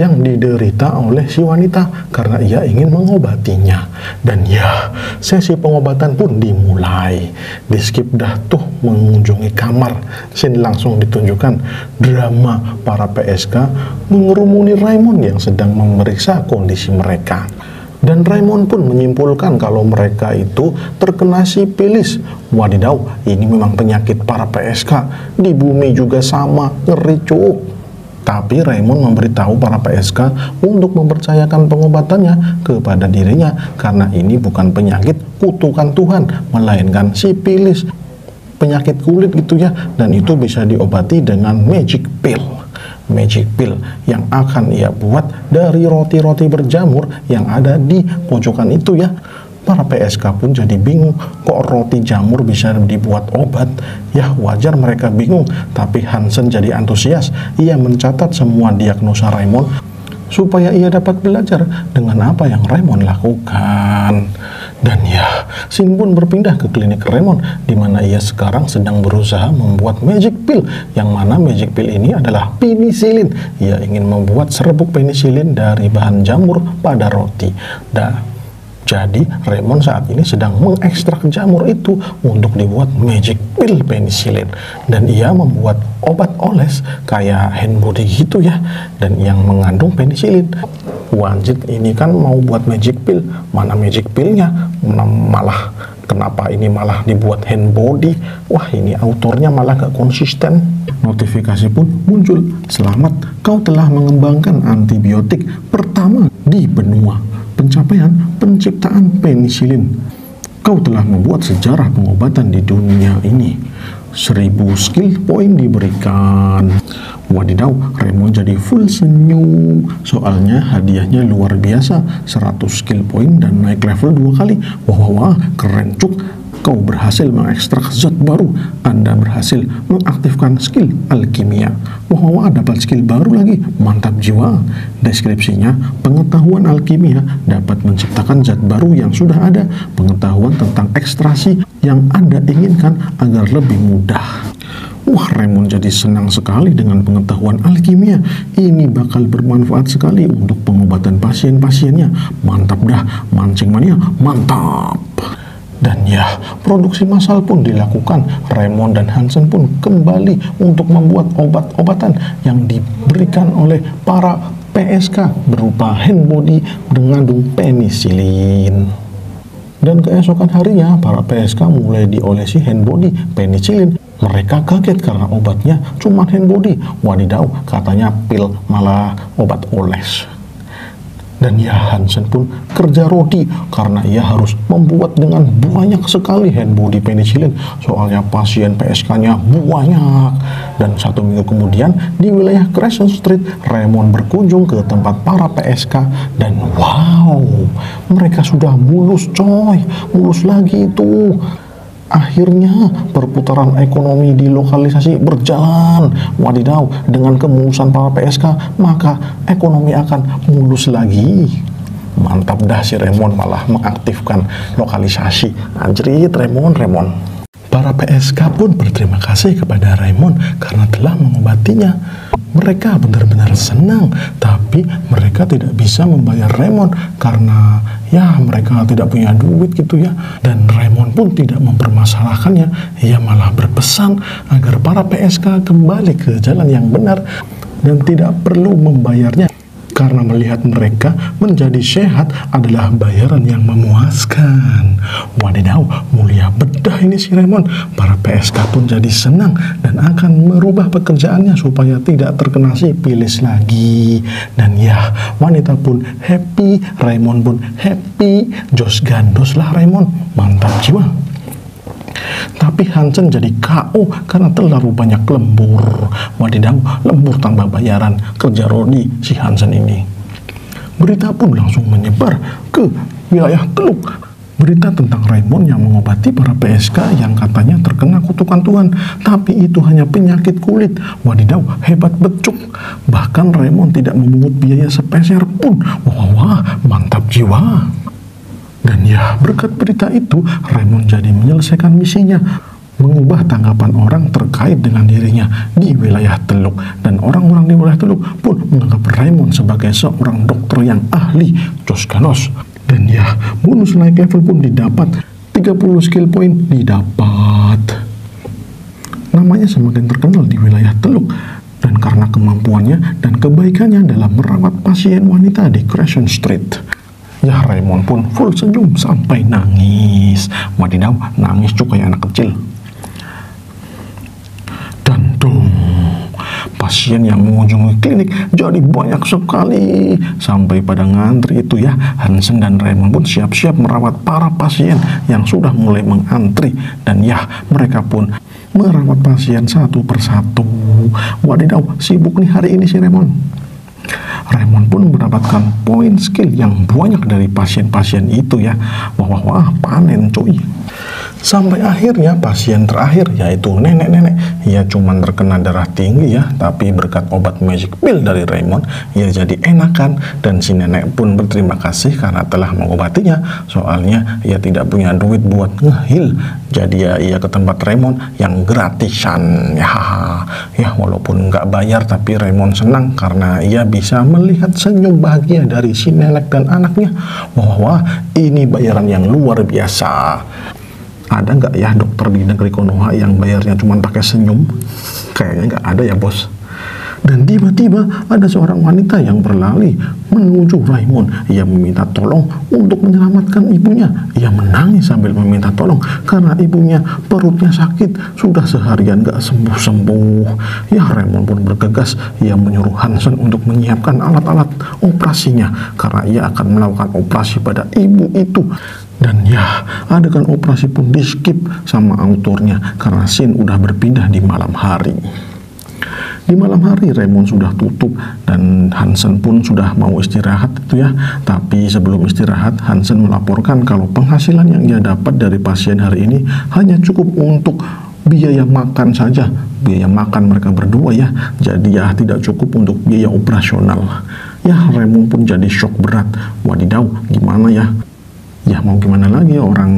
yang diderita oleh si wanita karena ia ingin mengobatinya. Dan ya, sesi pengobatan pun dimulai. Di skip dah tuh mengunjungi kamar. Sini langsung ditunjukkan drama para PSK mengerumuni Raymond yang sedang memeriksa kondisi mereka. Dan Raymond pun menyimpulkan kalau mereka itu terkena sipilis. Wadidaw, ini memang penyakit para PSK. Di bumi juga sama, ngeri cuk. Tapi Raymond memberitahu para PSK untuk mempercayakan pengobatannya kepada dirinya karena ini bukan penyakit kutukan Tuhan, melainkan sipilis, penyakit kulit gitu ya, dan itu bisa diobati dengan magic pill. Magic pill yang akan ia buat dari roti-roti berjamur yang ada di pojokan itu ya Para PSK pun jadi bingung, kok roti jamur bisa dibuat obat? Ya wajar mereka bingung, tapi Hansen jadi antusias. Ia mencatat semua diagnosa Raymond supaya ia dapat belajar dengan apa yang Raymond lakukan. Dan ya, Sin pun berpindah ke klinik Raymond, di mana ia sekarang sedang berusaha membuat magic pill, yang mana magic pill ini adalah penisilin. Ia ingin membuat serbuk penisilin dari bahan jamur pada roti. Dan jadi Raymond saat ini sedang mengekstrak jamur itu untuk dibuat magic pill penicillin. Dan ia membuat obat oles kayak hand body gitu ya. Dan yang mengandung penicillin. Wajib ini kan mau buat magic pill, mana magic pillnya? Malah kenapa ini malah dibuat hand body? Wah ini autornya malah gak konsisten. Notifikasi pun muncul. Selamat kau telah mengembangkan antibiotik pertama di benua pencapaian penciptaan penisilin. Kau telah membuat sejarah pengobatan di dunia ini. Seribu skill point diberikan. Wadidaw, Raymond jadi full senyum. Soalnya hadiahnya luar biasa. 100 skill point dan naik level dua kali. Wah, wah, wah, keren cuk kau berhasil mengekstrak zat baru, Anda berhasil mengaktifkan skill alkimia. Wah, dapat skill baru lagi, mantap jiwa. Deskripsinya, pengetahuan alkimia dapat menciptakan zat baru yang sudah ada, pengetahuan tentang ekstrasi yang Anda inginkan agar lebih mudah. Wah, Raymond jadi senang sekali dengan pengetahuan alkimia. Ini bakal bermanfaat sekali untuk pengobatan pasien-pasiennya. Mantap dah, mancing mania, mantap. Dan ya, produksi massal pun dilakukan. Raymond dan Hansen pun kembali untuk membuat obat-obatan yang diberikan oleh para PSK berupa hand body mengandung penisilin. Dan keesokan harinya, para PSK mulai diolesi hand body penicillin. Mereka kaget karena obatnya cuma hand body. Wadidaw, katanya pil malah obat oles. Dan ya Hansen pun kerja rodi karena ia harus membuat dengan banyak sekali hand body penicillin. Soalnya pasien PSK-nya banyak. Dan satu minggu kemudian di wilayah Crescent Street, Raymond berkunjung ke tempat para PSK dan wow, mereka sudah mulus coy, mulus lagi itu. Akhirnya perputaran ekonomi di lokalisasi berjalan. Wadidaw, dengan kemulusan para PSK, maka ekonomi akan mulus lagi. Mantap dah si Raymond malah mengaktifkan lokalisasi. Anjrit Raymond, Raymond. Para PSK pun berterima kasih kepada Raymond karena telah mengobatinya. Mereka benar-benar senang, tapi mereka tidak bisa membayar Raymond karena ya mereka tidak punya duit gitu ya. Dan Raymond pun tidak mempermasalahkannya. Ia malah berpesan agar para PSK kembali ke jalan yang benar dan tidak perlu membayarnya karena melihat mereka menjadi sehat adalah bayaran yang memuaskan. Wadidaw, mulia bedah ini si Raymond. Para PSK pun jadi senang dan akan merubah pekerjaannya supaya tidak terkena sipilis lagi. Dan ya, wanita pun happy, Raymond pun happy. Jos gandos lah Raymond, mantap jiwa. Tapi Hansen jadi KO karena terlalu banyak lembur. Wadidaw, lembur tanpa bayaran kerja Rodi si Hansen ini. Berita pun langsung menyebar ke wilayah Teluk. Berita tentang Raymond yang mengobati para PSK yang katanya terkena kutukan Tuhan. Tapi itu hanya penyakit kulit. Wadidaw, hebat becuk. Bahkan Raymond tidak memungut biaya sepeser pun. Wah, wah, mantap jiwa. Dan ya, berkat berita itu, Raymond jadi menyelesaikan misinya, mengubah tanggapan orang terkait dengan dirinya di wilayah Teluk. Dan orang-orang di wilayah Teluk pun menganggap Raymond sebagai seorang dokter yang ahli, Jos Ganos. Dan ya, bonus naik level pun didapat, 30 skill point didapat. Namanya semakin terkenal di wilayah Teluk, dan karena kemampuannya dan kebaikannya dalam merawat pasien wanita di Crescent Street. Ya Raymond pun full senyum sampai nangis. Wadidaw, nangis juga kayak anak kecil. Dan dong, pasien yang mengunjungi klinik jadi banyak sekali. Sampai pada ngantri itu ya, Hansen dan Raymond pun siap-siap merawat para pasien yang sudah mulai mengantri. Dan ya, mereka pun merawat pasien satu persatu. Wadidaw, sibuk nih hari ini si Raymond. Raymond pun mendapatkan poin skill yang banyak dari pasien-pasien itu ya. Wah, wah, wah, panen cuy. Sampai akhirnya pasien terakhir yaitu nenek-nenek. Ia cuma terkena darah tinggi ya tapi berkat obat magic pill dari Raymond ia jadi enakan. Dan si nenek pun berterima kasih karena telah mengobatinya. Soalnya ia tidak punya duit buat ngehil jadi ya ia ke tempat Raymond yang gratisan. Ya ya walaupun nggak bayar tapi Raymond senang karena ia bisa melihat senyum bahagia dari si nenek dan anaknya wah ini bayaran yang luar biasa ada nggak ya dokter di negeri Konoha yang bayarnya cuma pakai senyum? Kayaknya nggak ada ya bos. Dan tiba-tiba ada seorang wanita yang berlari menuju Raymond. Ia meminta tolong untuk menyelamatkan ibunya. Ia menangis sambil meminta tolong karena ibunya perutnya sakit. Sudah seharian gak sembuh-sembuh. Ya Raymond pun bergegas. Ia menyuruh Hansen untuk menyiapkan alat-alat operasinya karena ia akan melakukan operasi pada ibu itu. Dan ya, adegan operasi pun di skip sama autornya karena scene udah berpindah di malam hari. Di malam hari Raymond sudah tutup dan Hansen pun sudah mau istirahat itu ya. Tapi sebelum istirahat Hansen melaporkan kalau penghasilan yang ia dapat dari pasien hari ini hanya cukup untuk biaya makan saja. Biaya makan mereka berdua ya. Jadi ya tidak cukup untuk biaya operasional. Ya Raymond pun jadi shock berat. Wadidaw, gimana ya? ya mau gimana lagi orang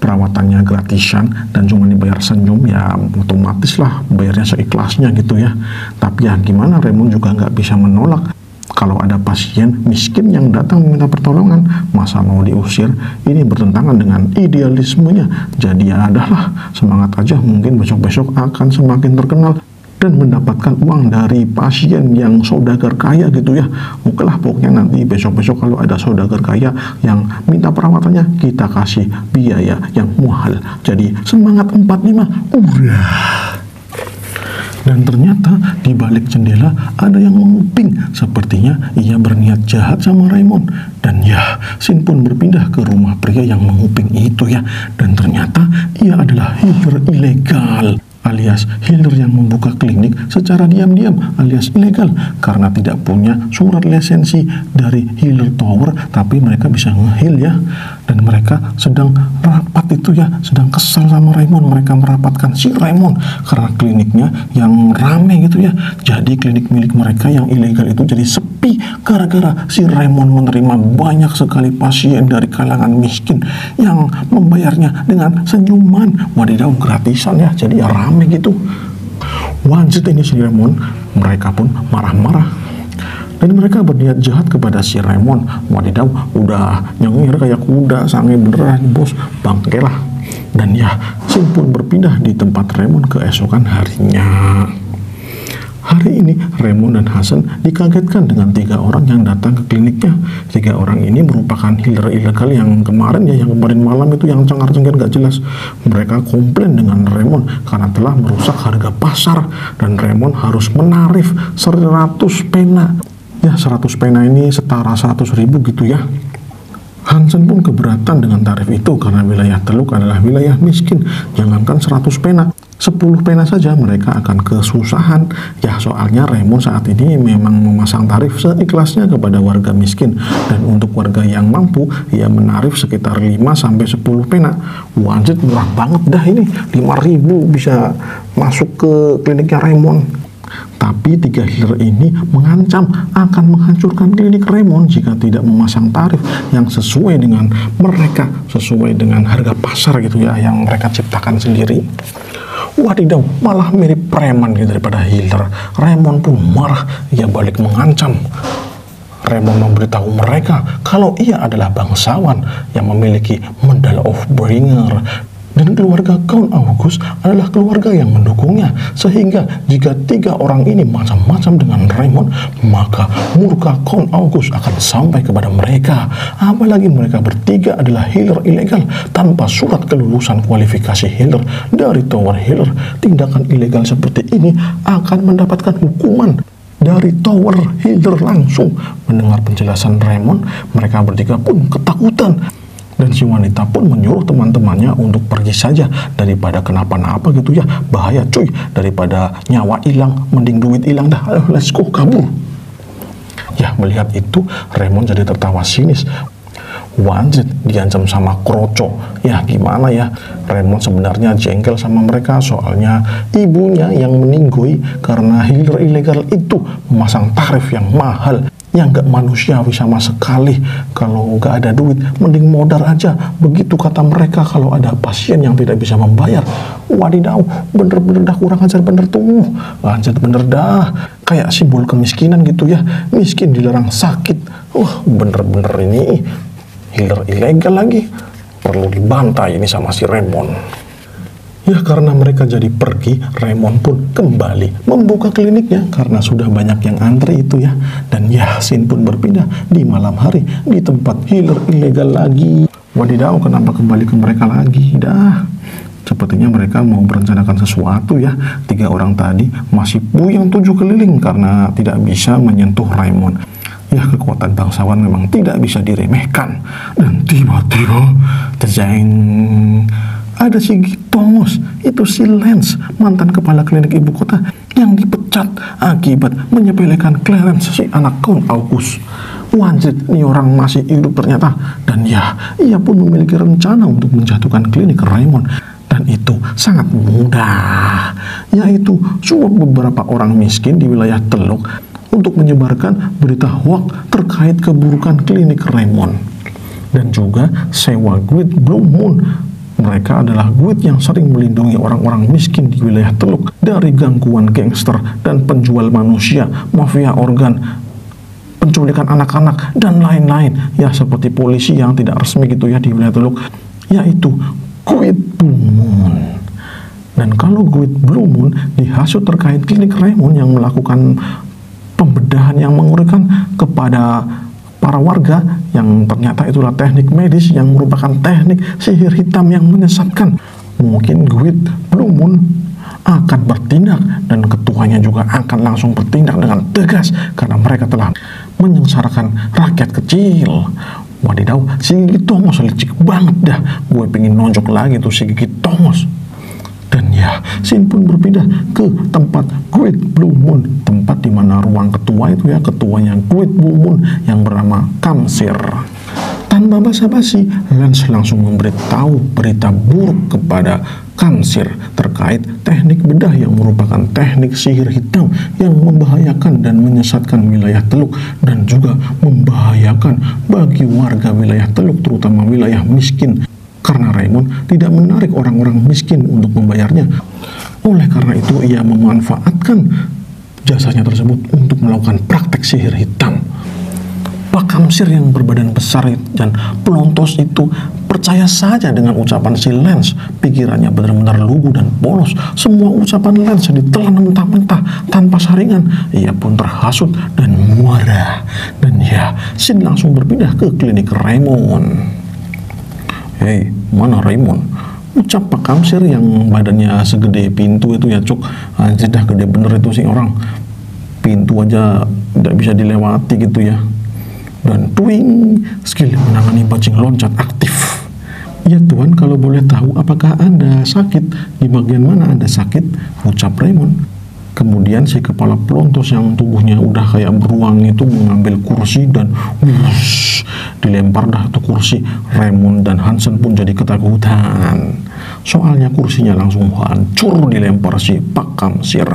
perawatannya gratisan dan cuma dibayar senyum ya otomatis lah bayarnya seikhlasnya gitu ya. Tapi ya gimana Raymond juga nggak bisa menolak. Kalau ada pasien miskin yang datang meminta pertolongan masa mau diusir? Ini bertentangan dengan idealismenya. Jadi ya adalah semangat aja mungkin besok-besok akan semakin terkenal dan mendapatkan uang dari pasien yang saudagar kaya gitu ya oke lah pokoknya nanti besok-besok kalau ada saudagar kaya yang minta perawatannya kita kasih biaya yang mahal jadi semangat 45 urah dan ternyata di balik jendela ada yang menguping. Sepertinya ia berniat jahat sama Raymond. Dan ya, Sin pun berpindah ke rumah pria yang menguping itu ya. Dan ternyata ia adalah healer ilegal alias healer yang membuka klinik secara diam-diam alias ilegal karena tidak punya surat lisensi dari healer tower tapi mereka bisa ngeheal ya. Dan mereka sedang rapat itu ya sedang kesal sama Raymond. Mereka merapatkan si Raymond karena kliniknya yang rame gitu ya. Jadi klinik milik mereka yang ilegal itu jadi sepi gara-gara si Raymond menerima banyak sekali pasien dari kalangan miskin yang membayarnya dengan senyuman. Wadidaw gratisan ya. Jadi ya gitu wajib ini si Raymond mereka pun marah-marah. Dan mereka berniat jahat kepada si Raymond. Wadidaw udah nyengir kayak kuda sange beneran bos. Bangke lah. Dan ya Sin pun berpindah di tempat Raymond keesokan harinya Hari ini Raymond dan Hasan dikagetkan dengan tiga orang yang datang ke kliniknya. Tiga orang ini merupakan healer ilegal yang kemarin ya, yang kemarin malam itu yang cengar-cengir gak jelas. Mereka komplain dengan Raymond karena telah merusak harga pasar dan Raymond harus menarif 100 pena. Ya 100 pena ini setara 100 ribu gitu ya. Hansen pun keberatan dengan tarif itu karena wilayah Teluk adalah wilayah miskin. Jangankan 100 pena, 10 pena saja mereka akan kesusahan. Ya soalnya Raymond saat ini memang memasang tarif seikhlasnya kepada warga miskin dan untuk warga yang mampu ia menarif sekitar 5 sampai 10 pena. Wajib murah banget dah ini. 5000 bisa masuk ke kliniknya Raymond. Tapi tiga healer ini mengancam akan menghancurkan klinik Raymond jika tidak memasang tarif yang sesuai dengan mereka, sesuai dengan harga pasar gitu ya yang mereka ciptakan sendiri. Wadidaw, malah mirip preman gitu daripada healer. Raymond pun marah, ia balik mengancam. Raymond memberitahu mereka kalau ia adalah bangsawan yang memiliki Medal of Bringer dan keluarga Count August adalah keluarga yang mendukungnya sehingga jika tiga orang ini macam-macam dengan Raymond maka murka Count August akan sampai kepada mereka. Apalagi mereka bertiga adalah healer ilegal tanpa surat kelulusan kualifikasi healer dari Tower Healer. Tindakan ilegal seperti ini akan mendapatkan hukuman dari Tower Healer langsung. Mendengar penjelasan Raymond mereka bertiga pun ketakutan dan si wanita pun menyuruh teman-temannya untuk pergi saja daripada kenapa-napa gitu ya. Bahaya cuy. Daripada nyawa hilang mending duit hilang dah. Ayo let's go kabur ya melihat itu Raymond jadi tertawa sinis. Wanjit diancam sama Kroco. Ya gimana ya? Raymond sebenarnya jengkel sama mereka. Soalnya ibunya yang meninggoy karena healer ilegal itu memasang tarif yang mahal yang gak manusiawi sama sekali. Kalau gak ada duit mending modal aja. Begitu kata mereka kalau ada pasien yang tidak bisa membayar wadidaw bener-bener dah kurang ajar bener tuh lanjut bener dah. Kayak simbol kemiskinan gitu ya. Miskin dilarang sakit. Wah bener-bener ini healer ilegal lagi. Perlu dibantai ini sama si Raymond Ya karena mereka jadi pergi, Raymond pun kembali membuka kliniknya karena sudah banyak yang antri itu ya. Dan Yasin pun berpindah di malam hari di tempat healer ilegal lagi. Wadidaw, kenapa kembali ke mereka lagi? Dah, Sepertinya mereka mau merencanakan sesuatu ya. Tiga orang tadi masih puyeng tujuh keliling karena tidak bisa menyentuh Raymond. Ya kekuatan bangsawan memang tidak bisa diremehkan. Dan tiba-tiba, terjeng ada si Gitos, itu si Lens, mantan kepala klinik ibu kota yang dipecat akibat menyepelekan Clarence si anak kaum August. Wanjit, ini orang masih hidup ternyata. Dan ya, ia pun memiliki rencana untuk menjatuhkan klinik Raymond. Dan itu sangat mudah, yaitu suap beberapa orang miskin di wilayah Teluk untuk menyebarkan berita hoax terkait keburukan klinik Raymond. Dan juga sewa Great Blue Moon Mereka adalah guit yang sering melindungi orang-orang miskin di wilayah Teluk dari gangguan gangster dan penjual manusia, mafia organ, penculikan anak-anak dan lain-lain. Ya seperti polisi yang tidak resmi gitu ya di wilayah Teluk yaitu Guit Blue Moon dan kalau Guit Blue Moon dihasut terkait klinik Raymond yang melakukan pembedahan yang mengerikan kepada para warga yang ternyata itulah teknik medis yang merupakan teknik sihir hitam yang menyesatkan. Mungkin Guit Blue Moon akan bertindak dan ketuanya juga akan langsung bertindak dengan tegas karena mereka telah menyengsarakan rakyat kecil. Wadidaw si Gigi Tongos licik banget dah. Gue pengen nonjok lagi tuh si Gigi Tongos dan ya, Sin pun berpindah ke tempat Great Blue Moon, tempat di mana ruang ketua itu ya, ketuanya Great Blue Moon yang bernama Kamsir. Tanpa basa-basi, Lance langsung memberitahu berita buruk kepada Kamsir terkait teknik bedah yang merupakan teknik sihir hitam yang membahayakan dan menyesatkan wilayah Teluk dan juga membahayakan bagi warga wilayah Teluk terutama wilayah miskin karena Raymond tidak menarik orang-orang miskin untuk membayarnya. Oleh karena itu ia memanfaatkan jasanya tersebut untuk melakukan praktek sihir hitam. Pak Kamsir yang berbadan besar dan pelontos itu percaya saja dengan ucapan si Lens. Pikirannya benar-benar lugu dan polos. Semua ucapan Lens ditelan mentah-mentah tanpa saringan. Ia pun terhasut dan marah. Dan ya, Sin langsung berpindah ke klinik Raymond. Hei, mana Raymond? Ucap Pak Kamsir yang badannya segede pintu itu ya cuk. Anjir dah gede bener itu sih orang. Pintu aja tidak bisa dilewati gitu ya. Dan twing skill menangani bajing loncat aktif. Ya Tuhan kalau boleh tahu apakah anda sakit? Di bagian mana anda sakit? Ucap Raymond. Kemudian si kepala pelontos yang tubuhnya udah kayak beruang itu mengambil kursi dan wush, dilempar dah tuh kursi Raymond dan Hansen pun jadi ketakutan soalnya kursinya langsung hancur dilempar si Pak Kamsir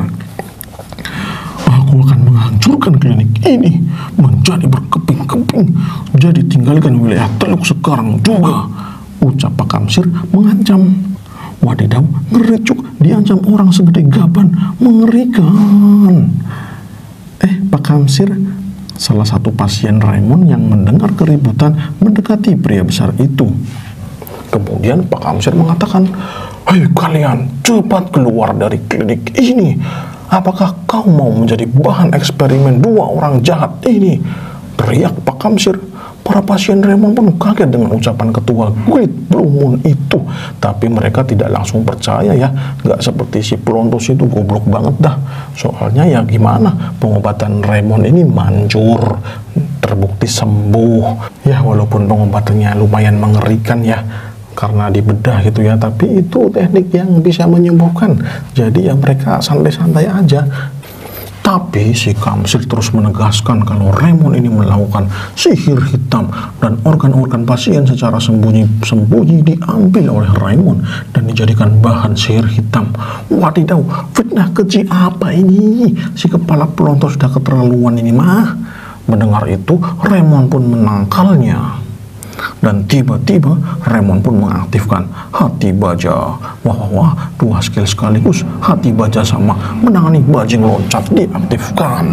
Aku akan menghancurkan klinik ini menjadi berkeping-keping. Jadi tinggalkan wilayah Teluk sekarang juga. Ucap Pak Kamsir mengancam. Wadidaw, ngericuk, diancam orang segede gaban, mengerikan. Eh, Pak Kamsir, salah satu pasien Raymond yang mendengar keributan mendekati pria besar itu. Kemudian Pak Kamsir mengatakan, Hei kalian, cepat keluar dari klinik ini Apakah kau mau menjadi bahan eksperimen dua orang jahat ini? Teriak Pak Kamsir. Para pasien Raymond pun kaget dengan ucapan ketua Great Blue itu. Tapi mereka tidak langsung percaya ya. Gak seperti si pelontos itu goblok banget dah. Soalnya ya gimana pengobatan Raymond ini manjur. Terbukti sembuh. Ya walaupun pengobatannya lumayan mengerikan ya karena dibedah gitu ya tapi itu teknik yang bisa menyembuhkan jadi ya mereka santai-santai aja tapi si Kamsir terus menegaskan kalau Raymond ini melakukan sihir hitam dan organ-organ pasien secara sembunyi-sembunyi diambil oleh Raymond dan dijadikan bahan sihir hitam. Wadidaw, fitnah keji apa ini? Si kepala pelontos sudah keterlaluan ini mah. Mendengar itu, Raymond pun menangkalnya dan tiba-tiba Raymond pun mengaktifkan hati baja. Wah wah wah dua skill sekaligus hati baja sama menangani bajing loncat diaktifkan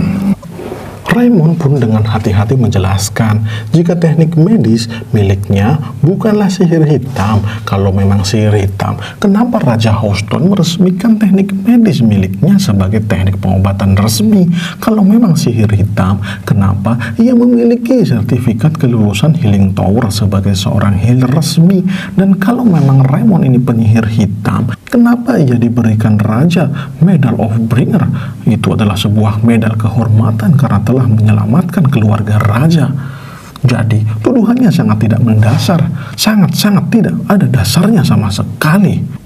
Raymond pun dengan hati-hati menjelaskan jika teknik medis miliknya bukanlah sihir hitam. Kalau memang sihir hitam, kenapa Raja Houston meresmikan teknik medis miliknya sebagai teknik pengobatan resmi? Kalau memang sihir hitam, kenapa ia memiliki sertifikat kelulusan Healing Tower sebagai seorang healer resmi? Dan kalau memang Raymond ini penyihir hitam, kenapa ia diberikan Raja Medal of Bringer? Itu adalah sebuah medal kehormatan karena telah menyelamatkan keluarga raja. Jadi, tuduhannya sangat tidak mendasar, sangat-sangat tidak ada dasarnya sama sekali.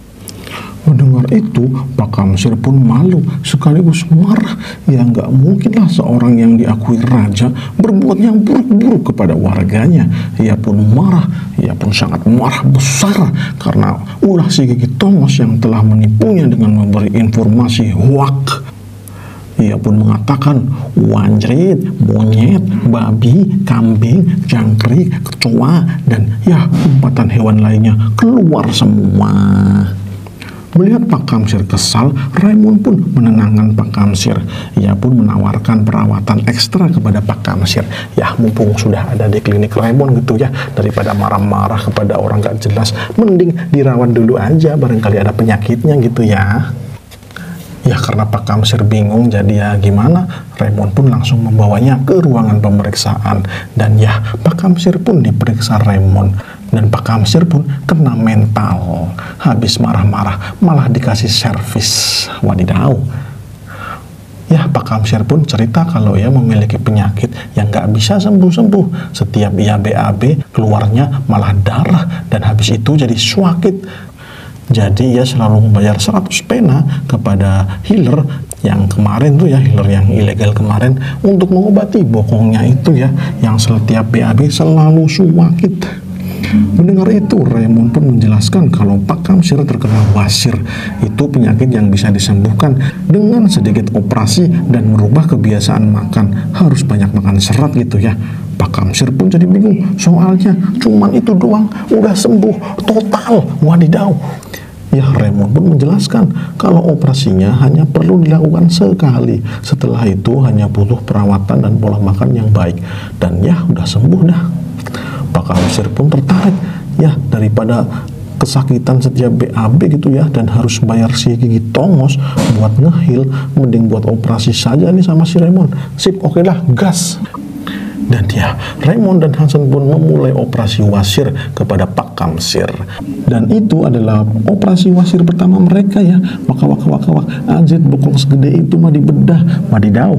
Mendengar itu, Pak Kamsir pun malu sekaligus marah. Ya nggak mungkinlah seorang yang diakui raja berbuat yang buruk-buruk kepada warganya. Ia pun marah, ia pun sangat marah besar karena ulah si Gigi Thomas yang telah menipunya dengan memberi informasi hoax Ia pun mengatakan, wanjrit, monyet, babi, kambing, jangkrik, kecoa, dan ya umpatan hewan lainnya keluar semua. Melihat Pak Kamsir kesal, Raymond pun menenangkan Pak Kamsir. Ia pun menawarkan perawatan ekstra kepada Pak Kamsir. Ya, mumpung sudah ada di klinik Raymond gitu ya, daripada marah-marah kepada orang gak jelas, mending dirawat dulu aja, barangkali ada penyakitnya gitu ya. Ya karena Pak Kamsir bingung jadi ya gimana Raymond pun langsung membawanya ke ruangan pemeriksaan dan ya Pak Kamsir pun diperiksa Raymond dan Pak Kamsir pun kena mental habis marah-marah malah dikasih servis wadidaw Ya, Pak Kamsir pun cerita kalau ia memiliki penyakit yang nggak bisa sembuh-sembuh. Setiap ia BAB, keluarnya malah darah dan habis itu jadi swakit. Jadi ia selalu membayar 100 pena kepada healer yang kemarin tuh ya, healer yang ilegal kemarin untuk mengobati bokongnya itu ya, yang setiap BAB selalu swakit. Mendengar itu, Raymond pun menjelaskan kalau Pak Kamsir terkena wasir. Itu penyakit yang bisa disembuhkan dengan sedikit operasi dan merubah kebiasaan makan. Harus banyak makan serat gitu ya. Pak Kamsir pun jadi bingung. Soalnya cuman itu doang, udah sembuh total. Wadidaw. Ya, Raymond pun menjelaskan kalau operasinya hanya perlu dilakukan sekali. Setelah itu hanya butuh perawatan dan pola makan yang baik. Dan ya, udah sembuh dah. Pak Kamsir pun tertarik ya daripada kesakitan setiap BAB gitu ya dan harus bayar si gigi tongos buat ngehil mending buat operasi saja nih sama si Raymond. Sip oke okay lah gas. Dan ya Raymond dan Hansen pun memulai operasi wasir kepada Pak Kamsir. Dan itu adalah operasi wasir pertama mereka ya. Waka waka waka waka anjir bokong segede itu mah dibedah wadidaw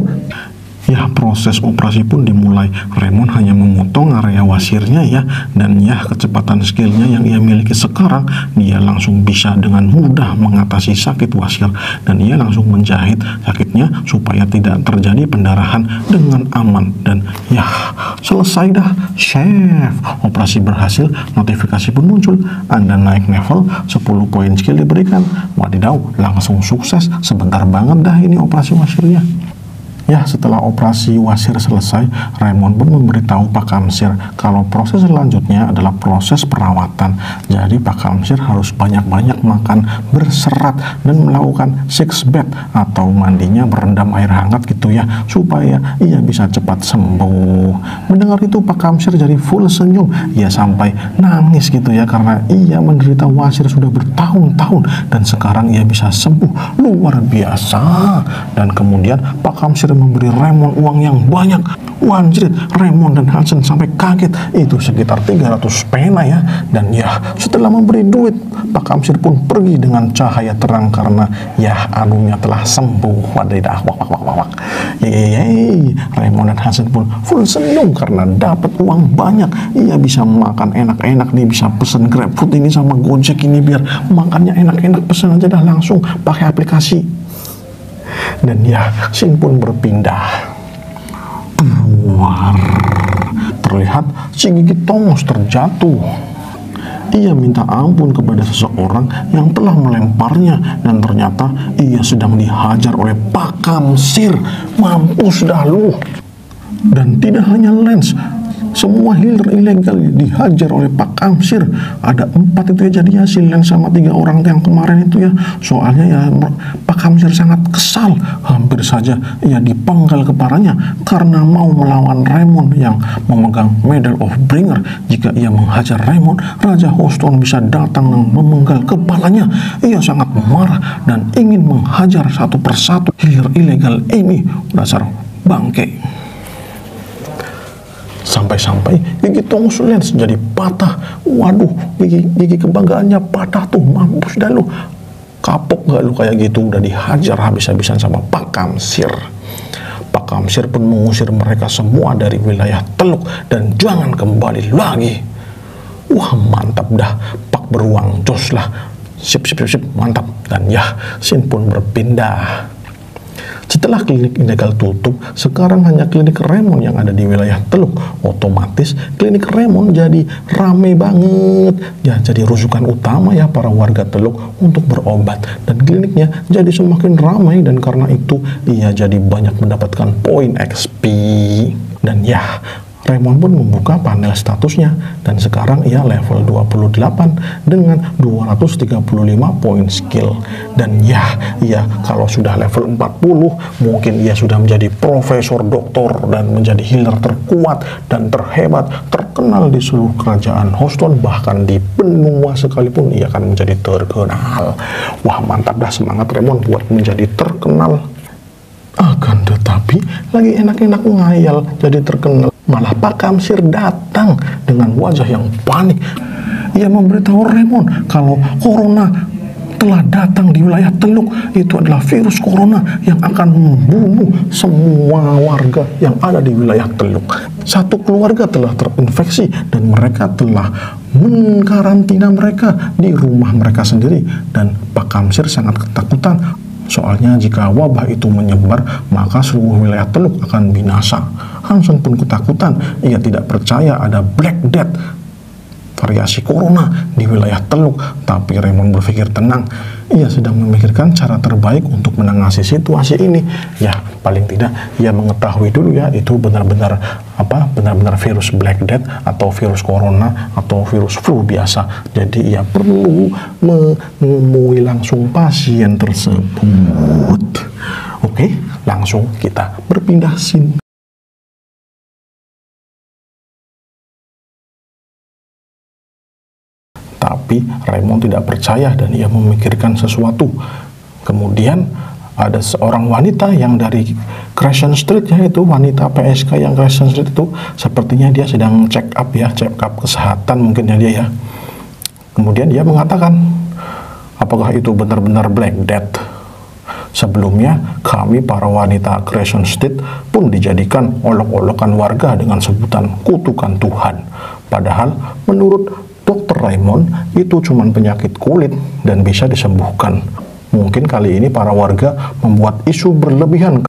Ya, proses operasi pun dimulai. Raymond hanya memotong area wasirnya ya, dan ya kecepatan skillnya yang ia miliki sekarang, dia langsung bisa dengan mudah mengatasi sakit wasir dan ia langsung menjahit sakitnya supaya tidak terjadi pendarahan dengan aman dan ya selesai dah, chef. Operasi berhasil, notifikasi pun muncul. Anda naik level 10 poin skill diberikan. Wadidaw, langsung sukses. Sebentar banget dah ini operasi wasirnya. Ya, setelah operasi wasir selesai, Raymond pun memberitahu Pak Kamsir kalau proses selanjutnya adalah proses perawatan. Jadi Pak Kamsir harus banyak-banyak makan berserat dan melakukan six bed atau mandinya berendam air hangat gitu ya, supaya ia bisa cepat sembuh. Mendengar itu Pak Kamsir jadi full senyum, ia sampai nangis gitu ya karena ia menderita wasir sudah bertahun-tahun dan sekarang ia bisa sembuh luar biasa. Dan kemudian Pak Kamsir memberi Raymond uang yang banyak. Wanjrit, Raymond dan Hansen sampai kaget. Itu sekitar 300 pena ya. Dan ya, setelah memberi duit, Pak Kamsir pun pergi dengan cahaya terang karena ya anunya telah sembuh. Wadidah, wak, wak, wak, wak, wak. Yeay, Raymond dan Hansen pun full senyum karena dapat uang banyak. Ia bisa makan enak-enak nih, bisa pesen GrabFood ini sama Gojek ini biar makannya enak-enak pesen aja dah langsung pakai aplikasi dan ya Sin pun berpindah. Keluar. Terlihat si gigi tongos terjatuh. Ia minta ampun kepada seseorang yang telah melemparnya dan ternyata ia sedang dihajar oleh Pak Kamsir mampus dah lu. Dan tidak hanya Lens semua healer ilegal dihajar oleh Pak Kamsir. Ada empat itu ya jadi hasil yang sama tiga orang yang kemarin itu ya. Soalnya ya Pak Kamsir sangat kesal. Hampir saja ia dipenggal kepalanya karena mau melawan Raymond yang memegang Medal of Bringer. Jika ia menghajar Raymond Raja Houston bisa datang dan memenggal kepalanya. Ia sangat marah dan ingin menghajar satu persatu healer ilegal ini dasar bangke sampai-sampai gigi Tongs Lens jadi patah. Waduh gigi, gigi kebanggaannya patah tuh mampus dah lu. Kapok gak lu kayak gitu udah dihajar habis-habisan sama Pak Kamsir. Pak Kamsir pun mengusir mereka semua dari wilayah Teluk dan jangan kembali lagi. Wah mantap dah. Pak beruang jos lah. Sip sip sip, sip mantap. Dan ya Sin pun berpindah Setelah klinik ilegal tutup, sekarang hanya klinik Raymond yang ada di wilayah Teluk. Otomatis klinik Raymond jadi rame banget. Ya, jadi rujukan utama ya para warga Teluk untuk berobat. Dan kliniknya jadi semakin ramai dan karena itu ia jadi banyak mendapatkan poin XP. Dan ya, Raymond pun membuka panel statusnya dan sekarang ia level 28 dengan 235 poin skill. Dan ya ia kalau sudah level 40 mungkin ia sudah menjadi profesor doktor dan menjadi healer terkuat dan terhebat terkenal di seluruh kerajaan Houston bahkan di benua sekalipun ia akan menjadi terkenal. Wah mantap dah semangat Raymond buat menjadi terkenal. Akan tetapi lagi enak-enak ngayal jadi terkenal Malah Pak Kamsir datang dengan wajah yang panik. Ia memberitahu Raymond kalau corona telah datang di wilayah Teluk itu adalah virus corona yang akan membunuh semua warga yang ada di wilayah Teluk. Satu keluarga telah terinfeksi dan mereka telah mengkarantina mereka di rumah mereka sendiri dan Pak Kamsir sangat ketakutan Soalnya jika wabah itu menyebar, maka seluruh wilayah Teluk akan binasa. Hansen pun ketakutan, ia tidak percaya ada Black Death variasi corona di wilayah Teluk. Tapi Raymond berpikir tenang, ia sedang memikirkan cara terbaik untuk menangani situasi ini. Ya, paling tidak ia mengetahui dulu ya itu benar-benar apa benar-benar virus Black Death atau virus corona atau virus flu biasa. Jadi ia perlu menemui langsung pasien tersebut. Oke, langsung kita berpindah scene. Tapi Raymond tidak percaya dan ia memikirkan sesuatu. Kemudian ada seorang wanita yang dari Crescent Street yaitu wanita PSK yang Crescent Street itu sepertinya dia sedang check up ya, check up kesehatan mungkin ya dia ya. Kemudian dia mengatakan, apakah itu benar-benar Black Death? Sebelumnya, kami para wanita Crescent Street pun dijadikan olok-olokan warga dengan sebutan kutukan Tuhan. Padahal, menurut dokter Raymond itu cuma penyakit kulit dan bisa disembuhkan. Mungkin kali ini para warga membuat isu berlebihan.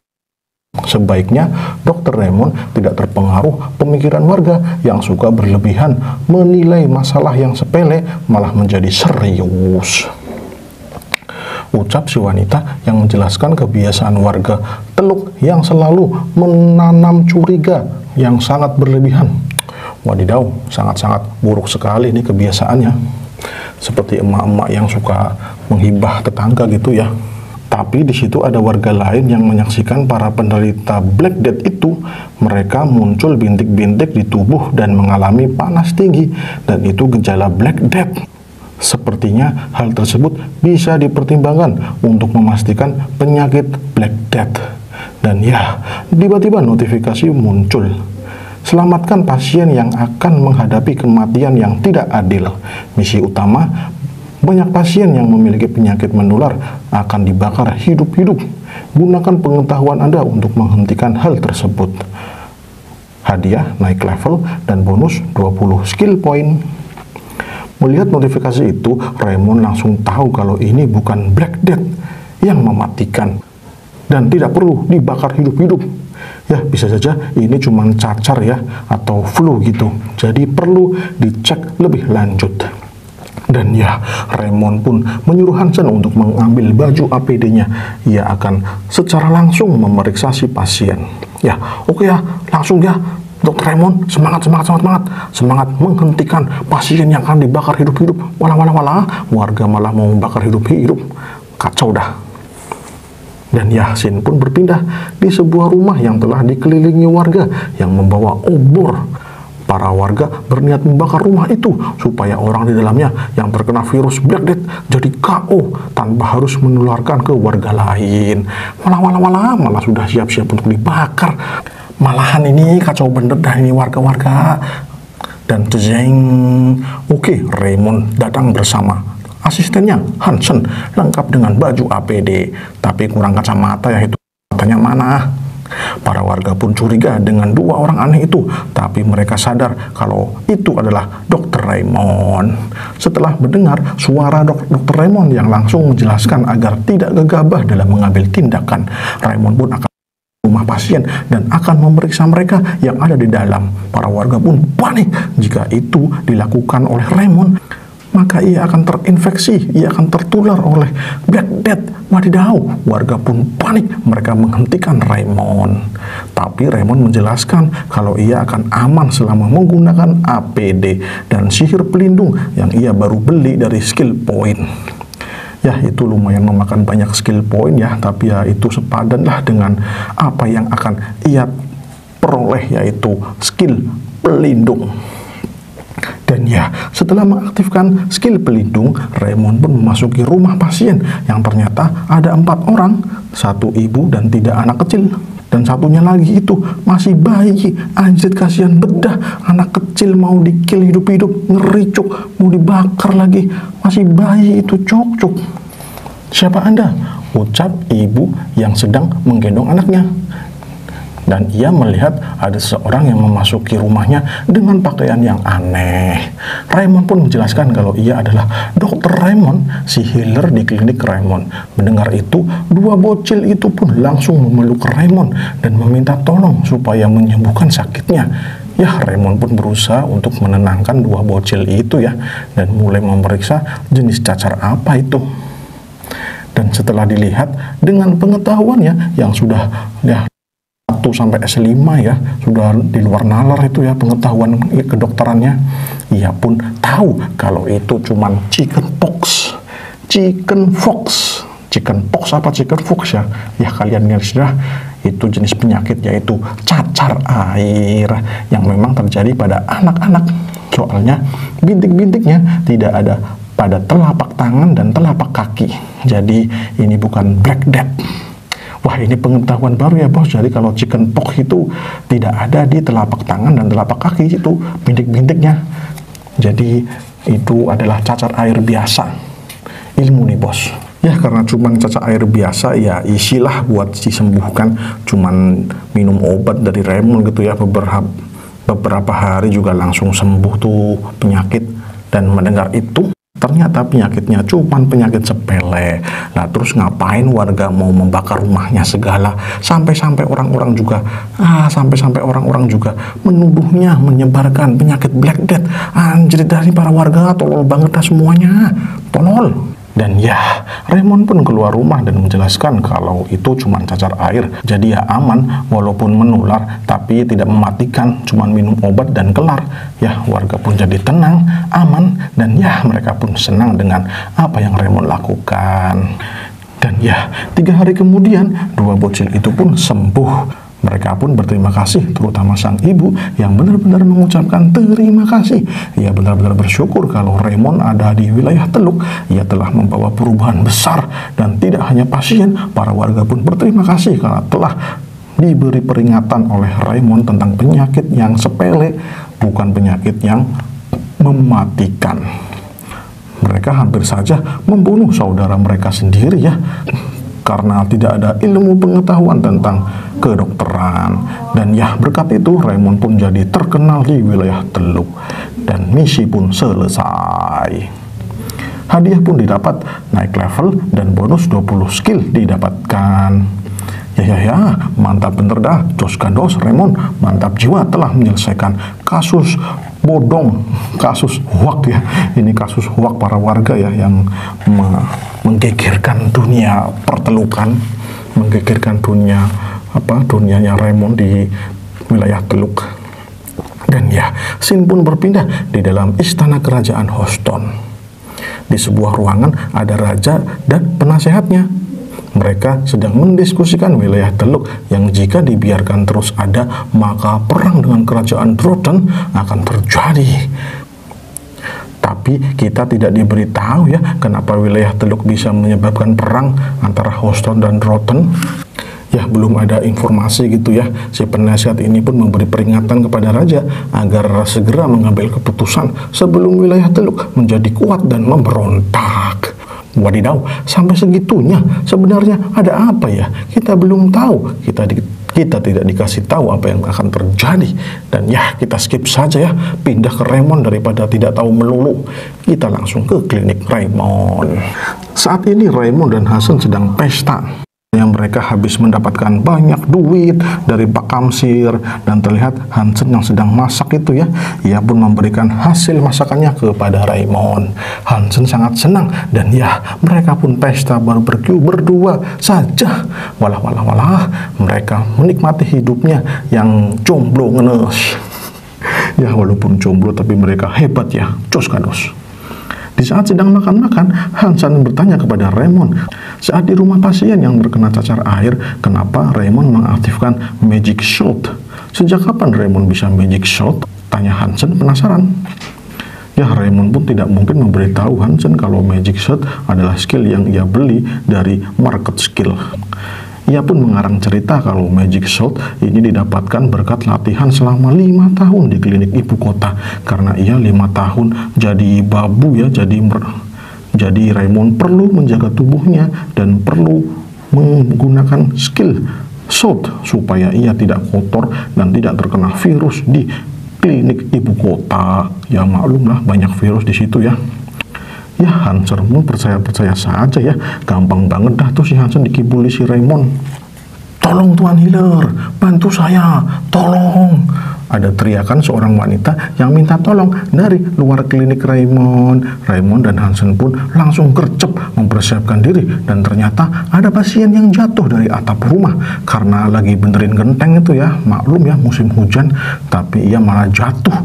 Sebaiknya dokter Raymond tidak terpengaruh pemikiran warga yang suka berlebihan menilai masalah yang sepele malah menjadi serius. Ucap si wanita yang menjelaskan kebiasaan warga Teluk yang selalu menanam curiga yang sangat berlebihan Wadidaw, sangat-sangat buruk sekali ini kebiasaannya. Seperti emak-emak yang suka menghibah tetangga gitu ya. Tapi di situ ada warga lain yang menyaksikan para penderita Black Death itu. Mereka muncul bintik-bintik di tubuh dan mengalami panas tinggi. Dan itu gejala Black Death. Sepertinya hal tersebut bisa dipertimbangkan untuk memastikan penyakit Black Death. Dan ya, tiba-tiba notifikasi muncul Selamatkan pasien yang akan menghadapi kematian yang tidak adil. Misi utama, banyak pasien yang memiliki penyakit menular akan dibakar hidup-hidup. Gunakan pengetahuan Anda untuk menghentikan hal tersebut. Hadiah naik level dan bonus 20 skill point. Melihat notifikasi itu, Raymond langsung tahu kalau ini bukan Black Death yang mematikan dan tidak perlu dibakar hidup-hidup ya bisa saja ini cuma cacar ya atau flu gitu. Jadi perlu dicek lebih lanjut. Dan ya Raymond pun menyuruh Hansen untuk mengambil baju APD-nya ia akan secara langsung memeriksa si pasien. Ya oke ya langsung ya. Dokter Raymond semangat semangat semangat semangat. Semangat menghentikan pasien yang akan dibakar hidup-hidup. Walah walah walah warga malah mau membakar hidup-hidup. Kacau dah dan Yasin pun berpindah di sebuah rumah yang telah dikelilingi warga yang membawa obor. Para warga berniat membakar rumah itu supaya orang di dalamnya yang terkena virus Black Death jadi KO tanpa harus menularkan ke warga lain. Malah malah malah malah sudah siap-siap untuk dibakar. Malahan ini kacau bener dah ini warga-warga. Dan jeng, oke Raymond datang bersama asistennya Hansen lengkap dengan baju APD tapi kurang kacamata ya itu katanya mana Para warga pun curiga dengan dua orang aneh itu, tapi mereka sadar kalau itu adalah Dr. Raymond. Setelah mendengar suara dok Dr. Raymond yang langsung menjelaskan agar tidak gegabah dalam mengambil tindakan, Raymond pun akan rumah pasien dan akan memeriksa mereka yang ada di dalam. Para warga pun panik jika itu dilakukan oleh Raymond maka ia akan terinfeksi, ia akan tertular oleh Black Death. Wadidaw, warga pun panik, mereka menghentikan Raymond. Tapi Raymond menjelaskan kalau ia akan aman selama menggunakan APD dan sihir pelindung yang ia baru beli dari skill point. Ya itu lumayan memakan banyak skill point ya, tapi ya itu sepadan lah dengan apa yang akan ia peroleh yaitu skill pelindung. Dan ya, setelah mengaktifkan skill pelindung, Raymond pun memasuki rumah pasien yang ternyata ada empat orang, satu ibu dan tiga anak kecil. Dan satunya lagi itu masih bayi, anjir kasihan bedah, anak kecil mau dikil hidup-hidup, ngericuk, mau dibakar lagi, masih bayi itu cok-cok. Siapa Anda? Ucap ibu yang sedang menggendong anaknya dan ia melihat ada seorang yang memasuki rumahnya dengan pakaian yang aneh. Raymond pun menjelaskan kalau ia adalah dokter Raymond, si healer di klinik Raymond. Mendengar itu, dua bocil itu pun langsung memeluk Raymond dan meminta tolong supaya menyembuhkan sakitnya. Ya, Raymond pun berusaha untuk menenangkan dua bocil itu ya dan mulai memeriksa jenis cacar apa itu dan setelah dilihat dengan pengetahuannya yang sudah ya 1 sampai S5 ya. Sudah di luar nalar itu ya pengetahuan kedokterannya. Ia pun tahu kalau itu cuman chicken pox. Chicken fox. Chicken pox apa chicken fox ya? Ya kalian lihat sudah itu jenis penyakit yaitu cacar air yang memang terjadi pada anak-anak. Soalnya bintik-bintiknya tidak ada pada telapak tangan dan telapak kaki. Jadi ini bukan black death Wah ini pengetahuan baru ya bos. Jadi kalau chicken pox itu tidak ada di telapak tangan dan telapak kaki itu bintik-bintiknya. Jadi itu adalah cacar air biasa. Ilmu nih bos. Ya karena cuma cacar air biasa ya isilah buat disembuhkan. Cuman minum obat dari Raymond gitu ya beberapa beberapa hari juga langsung sembuh tuh penyakit dan mendengar itu Ternyata penyakitnya cuma penyakit sepele. Nah, terus ngapain warga mau membakar rumahnya segala? Sampai-sampai orang-orang juga, ah, sampai-sampai orang-orang juga menuduhnya menyebarkan penyakit Black Death. Anjir dari para warga tolol banget dah semuanya. Tolol. Dan ya, Raymond pun keluar rumah dan menjelaskan kalau itu cuma cacar air. Jadi ya aman, walaupun menular, tapi tidak mematikan, cuma minum obat dan kelar. Ya, warga pun jadi tenang, aman, dan ya mereka pun senang dengan apa yang Raymond lakukan. Dan ya, tiga hari kemudian, dua bocil itu pun sembuh. Mereka pun berterima kasih, terutama sang ibu yang benar-benar mengucapkan terima kasih. Ia benar-benar bersyukur kalau Raymond ada di wilayah Teluk. Ia telah membawa perubahan besar dan tidak hanya pasien, para warga pun berterima kasih karena telah diberi peringatan oleh Raymond tentang penyakit yang sepele, bukan penyakit yang mematikan. Mereka hampir saja membunuh saudara mereka sendiri ya karena tidak ada ilmu pengetahuan tentang kedokteran. Dan ya berkat itu Raymond pun jadi terkenal di wilayah Teluk dan misi pun selesai. Hadiah pun didapat, naik level dan bonus 20 skill didapatkan. Ya ya ya, mantap bener dah, Jos Gandos Raymond, mantap jiwa telah menyelesaikan kasus bodong, kasus huak ya. Ini kasus huak para warga ya yang menggegerkan dunia pertelukan, menggegerkan dunia apa dunianya Raymond di wilayah Teluk. Dan ya, Sin pun berpindah di dalam istana kerajaan Houston. Di sebuah ruangan ada raja dan penasehatnya mereka sedang mendiskusikan wilayah Teluk yang jika dibiarkan terus ada, maka perang dengan kerajaan Droton akan terjadi. Tapi kita tidak diberitahu ya kenapa wilayah Teluk bisa menyebabkan perang antara Houston dan Droton. Ya belum ada informasi gitu ya Si penasihat ini pun memberi peringatan kepada raja Agar segera mengambil keputusan Sebelum wilayah teluk menjadi kuat dan memberontak Wadidaw, sampai segitunya sebenarnya ada apa ya? Kita belum tahu. Kita di, kita tidak dikasih tahu apa yang akan terjadi. Dan ya kita skip saja ya. Pindah ke Raymond daripada tidak tahu melulu. Kita langsung ke klinik Raymond. Saat ini Raymond dan Hasan sedang pesta yang mereka habis mendapatkan banyak duit dari Pak Kamsir. Dan terlihat Hansen yang sedang masak itu ya. Ia pun memberikan hasil masakannya kepada Raymond. Hansen sangat senang dan ya mereka pun pesta barbeque berdua saja. Walah walah walah. Mereka menikmati hidupnya yang jomblo ngenes. Ya walaupun jomblo tapi mereka hebat ya. Cos kados di saat sedang makan-makan, Hansan bertanya kepada Raymond, saat di rumah pasien yang terkena cacar air, kenapa Raymond mengaktifkan magic shot? Sejak kapan Raymond bisa magic shot? Tanya Hansen penasaran. Ya, Raymond pun tidak mungkin memberitahu Hansen kalau magic shot adalah skill yang ia beli dari market skill. Ia pun mengarang cerita kalau Magic Shot ini didapatkan berkat latihan selama lima tahun di klinik ibu kota. Karena ia lima tahun jadi babu ya jadi jadi Raymond perlu menjaga tubuhnya dan perlu menggunakan skill shot supaya ia tidak kotor dan tidak terkena virus di klinik ibu kota. Ya maklumlah banyak virus di situ ya Ya Hansermu percaya-percaya saja ya Gampang banget dah tuh si Hansen dikibuli si Raymond Tolong Tuan Hiller, bantu saya, tolong ada teriakan seorang wanita yang minta tolong dari luar klinik Raymond. Raymond dan Hansen pun langsung gercep mempersiapkan diri dan ternyata ada pasien yang jatuh dari atap rumah karena lagi benerin genteng itu ya. Maklum ya musim hujan tapi ia malah jatuh.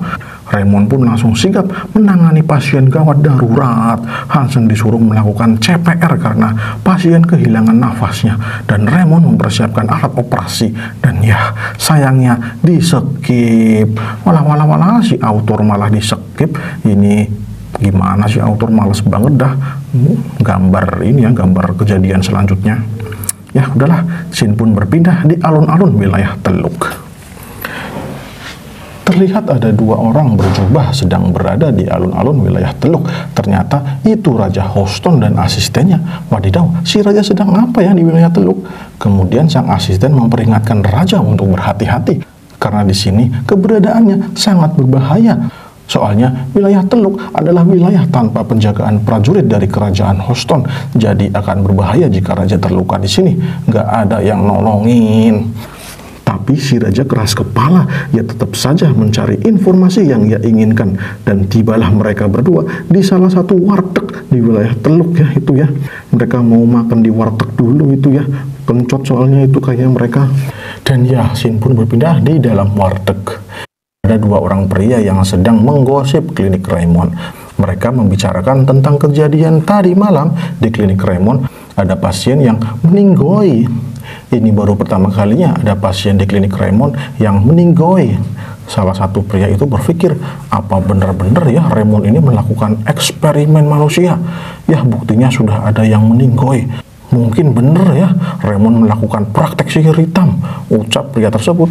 Raymond pun langsung sigap menangani pasien gawat darurat. Hansen disuruh melakukan CPR karena pasien kehilangan nafasnya dan Raymond mempersiapkan alat operasi dan ya sayangnya disekip. Walah walah walah si autor malah disekip. Ini gimana sih autor males banget dah gambar ini ya gambar kejadian selanjutnya. Ya udahlah, scene pun berpindah di alun-alun wilayah Teluk. Terlihat ada dua orang berjubah sedang berada di alun-alun wilayah Teluk. Ternyata itu Raja Houston dan asistennya. Wadidaw, si Raja sedang apa ya di wilayah Teluk? Kemudian sang asisten memperingatkan Raja untuk berhati-hati. Karena di sini keberadaannya sangat berbahaya. Soalnya wilayah Teluk adalah wilayah tanpa penjagaan prajurit dari kerajaan Houston, jadi akan berbahaya jika raja terluka di sini. Gak ada yang nolongin. Tapi si raja keras kepala, ia tetap saja mencari informasi yang ia inginkan. Dan tibalah mereka berdua di salah satu warteg di wilayah Teluk ya itu ya. Mereka mau makan di warteg dulu itu ya. Kencot soalnya itu kayaknya mereka. Dan Yasin pun berpindah di dalam warteg. Ada dua orang pria yang sedang menggosip klinik Raymond. Mereka membicarakan tentang kejadian tadi malam di klinik Raymond. Ada pasien yang meninggoy ini baru pertama kalinya ada pasien di klinik Raymond yang meninggoy. Salah satu pria itu berpikir, apa benar-benar ya Raymond ini melakukan eksperimen manusia? Ya buktinya sudah ada yang meninggoy. Mungkin benar ya Raymond melakukan praktek sihir hitam, ucap pria tersebut.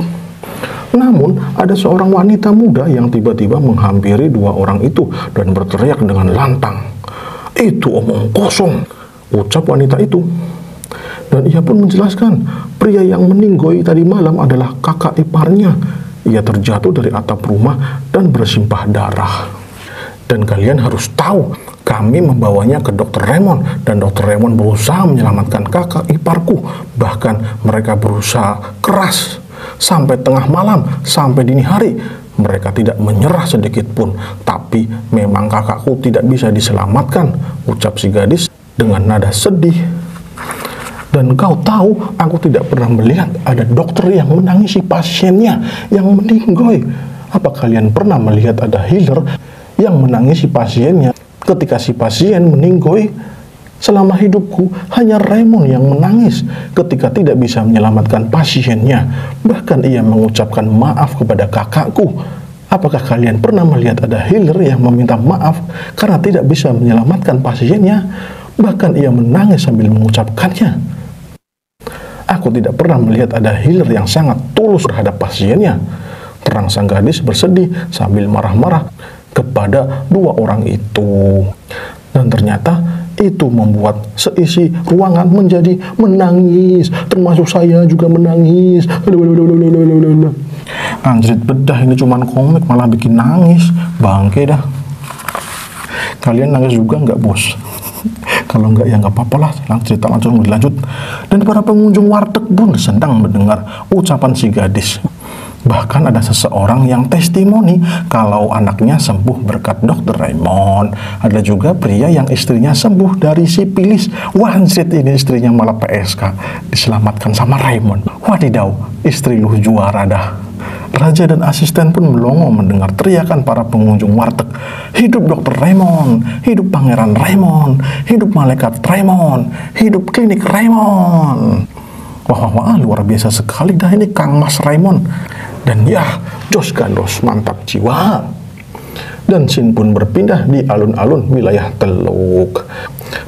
Namun, ada seorang wanita muda yang tiba-tiba menghampiri dua orang itu dan berteriak dengan lantang. Itu omong kosong, ucap wanita itu. Dan ia pun menjelaskan, pria yang meninggoy tadi malam adalah kakak iparnya. Ia terjatuh dari atap rumah dan bersimpah darah. Dan kalian harus tahu, kami membawanya ke dokter Raymond dan dokter Raymond berusaha menyelamatkan kakak iparku. Bahkan mereka berusaha keras sampai tengah malam, sampai dini hari. Mereka tidak menyerah sedikit pun, tapi memang kakakku tidak bisa diselamatkan, ucap si gadis dengan nada sedih. Dan kau tahu, aku tidak pernah melihat ada dokter yang menangisi pasiennya yang meninggoy. Apa kalian pernah melihat ada healer yang menangisi pasiennya ketika si pasien meninggoy? Selama hidupku, hanya Raymond yang menangis ketika tidak bisa menyelamatkan pasiennya. Bahkan ia mengucapkan maaf kepada kakakku. Apakah kalian pernah melihat ada healer yang meminta maaf karena tidak bisa menyelamatkan pasiennya? Bahkan ia menangis sambil mengucapkannya. Aku tidak pernah melihat ada healer yang sangat tulus terhadap pasiennya. Terang sang gadis bersedih sambil marah-marah kepada dua orang itu. Dan ternyata Itu membuat seisi ruangan menjadi menangis, termasuk saya juga menangis. Anjrit bedah ini cuman komik malah bikin nangis, bangke dah. Kalian nangis juga nggak bos? Kalau nggak ya nggak apa-apa lah, cerita langsung dilanjut. Dan para pengunjung warteg pun sedang mendengar ucapan si gadis. Bahkan ada seseorang yang testimoni kalau anaknya sembuh berkat dokter Raymond. Ada juga pria yang istrinya sembuh dari sipilis. Wansit ini istrinya malah PSK. Diselamatkan sama Raymond. Wadidaw, istri lu juara dah. Raja dan asisten pun melongo mendengar teriakan para pengunjung warteg. Hidup dokter Raymond, hidup pangeran Raymond, hidup malaikat Raymond, hidup klinik Raymond. Wah, wah, wah, luar biasa sekali dah ini Kang Mas Raymond. Dan ya, Jos Gandos mantap jiwa. Dan Sin pun berpindah di alun-alun wilayah Teluk.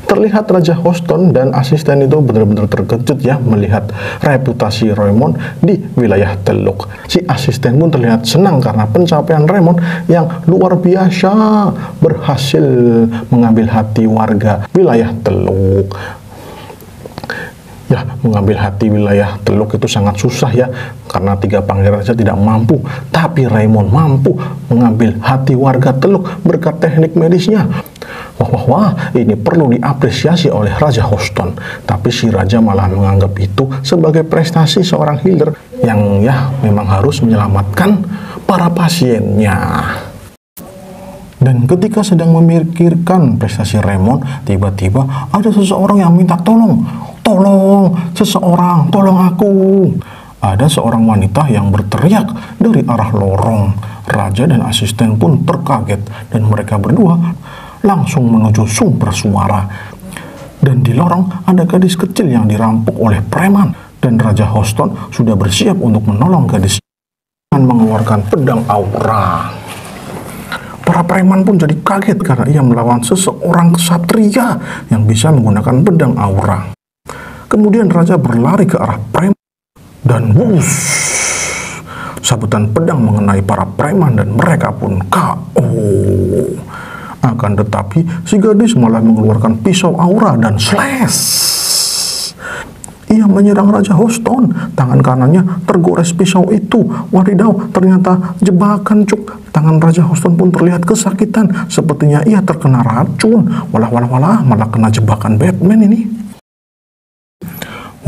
Terlihat Raja Houston dan asisten itu benar-benar terkejut ya melihat reputasi Raymond di wilayah Teluk. Si asisten pun terlihat senang karena pencapaian Raymond yang luar biasa berhasil mengambil hati warga wilayah Teluk ya mengambil hati wilayah Teluk itu sangat susah ya karena tiga pangeran saja tidak mampu. Tapi Raymond mampu mengambil hati warga Teluk berkat teknik medisnya. Wah wah wah ini perlu diapresiasi oleh Raja Houston. Tapi si Raja malah menganggap itu sebagai prestasi seorang healer yang ya memang harus menyelamatkan para pasiennya. Dan ketika sedang memikirkan prestasi Raymond, tiba-tiba ada seseorang yang minta tolong. Tolong, seseorang, tolong aku. Ada seorang wanita yang berteriak dari arah lorong. Raja dan asisten pun terkaget dan mereka berdua langsung menuju sumber suara. Dan di lorong ada gadis kecil yang dirampok oleh preman dan Raja Houston sudah bersiap untuk menolong gadis dengan mengeluarkan pedang aura. Para preman pun jadi kaget karena ia melawan seseorang kesatria yang bisa menggunakan pedang aura. Kemudian raja berlari ke arah preman dan wus, sabutan pedang mengenai para preman dan mereka pun KO. Akan tetapi si gadis malah mengeluarkan pisau aura dan slash. Ia menyerang Raja Houston. Tangan kanannya tergores pisau itu. Wadidaw, ternyata jebakan cuk. Tangan Raja Houston pun terlihat kesakitan. Sepertinya ia terkena racun. Walah, walah, walah, malah kena jebakan Batman ini.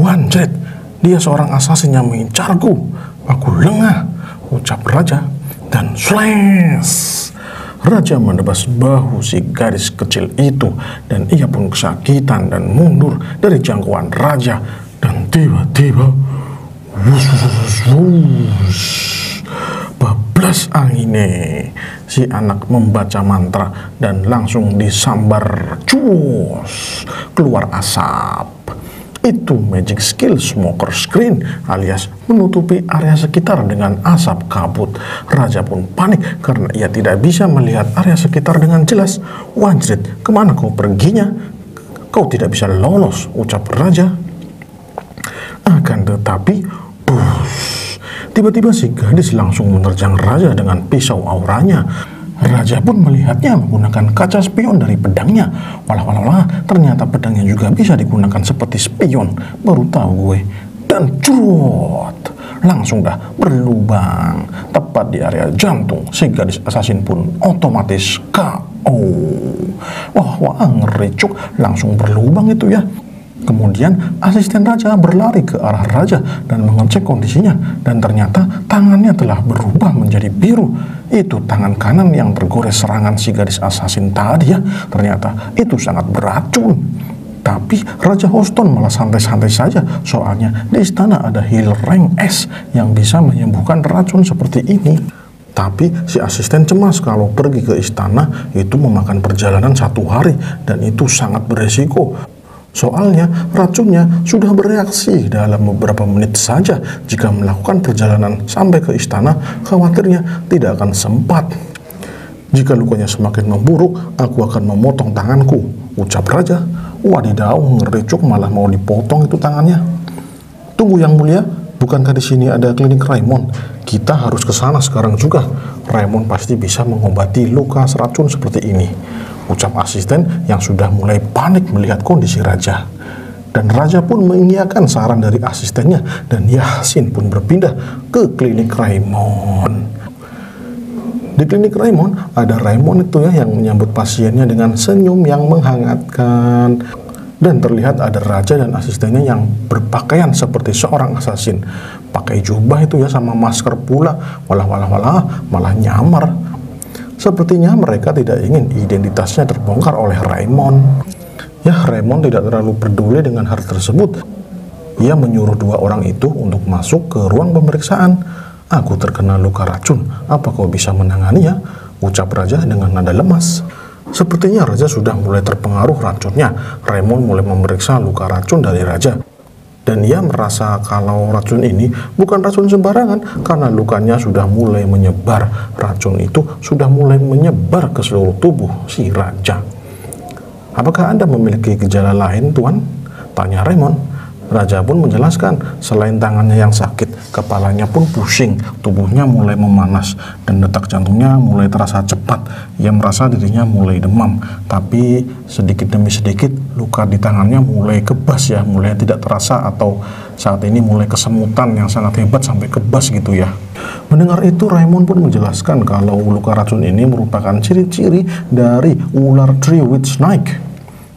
Wanjret, dia seorang asasin yang mengincarku. Aku lengah, ucap Raja. Dan slash. Raja menebas bahu si gadis kecil itu dan ia pun kesakitan dan mundur dari jangkauan raja dan tiba-tiba wus wus wus bablas angine si anak membaca mantra dan langsung disambar cus keluar asap itu magic skill smoker screen alias menutupi area sekitar dengan asap kabut. Raja pun panik karena ia tidak bisa melihat area sekitar dengan jelas. Wanjrit, ke mana kau perginya? Kau tidak bisa lolos, ucap Raja. Akan tetapi, tiba-tiba si gadis langsung menerjang Raja dengan pisau auranya. Raja pun melihatnya menggunakan kaca spion dari pedangnya. Walah, walah, walah, ternyata pedangnya juga bisa digunakan seperti spion. Baru tahu gue. Dan curut, langsung dah berlubang. Tepat di area jantung, si gadis assassin pun otomatis KO. Wah, wah, ngeri cuk, langsung berlubang itu ya. Kemudian asisten raja berlari ke arah raja dan mengecek kondisinya dan ternyata tangannya telah berubah menjadi biru. Itu tangan kanan yang tergores serangan si gadis asasin tadi ya. Ternyata itu sangat beracun. Tapi Raja Houston malah santai-santai saja soalnya di istana ada healer rank S yang bisa menyembuhkan racun seperti ini. Tapi si asisten cemas kalau pergi ke istana itu memakan perjalanan satu hari dan itu sangat beresiko. Soalnya racunnya sudah bereaksi dalam beberapa menit saja. Jika melakukan perjalanan sampai ke istana, khawatirnya tidak akan sempat. Jika lukanya semakin memburuk, aku akan memotong tanganku. Ucap raja. Wadidaw, ngericuk malah mau dipotong itu tangannya. Tunggu yang mulia, bukankah di sini ada klinik Raymond? Kita harus ke sana sekarang juga. Raymond pasti bisa mengobati luka seracun seperti ini. Ucap asisten yang sudah mulai panik melihat kondisi raja. Dan raja pun mengiyakan saran dari asistennya dan Yasin pun berpindah ke klinik Raymond. Di klinik Raymond, ada Raymond itu ya yang menyambut pasiennya dengan senyum yang menghangatkan. Dan terlihat ada raja dan asistennya yang berpakaian seperti seorang asasin. Pakai jubah itu ya sama masker pula. Walah walah walah, malah nyamar. Sepertinya mereka tidak ingin identitasnya terbongkar oleh Raymond. Ya, Raymond tidak terlalu peduli dengan hal tersebut. Ia menyuruh dua orang itu untuk masuk ke ruang pemeriksaan. Aku terkena luka racun. Apa kau bisa menangani ya? Ucap Raja dengan nada lemas. Sepertinya Raja sudah mulai terpengaruh racunnya. Raymond mulai memeriksa luka racun dari Raja dan ia merasa kalau racun ini bukan racun sembarangan karena lukanya sudah mulai menyebar. Racun itu sudah mulai menyebar ke seluruh tubuh si raja. Apakah Anda memiliki gejala lain, Tuan? Tanya Raymond. Raja pun menjelaskan, selain tangannya yang sakit, kepalanya pun pusing, tubuhnya mulai memanas, dan detak jantungnya mulai terasa cepat. Ia merasa dirinya mulai demam, tapi sedikit demi sedikit luka di tangannya mulai kebas ya, mulai tidak terasa atau saat ini mulai kesemutan yang sangat hebat sampai kebas gitu ya. Mendengar itu Raymond pun menjelaskan kalau luka racun ini merupakan ciri-ciri dari ular tree with snake.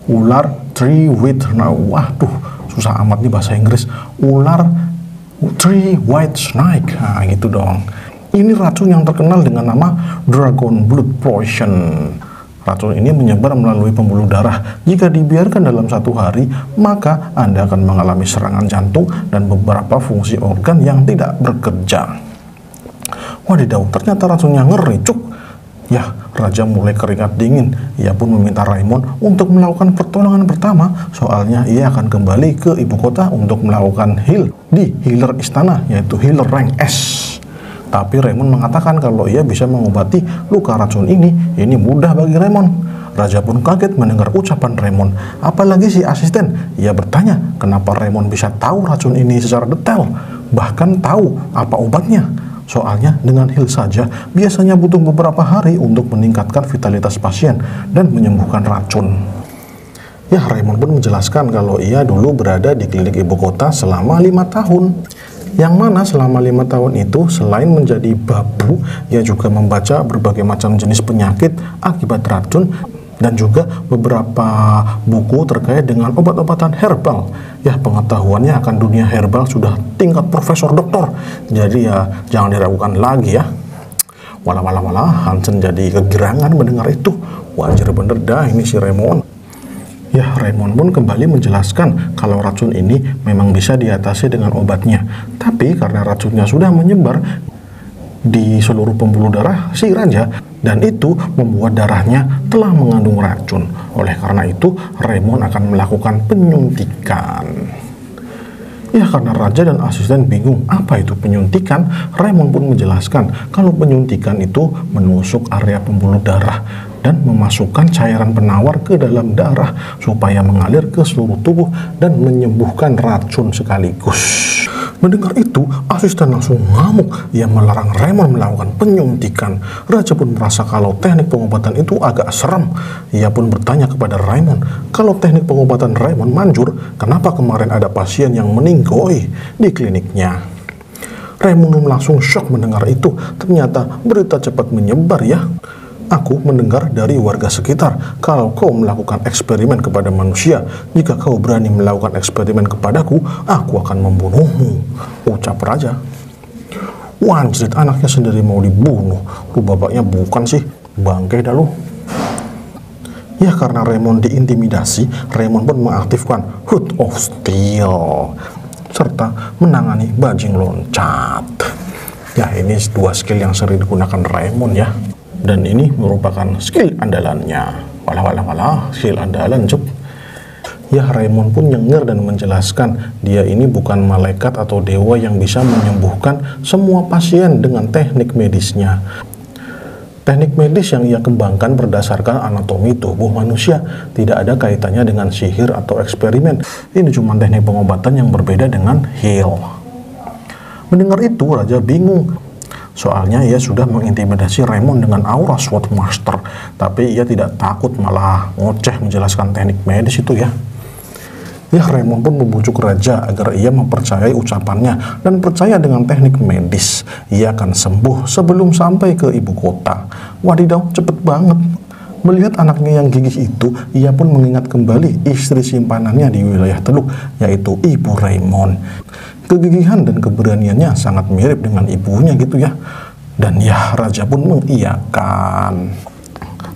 Ular tree with, nah waduh susah amat nih bahasa Inggris ular tree white snake nah gitu dong ini racun yang terkenal dengan nama dragon blood poison Racun ini menyebar melalui pembuluh darah. Jika dibiarkan dalam satu hari, maka Anda akan mengalami serangan jantung dan beberapa fungsi organ yang tidak bekerja. Wadidaw, ternyata racunnya ngeri, cuk. Ya, Raja mulai keringat dingin. Ia pun meminta Raymond untuk melakukan pertolongan pertama, soalnya ia akan kembali ke ibu kota untuk melakukan heal di healer istana, yaitu healer rank S. Tapi Raymond mengatakan kalau ia bisa mengobati luka racun ini, ini mudah bagi Raymond. Raja pun kaget mendengar ucapan Raymond. Apalagi si asisten, ia bertanya kenapa Raymond bisa tahu racun ini secara detail, bahkan tahu apa obatnya. Soalnya dengan hil saja biasanya butuh beberapa hari untuk meningkatkan vitalitas pasien dan menyembuhkan racun. Ya, Raymond pun menjelaskan kalau ia dulu berada di klinik ibu kota selama lima tahun. Yang mana selama lima tahun itu selain menjadi babu, ia juga membaca berbagai macam jenis penyakit akibat racun dan juga beberapa buku terkait dengan obat-obatan herbal. Ya, pengetahuannya akan dunia herbal sudah tingkat profesor doktor. Jadi ya jangan diragukan lagi ya. Walah walah walah, Hansen jadi kegirangan mendengar itu. Wajar bener dah ini si Raymond. Ya, Raymond pun kembali menjelaskan kalau racun ini memang bisa diatasi dengan obatnya. Tapi karena racunnya sudah menyebar di seluruh pembuluh darah si raja, dan itu membuat darahnya telah mengandung racun. Oleh karena itu, Raymond akan melakukan penyuntikan. Ya karena raja dan asisten bingung apa itu penyuntikan, Raymond pun menjelaskan kalau penyuntikan itu menusuk area pembuluh darah dan memasukkan cairan penawar ke dalam darah supaya mengalir ke seluruh tubuh dan menyembuhkan racun sekaligus. Mendengar itu, asisten langsung ngamuk. Ia melarang Raymond melakukan penyuntikan. Raja pun merasa kalau teknik pengobatan itu agak serem. Ia pun bertanya kepada Raymond, kalau teknik pengobatan Raymond manjur, kenapa kemarin ada pasien yang meninggoy di kliniknya? Raymond langsung shock mendengar itu. Ternyata berita cepat menyebar ya. Aku mendengar dari warga sekitar, kalau kau melakukan eksperimen kepada manusia, jika kau berani melakukan eksperimen kepadaku, aku akan membunuhmu. Ucap raja. Wanjrit anaknya sendiri mau dibunuh. Lu bapaknya bukan sih, bangke dah lu. Ya karena Raymond diintimidasi, Raymond pun mengaktifkan Hood of Steel serta menangani bajing loncat. Ya ini dua skill yang sering digunakan Raymond ya dan ini merupakan skill andalannya walah walah walah skill andalan cuk Ya Raymond pun nyengir dan menjelaskan dia ini bukan malaikat atau dewa yang bisa menyembuhkan semua pasien dengan teknik medisnya. Teknik medis yang ia kembangkan berdasarkan anatomi tubuh manusia tidak ada kaitannya dengan sihir atau eksperimen. Ini cuma teknik pengobatan yang berbeda dengan heal. Mendengar itu, Raja bingung Soalnya ia sudah mengintimidasi Raymond dengan aura SWOT Master, tapi ia tidak takut malah ngoceh menjelaskan teknik medis itu ya. Ya Raymond pun membujuk raja agar ia mempercayai ucapannya dan percaya dengan teknik medis. Ia akan sembuh sebelum sampai ke ibu kota. Wadidaw, cepet banget. Melihat anaknya yang gigih itu, ia pun mengingat kembali istri simpanannya di wilayah Teluk, yaitu Ibu Raymond. Kegigihan dan keberaniannya sangat mirip dengan ibunya gitu ya. Dan ya, raja pun mengiyakan.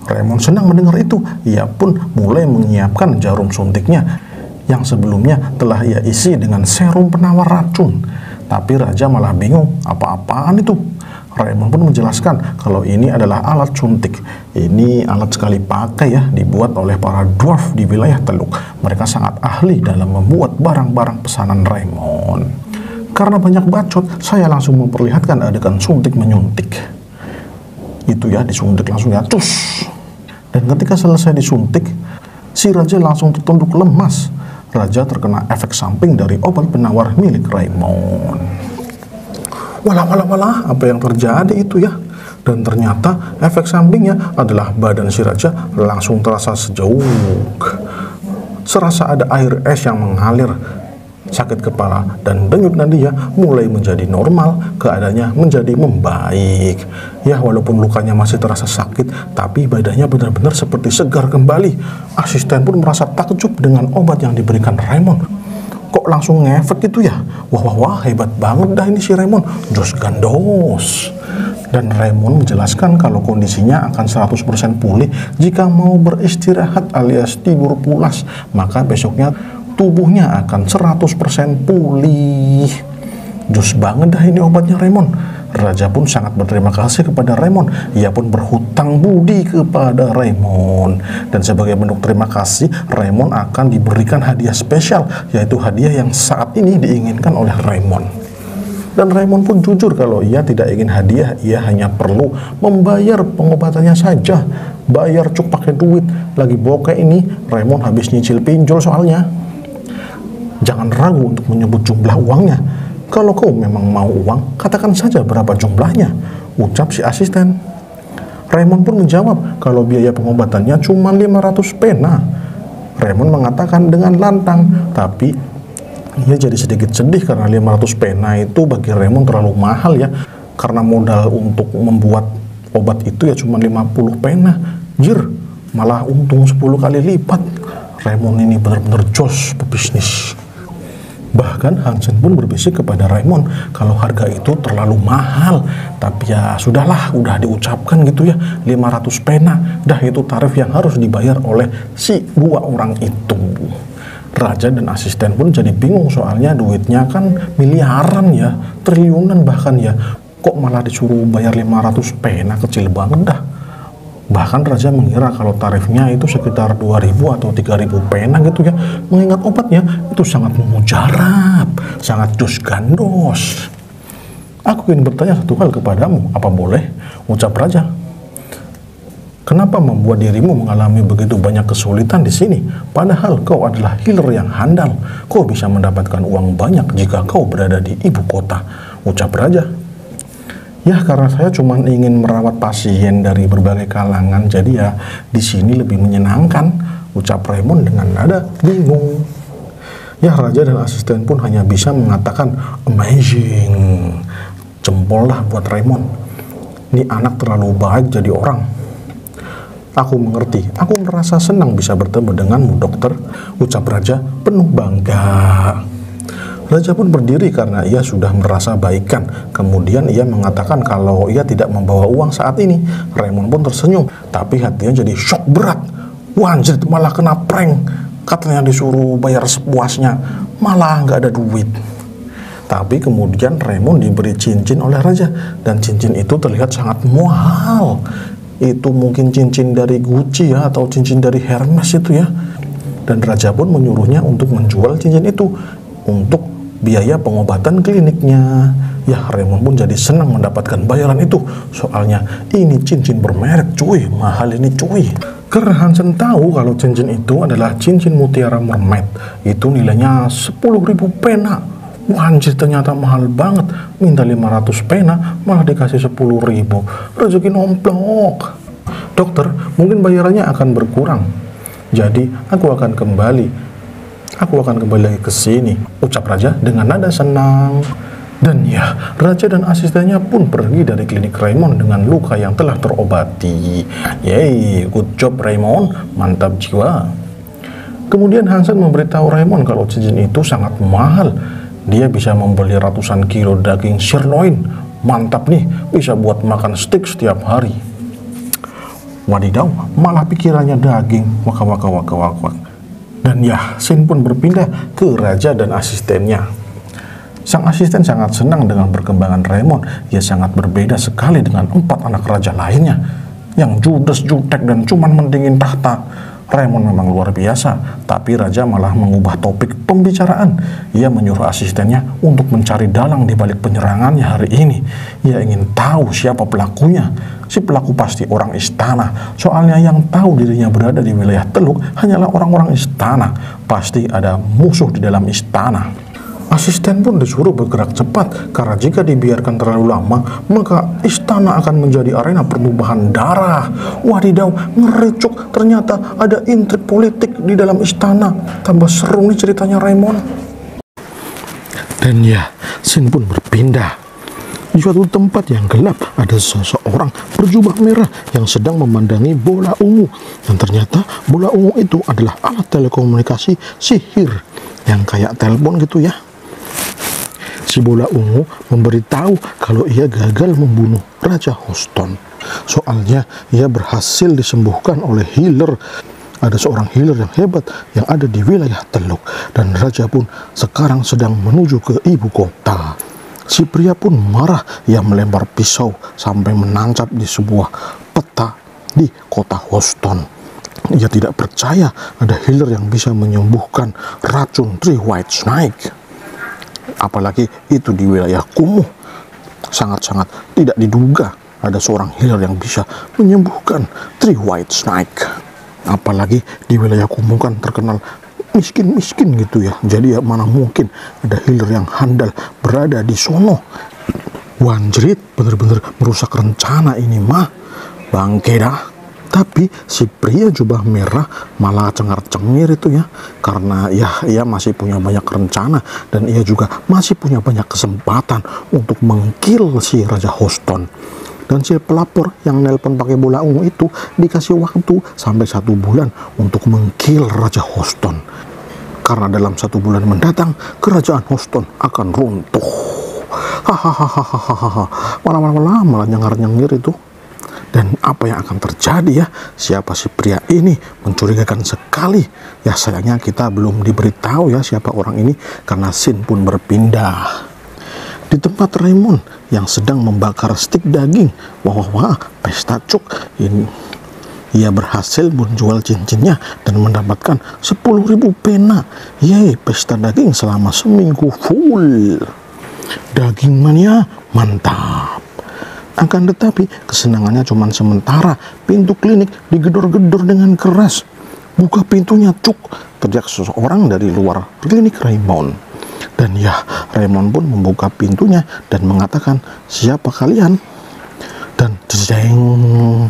Raymond senang mendengar itu. Ia pun mulai menyiapkan jarum suntiknya yang sebelumnya telah ia isi dengan serum penawar racun. Tapi raja malah bingung, apa-apaan itu? Raymond pun menjelaskan kalau ini adalah alat suntik. Ini alat sekali pakai ya, dibuat oleh para dwarf di wilayah Teluk. Mereka sangat ahli dalam membuat barang-barang pesanan Raymond. Karena banyak bacot, saya langsung memperlihatkan adegan suntik menyuntik. Itu ya, disuntik langsung ya, cus. Dan ketika selesai disuntik, si raja langsung tertunduk lemas. Raja terkena efek samping dari obat penawar milik Raymond. Walah, walah, walah, apa yang terjadi itu ya? Dan ternyata efek sampingnya adalah badan si raja langsung terasa sejuk. Serasa ada air es yang mengalir sakit kepala dan denyut nadinya mulai menjadi normal, keadaannya menjadi membaik. Ya, walaupun lukanya masih terasa sakit, tapi badannya benar-benar seperti segar kembali. Asisten pun merasa takjub dengan obat yang diberikan Raymond. Kok langsung ngefek gitu ya? Wah, wah, wah, hebat banget dah ini si Raymond. Jos gandos. Dan Raymond menjelaskan kalau kondisinya akan 100% pulih jika mau beristirahat alias tidur pulas. Maka besoknya tubuhnya akan 100% pulih. Jus banget dah ini obatnya Raymond. Raja pun sangat berterima kasih kepada Raymond. Ia pun berhutang budi kepada Raymond. Dan sebagai bentuk terima kasih, Raymond akan diberikan hadiah spesial, yaitu hadiah yang saat ini diinginkan oleh Raymond. Dan Raymond pun jujur kalau ia tidak ingin hadiah, ia hanya perlu membayar pengobatannya saja. Bayar cuk pakai duit. Lagi bokeh ini, Raymond habis nyicil pinjol soalnya. Jangan ragu untuk menyebut jumlah uangnya. Kalau kau memang mau uang, katakan saja berapa jumlahnya. Ucap si asisten. Raymond pun menjawab kalau biaya pengobatannya cuma 500 pena. Raymond mengatakan dengan lantang, tapi ia jadi sedikit sedih karena 500 pena itu bagi Raymond terlalu mahal ya. Karena modal untuk membuat obat itu ya cuma 50 pena. Jir, malah untung 10 kali lipat. Raymond ini benar-benar jos pebisnis. Bahkan Hansen pun berbisik kepada Raymond kalau harga itu terlalu mahal. Tapi ya sudahlah, udah diucapkan gitu ya, 500 pena. Dah itu tarif yang harus dibayar oleh si dua orang itu. Raja dan asisten pun jadi bingung soalnya duitnya kan miliaran ya, triliunan bahkan ya. Kok malah disuruh bayar 500 pena kecil banget dah. Bahkan Raja mengira kalau tarifnya itu sekitar 2000 atau 3000 pena gitu ya. Mengingat obatnya itu sangat memujarab, sangat dus gandos. Aku ingin bertanya satu hal kepadamu, apa boleh? Ucap Raja. Kenapa membuat dirimu mengalami begitu banyak kesulitan di sini? Padahal kau adalah healer yang handal. Kau bisa mendapatkan uang banyak jika kau berada di ibu kota. Ucap Raja. Ya karena saya cuma ingin merawat pasien dari berbagai kalangan, jadi ya di sini lebih menyenangkan. Ucap Raymond dengan nada bingung. Ya raja dan asisten pun hanya bisa mengatakan amazing. Jempol lah buat Raymond. Ini anak terlalu baik jadi orang. Aku mengerti, aku merasa senang bisa bertemu denganmu dokter. Ucap raja penuh bangga. Raja pun berdiri karena ia sudah merasa baikan. Kemudian ia mengatakan kalau ia tidak membawa uang saat ini. Raymond pun tersenyum, tapi hatinya jadi shock berat. Wanjir, malah kena prank. Katanya disuruh bayar sepuasnya, malah nggak ada duit. Tapi kemudian Raymond diberi cincin oleh raja dan cincin itu terlihat sangat mahal. Itu mungkin cincin dari Gucci ya atau cincin dari Hermes itu ya. Dan raja pun menyuruhnya untuk menjual cincin itu untuk biaya pengobatan kliniknya. Ya Raymond pun jadi senang mendapatkan bayaran itu. Soalnya ini cincin bermerek cuy, mahal ini cuy. Karena Hansen tahu kalau cincin itu adalah cincin mutiara mermaid. Itu nilainya 10.000 pena. Anjir ternyata mahal banget. Minta 500 pena malah dikasih 10 ribu. Rezeki nomplok. Dokter, mungkin bayarannya akan berkurang. Jadi aku akan kembali. Aku akan kembali lagi ke sini. Ucap Raja dengan nada senang. Dan ya, Raja dan asistennya pun pergi dari klinik Raymond dengan luka yang telah terobati. Yeay, good job Raymond, mantap jiwa. Kemudian Hansen memberitahu Raymond kalau cincin itu sangat mahal. Dia bisa membeli ratusan kilo daging sirloin. Mantap nih, bisa buat makan steak setiap hari. Wadidaw, malah pikirannya daging. Waka waka waka waka. Dan ya, Sin pun berpindah ke raja dan asistennya. Sang asisten sangat senang dengan perkembangan Raymond. Ia sangat berbeda sekali dengan empat anak raja lainnya yang judes, jutek, dan cuman mendingin tahta. Raymond memang luar biasa, tapi raja malah mengubah topik pembicaraan. Ia menyuruh asistennya untuk mencari dalang di balik penyerangannya hari ini. Ia ingin tahu siapa pelakunya. Si pelaku pasti orang istana, soalnya yang tahu dirinya berada di wilayah Teluk hanyalah orang-orang istana. Pasti ada musuh di dalam istana. Asisten pun disuruh bergerak cepat karena jika dibiarkan terlalu lama maka istana akan menjadi arena pertumpahan darah. Wadidaw, ngericuk ternyata ada intrik politik di dalam istana. Tambah seru nih ceritanya Raymond. Dan ya, Sin pun berpindah. Di suatu tempat yang gelap ada seseorang berjubah merah yang sedang memandangi bola ungu. Dan ternyata bola ungu itu adalah alat telekomunikasi sihir yang kayak telepon gitu ya si bola ungu memberitahu kalau ia gagal membunuh Raja Houston. Soalnya ia berhasil disembuhkan oleh healer. Ada seorang healer yang hebat yang ada di wilayah Teluk dan Raja pun sekarang sedang menuju ke ibu kota. Si pria pun marah, ia melempar pisau sampai menancap di sebuah peta di kota Houston. Ia tidak percaya ada healer yang bisa menyembuhkan racun Three White Snake apalagi itu di wilayah kumuh. Sangat-sangat tidak diduga ada seorang healer yang bisa menyembuhkan three white snake. Apalagi di wilayah kumuh kan terkenal miskin-miskin gitu ya. Jadi ya mana mungkin ada healer yang handal berada di sono. Wanjrit bener-bener merusak rencana ini mah. Bangke dah tapi si pria jubah merah malah cengar-cengir itu ya. Karena ya ia masih punya banyak rencana dan ia juga masih punya banyak kesempatan untuk mengkill si Raja Houston. Dan si pelapor yang nelpon pakai bola ungu itu dikasih waktu sampai satu bulan untuk mengkill Raja Houston. Karena dalam satu bulan mendatang kerajaan Houston akan runtuh. Hahaha, malah-malah malah nyengar-nyengir itu. Dan apa yang akan terjadi ya? Siapa si pria ini? Mencurigakan sekali. Ya sayangnya kita belum diberitahu ya siapa orang ini karena Sin pun berpindah. Di tempat Raymond yang sedang membakar stik daging. Wah, wah, wah, pesta cuk. Ini ia berhasil menjual cincinnya dan mendapatkan 10.000 pena. Yeay, pesta daging selama seminggu full. Daging mania mantap. Akan tetapi kesenangannya cuma sementara. Pintu klinik digedor-gedor dengan keras. Buka pintunya cuk. Teriak seseorang dari luar klinik Raymond. Dan ya, Raymond pun membuka pintunya dan mengatakan, siapa kalian? Dan jeng,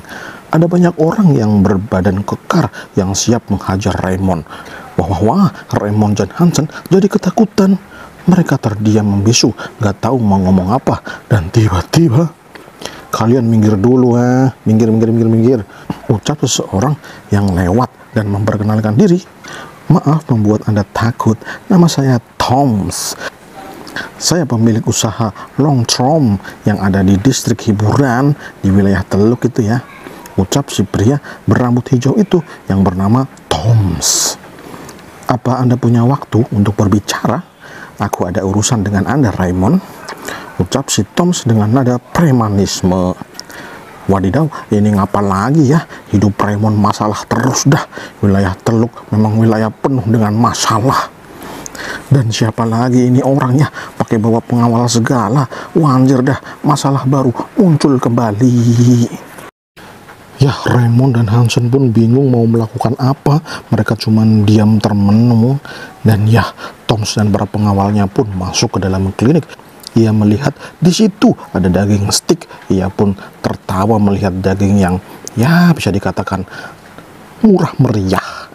ada banyak orang yang berbadan kekar yang siap menghajar Raymond. Wah, wah, wah, Raymond dan Hansen jadi ketakutan. Mereka terdiam membisu, gak tahu mau ngomong apa. Dan tiba-tiba kalian minggir dulu ya minggir minggir minggir minggir. Ucap seseorang yang lewat dan memperkenalkan diri. Maaf membuat anda takut. Nama saya Toms. Saya pemilik usaha Long Trom yang ada di distrik hiburan di wilayah Teluk itu ya. Ucap si pria berambut hijau itu yang bernama Toms. Apa anda punya waktu untuk berbicara aku ada urusan dengan anda Raymond. Ucap si Toms dengan nada premanisme. Wadidaw ini ngapa lagi ya? Hidup Raymond masalah terus dah. Wilayah teluk memang wilayah penuh dengan masalah. Dan siapa lagi ini orangnya pakai bawa pengawal segala. Wanjir dah masalah baru muncul kembali Ya, Raymond dan Hansen pun bingung mau melakukan apa. Mereka cuma diam termenung. Dan ya, Toms dan para pengawalnya pun masuk ke dalam klinik. Ia melihat di situ ada daging stick. Ia pun tertawa melihat daging yang ya bisa dikatakan murah meriah.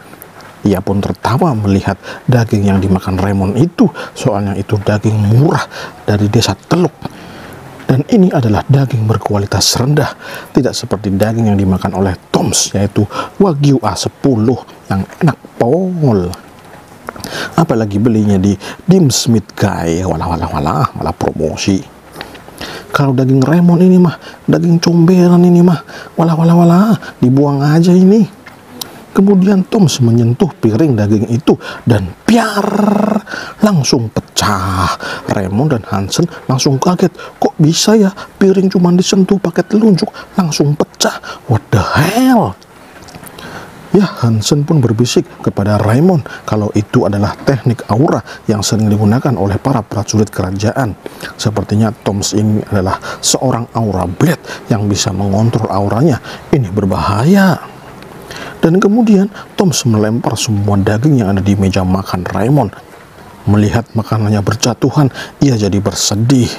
Ia pun tertawa melihat daging yang dimakan Raymond itu, soalnya itu daging murah dari desa Teluk. Dan ini adalah daging berkualitas rendah, tidak seperti daging yang dimakan oleh Toms, yaitu Wagyu A10 yang enak pol. Apalagi belinya di Dim Smith Guy, walah walah walah, malah promosi. Kalau daging Raymond ini mah, daging comberan ini mah, walah walah walah, dibuang aja ini. Kemudian Toms menyentuh piring daging itu dan biar langsung pecah. Raymond dan Hansen langsung kaget. Kok bisa ya piring cuma disentuh pakai telunjuk langsung pecah? What the hell? Ya, Hansen pun berbisik kepada Raymond kalau itu adalah teknik aura yang sering digunakan oleh para prajurit kerajaan. Sepertinya Toms ini adalah seorang aura blade yang bisa mengontrol auranya. Ini berbahaya. Dan kemudian Toms melempar semua daging yang ada di meja makan Raymond. Melihat makanannya berjatuhan, ia jadi bersedih.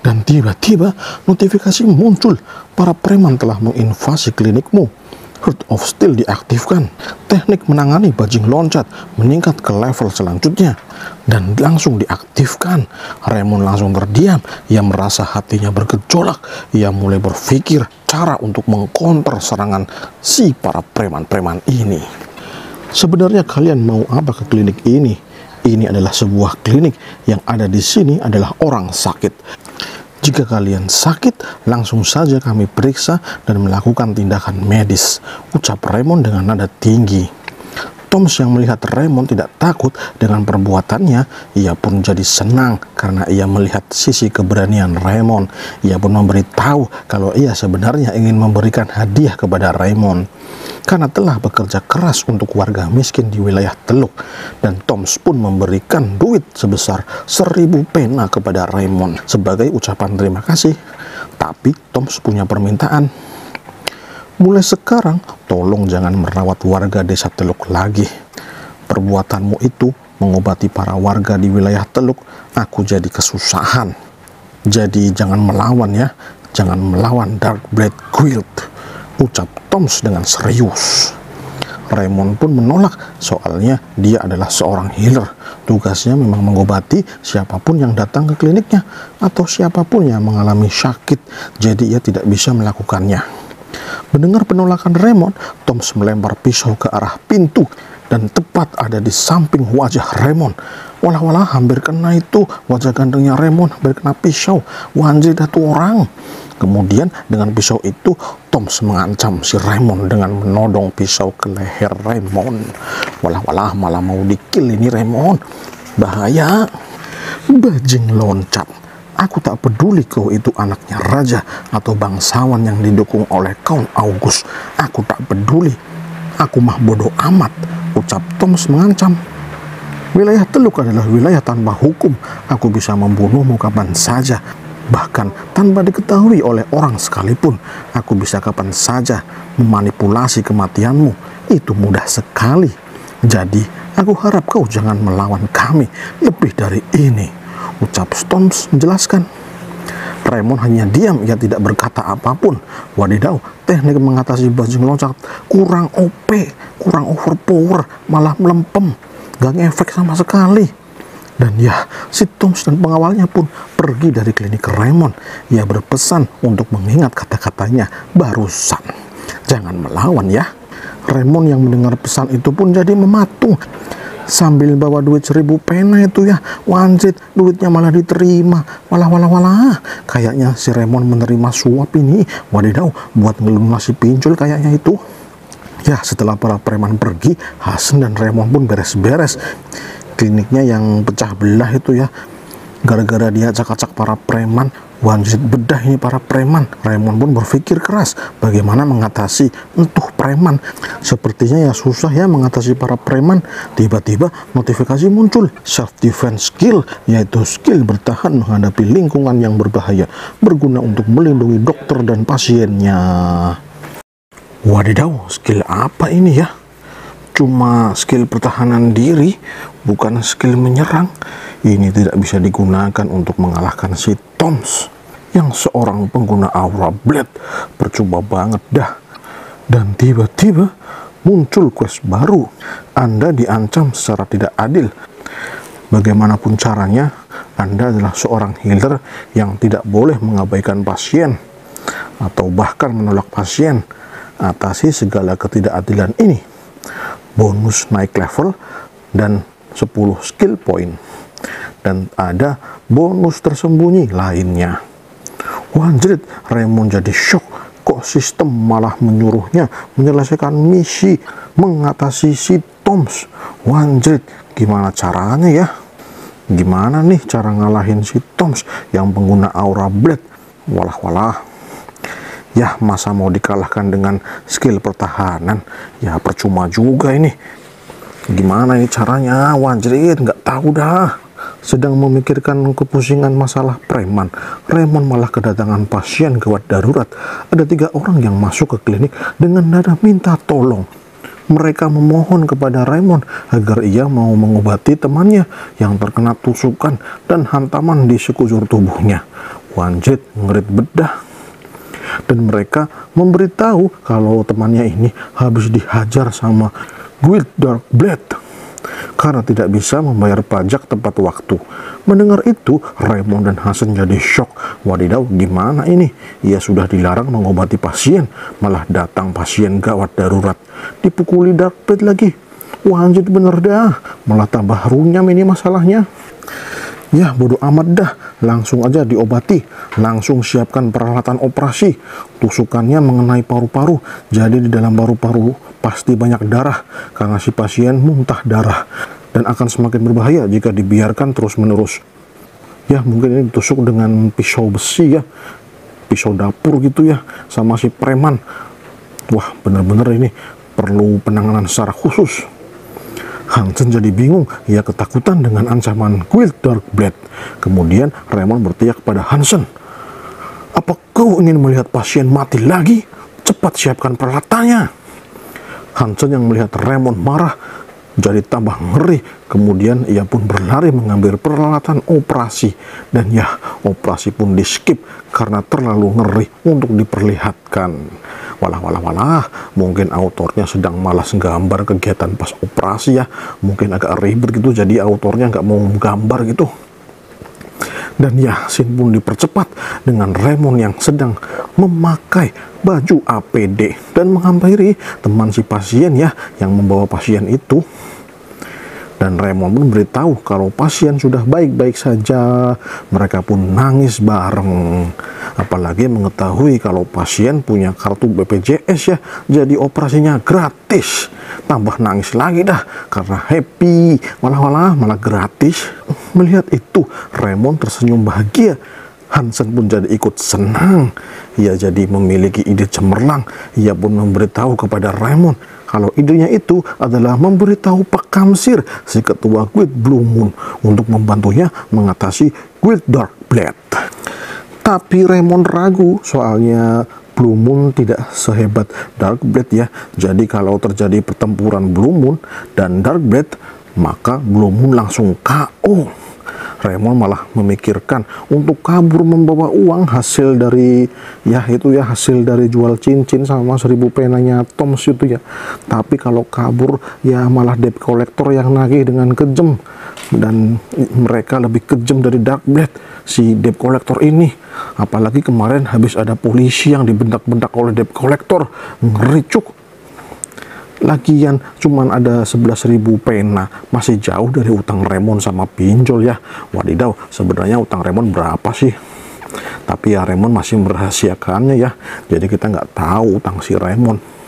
Dan tiba-tiba notifikasi muncul, para preman telah menginvasi klinikmu. Heart of Steel diaktifkan. Teknik menangani bajing loncat meningkat ke level selanjutnya dan langsung diaktifkan. Raymond langsung terdiam. Ia merasa hatinya bergejolak. Ia mulai berpikir cara untuk mengkonter serangan si para preman-preman ini. Sebenarnya kalian mau apa ke klinik ini? Ini adalah sebuah klinik yang ada di sini adalah orang sakit. Jika kalian sakit, langsung saja kami periksa dan melakukan tindakan medis, ucap Raymond dengan nada tinggi. Toms yang melihat Raymond tidak takut dengan perbuatannya, ia pun jadi senang karena ia melihat sisi keberanian Raymond. Ia pun memberitahu kalau ia sebenarnya ingin memberikan hadiah kepada Raymond. Karena telah bekerja keras untuk warga miskin di wilayah Teluk dan Toms pun memberikan duit sebesar seribu pena kepada Raymond sebagai ucapan terima kasih. Tapi Toms punya permintaan mulai sekarang tolong jangan merawat warga desa Teluk lagi perbuatanmu itu mengobati para warga di wilayah Teluk aku jadi kesusahan jadi jangan melawan ya jangan melawan Dark Blade Guild ucap Toms dengan serius. Raymond pun menolak soalnya dia adalah seorang healer. Tugasnya memang mengobati siapa pun yang datang ke kliniknya atau siapa pun yang mengalami sakit. Jadi ia tidak bisa melakukannya. Mendengar penolakan Raymond, Toms melempar pisau ke arah pintu dan tepat ada di samping wajah Raymond. Walah-walah hampir kena itu wajah gantengnya Raymond hampir kena pisau. Wanjir datu orang. Kemudian dengan pisau itu Toms mengancam si Raymond dengan menodong pisau ke leher Raymond. Walah-walah malah mau dikill ini Raymond. Bahaya. Bajing loncat. Aku tak peduli kau itu anaknya raja atau bangsawan yang didukung oleh kaum August. Aku tak peduli. Aku mah bodoh amat. Ucap Toms mengancam. Wilayah Teluk adalah wilayah tanpa hukum. Aku bisa membunuhmu kapan saja. Bahkan tanpa diketahui oleh orang sekalipun, aku bisa kapan saja memanipulasi kematianmu. Itu mudah sekali. Jadi, aku harap kau jangan melawan kami lebih dari ini. Ucap Storms menjelaskan. Raymond hanya diam, ia tidak berkata apa pun. Wadidaw, teknik mengatasi bajing loncat kurang OP, kurang overpower, malah melempem. Gak ngefek sama sekali. Dan ya, si Toms dan pengawalnya pun pergi dari klinik Raymond. Ia berpesan untuk mengingat kata-katanya barusan. Jangan melawan ya. Raymond yang mendengar pesan itu pun jadi mematung. Sambil bawa duit seribu pena itu ya, wanjit duitnya malah diterima. Walah walah walah, kayaknya si Raymond menerima suap ini. Wadidaw, buat ngelunasi pinjol kayaknya itu. Ya, setelah para preman pergi, Hasan dan Raymond pun beres-beres kliniknya yang pecah belah itu ya gara-gara dia acak-acak para preman wanjit bedah ini para preman. Raymond pun berpikir keras bagaimana mengatasi entuh preman. Sepertinya ya susah ya mengatasi para preman. Tiba-tiba notifikasi muncul self defense skill yaitu skill bertahan menghadapi lingkungan yang berbahaya berguna untuk melindungi dokter dan pasiennya. Wadidaw skill apa ini ya cuma skill pertahanan diri, bukan skill menyerang. Ini tidak bisa digunakan untuk mengalahkan si Toms yang seorang pengguna aura blade. Percoba banget dah. Dan tiba-tiba muncul quest baru. Anda diancam secara tidak adil. Bagaimanapun caranya, Anda adalah seorang healer yang tidak boleh mengabaikan pasien atau bahkan menolak pasien. Atasi segala ketidakadilan ini. Bonus naik level dan 10 skill point. Dan ada bonus tersembunyi lainnya. Wanjrit, Raymond jadi shock. Kok sistem malah menyuruhnya menyelesaikan misi mengatasi si Toms? Wanjrit gimana caranya ya? Gimana nih cara ngalahin si Toms? Yang pengguna aura blade walah walah ya masa mau dikalahkan dengan skill pertahanan ya percuma juga ini gimana ini caranya Wanjrit nggak tahu dah sedang memikirkan kepusingan masalah preman, Raymond malah kedatangan pasien gawat darurat. Ada tiga orang yang masuk ke klinik dengan nada minta tolong. Mereka memohon kepada Raymond agar ia mau mengobati temannya yang terkena tusukan dan hantaman di sekujur tubuhnya. Wanjit ngerit bedah dan mereka memberitahu kalau temannya ini habis dihajar sama Guild Dark Blade karena tidak bisa membayar pajak tepat waktu. Mendengar itu, Raymond dan Hasan jadi shock. Wadidaw, gimana ini? Ia sudah dilarang mengobati pasien, malah datang pasien gawat darurat. Dipukuli dark bed lagi. Wah, anjir bener dah. Malah tambah runyam ini masalahnya. Ya, bodoh amat dah. Langsung aja diobati. Langsung siapkan peralatan operasi. Tusukannya mengenai paru-paru. Jadi di dalam paru-paru pasti banyak darah karena si pasien muntah darah dan akan semakin berbahaya jika dibiarkan terus-menerus. Ya, mungkin ini ditusuk dengan pisau besi ya. Pisau dapur gitu ya sama si preman. Wah, bener-bener ini perlu penanganan secara khusus. Hansen jadi bingung, ia ketakutan dengan ancaman Quill Dark Blade. Kemudian Raymond berteriak kepada Hansen, Apa kau ingin melihat pasien mati lagi? Cepat siapkan peralatannya. Hansen yang melihat Raymond marah jadi tambah ngeri. Kemudian ia pun berlari mengambil peralatan operasi. Dan ya, operasi pun di skip karena terlalu ngeri untuk diperlihatkan. Walah, walah, walah. Mungkin autornya sedang malas gambar kegiatan pas operasi ya. Mungkin agak ribet gitu, jadi autornya nggak mau gambar gitu. Dan ya, scene pun dipercepat dengan Raymond yang sedang memakai baju APD dan menghampiri teman si pasien ya yang membawa pasien itu dan Raymond pun beritahu kalau pasien sudah baik-baik saja. Mereka pun nangis bareng. Apalagi mengetahui kalau pasien punya kartu BPJS ya, jadi operasinya gratis. Tambah nangis lagi dah karena happy. Malah-malah malah gratis. Melihat itu, Raymond tersenyum bahagia. Hansen pun jadi ikut senang. Ia jadi memiliki ide cemerlang. Ia pun memberitahu kepada Raymond kalau idenya itu adalah memberitahu Pak Kamsir, si ketua Guild Blue Moon, untuk membantunya mengatasi Guild Dark Blade. Tapi Raymond ragu soalnya Blue Moon tidak sehebat Dark Blade ya. Jadi kalau terjadi pertempuran Blue Moon dan Dark Blade, maka Blue Moon langsung KO. Raymond malah memikirkan untuk kabur membawa uang hasil dari ya itu ya hasil dari jual cincin sama seribu penanya Toms itu ya. Tapi kalau kabur ya malah debt collector yang nagih dengan kejam dan mereka lebih kejam dari Dark Blade si debt collector ini. Apalagi kemarin habis ada polisi yang dibentak-bentak oleh debt collector. Ngeri cuk lagian cuman ada 11.000 pena. Masih jauh dari utang Remon sama pinjol ya. Wadidaw sebenarnya utang Remon berapa sih? Tapi ya Remon masih merahasiakannya ya. Jadi kita nggak tahu utang si Remon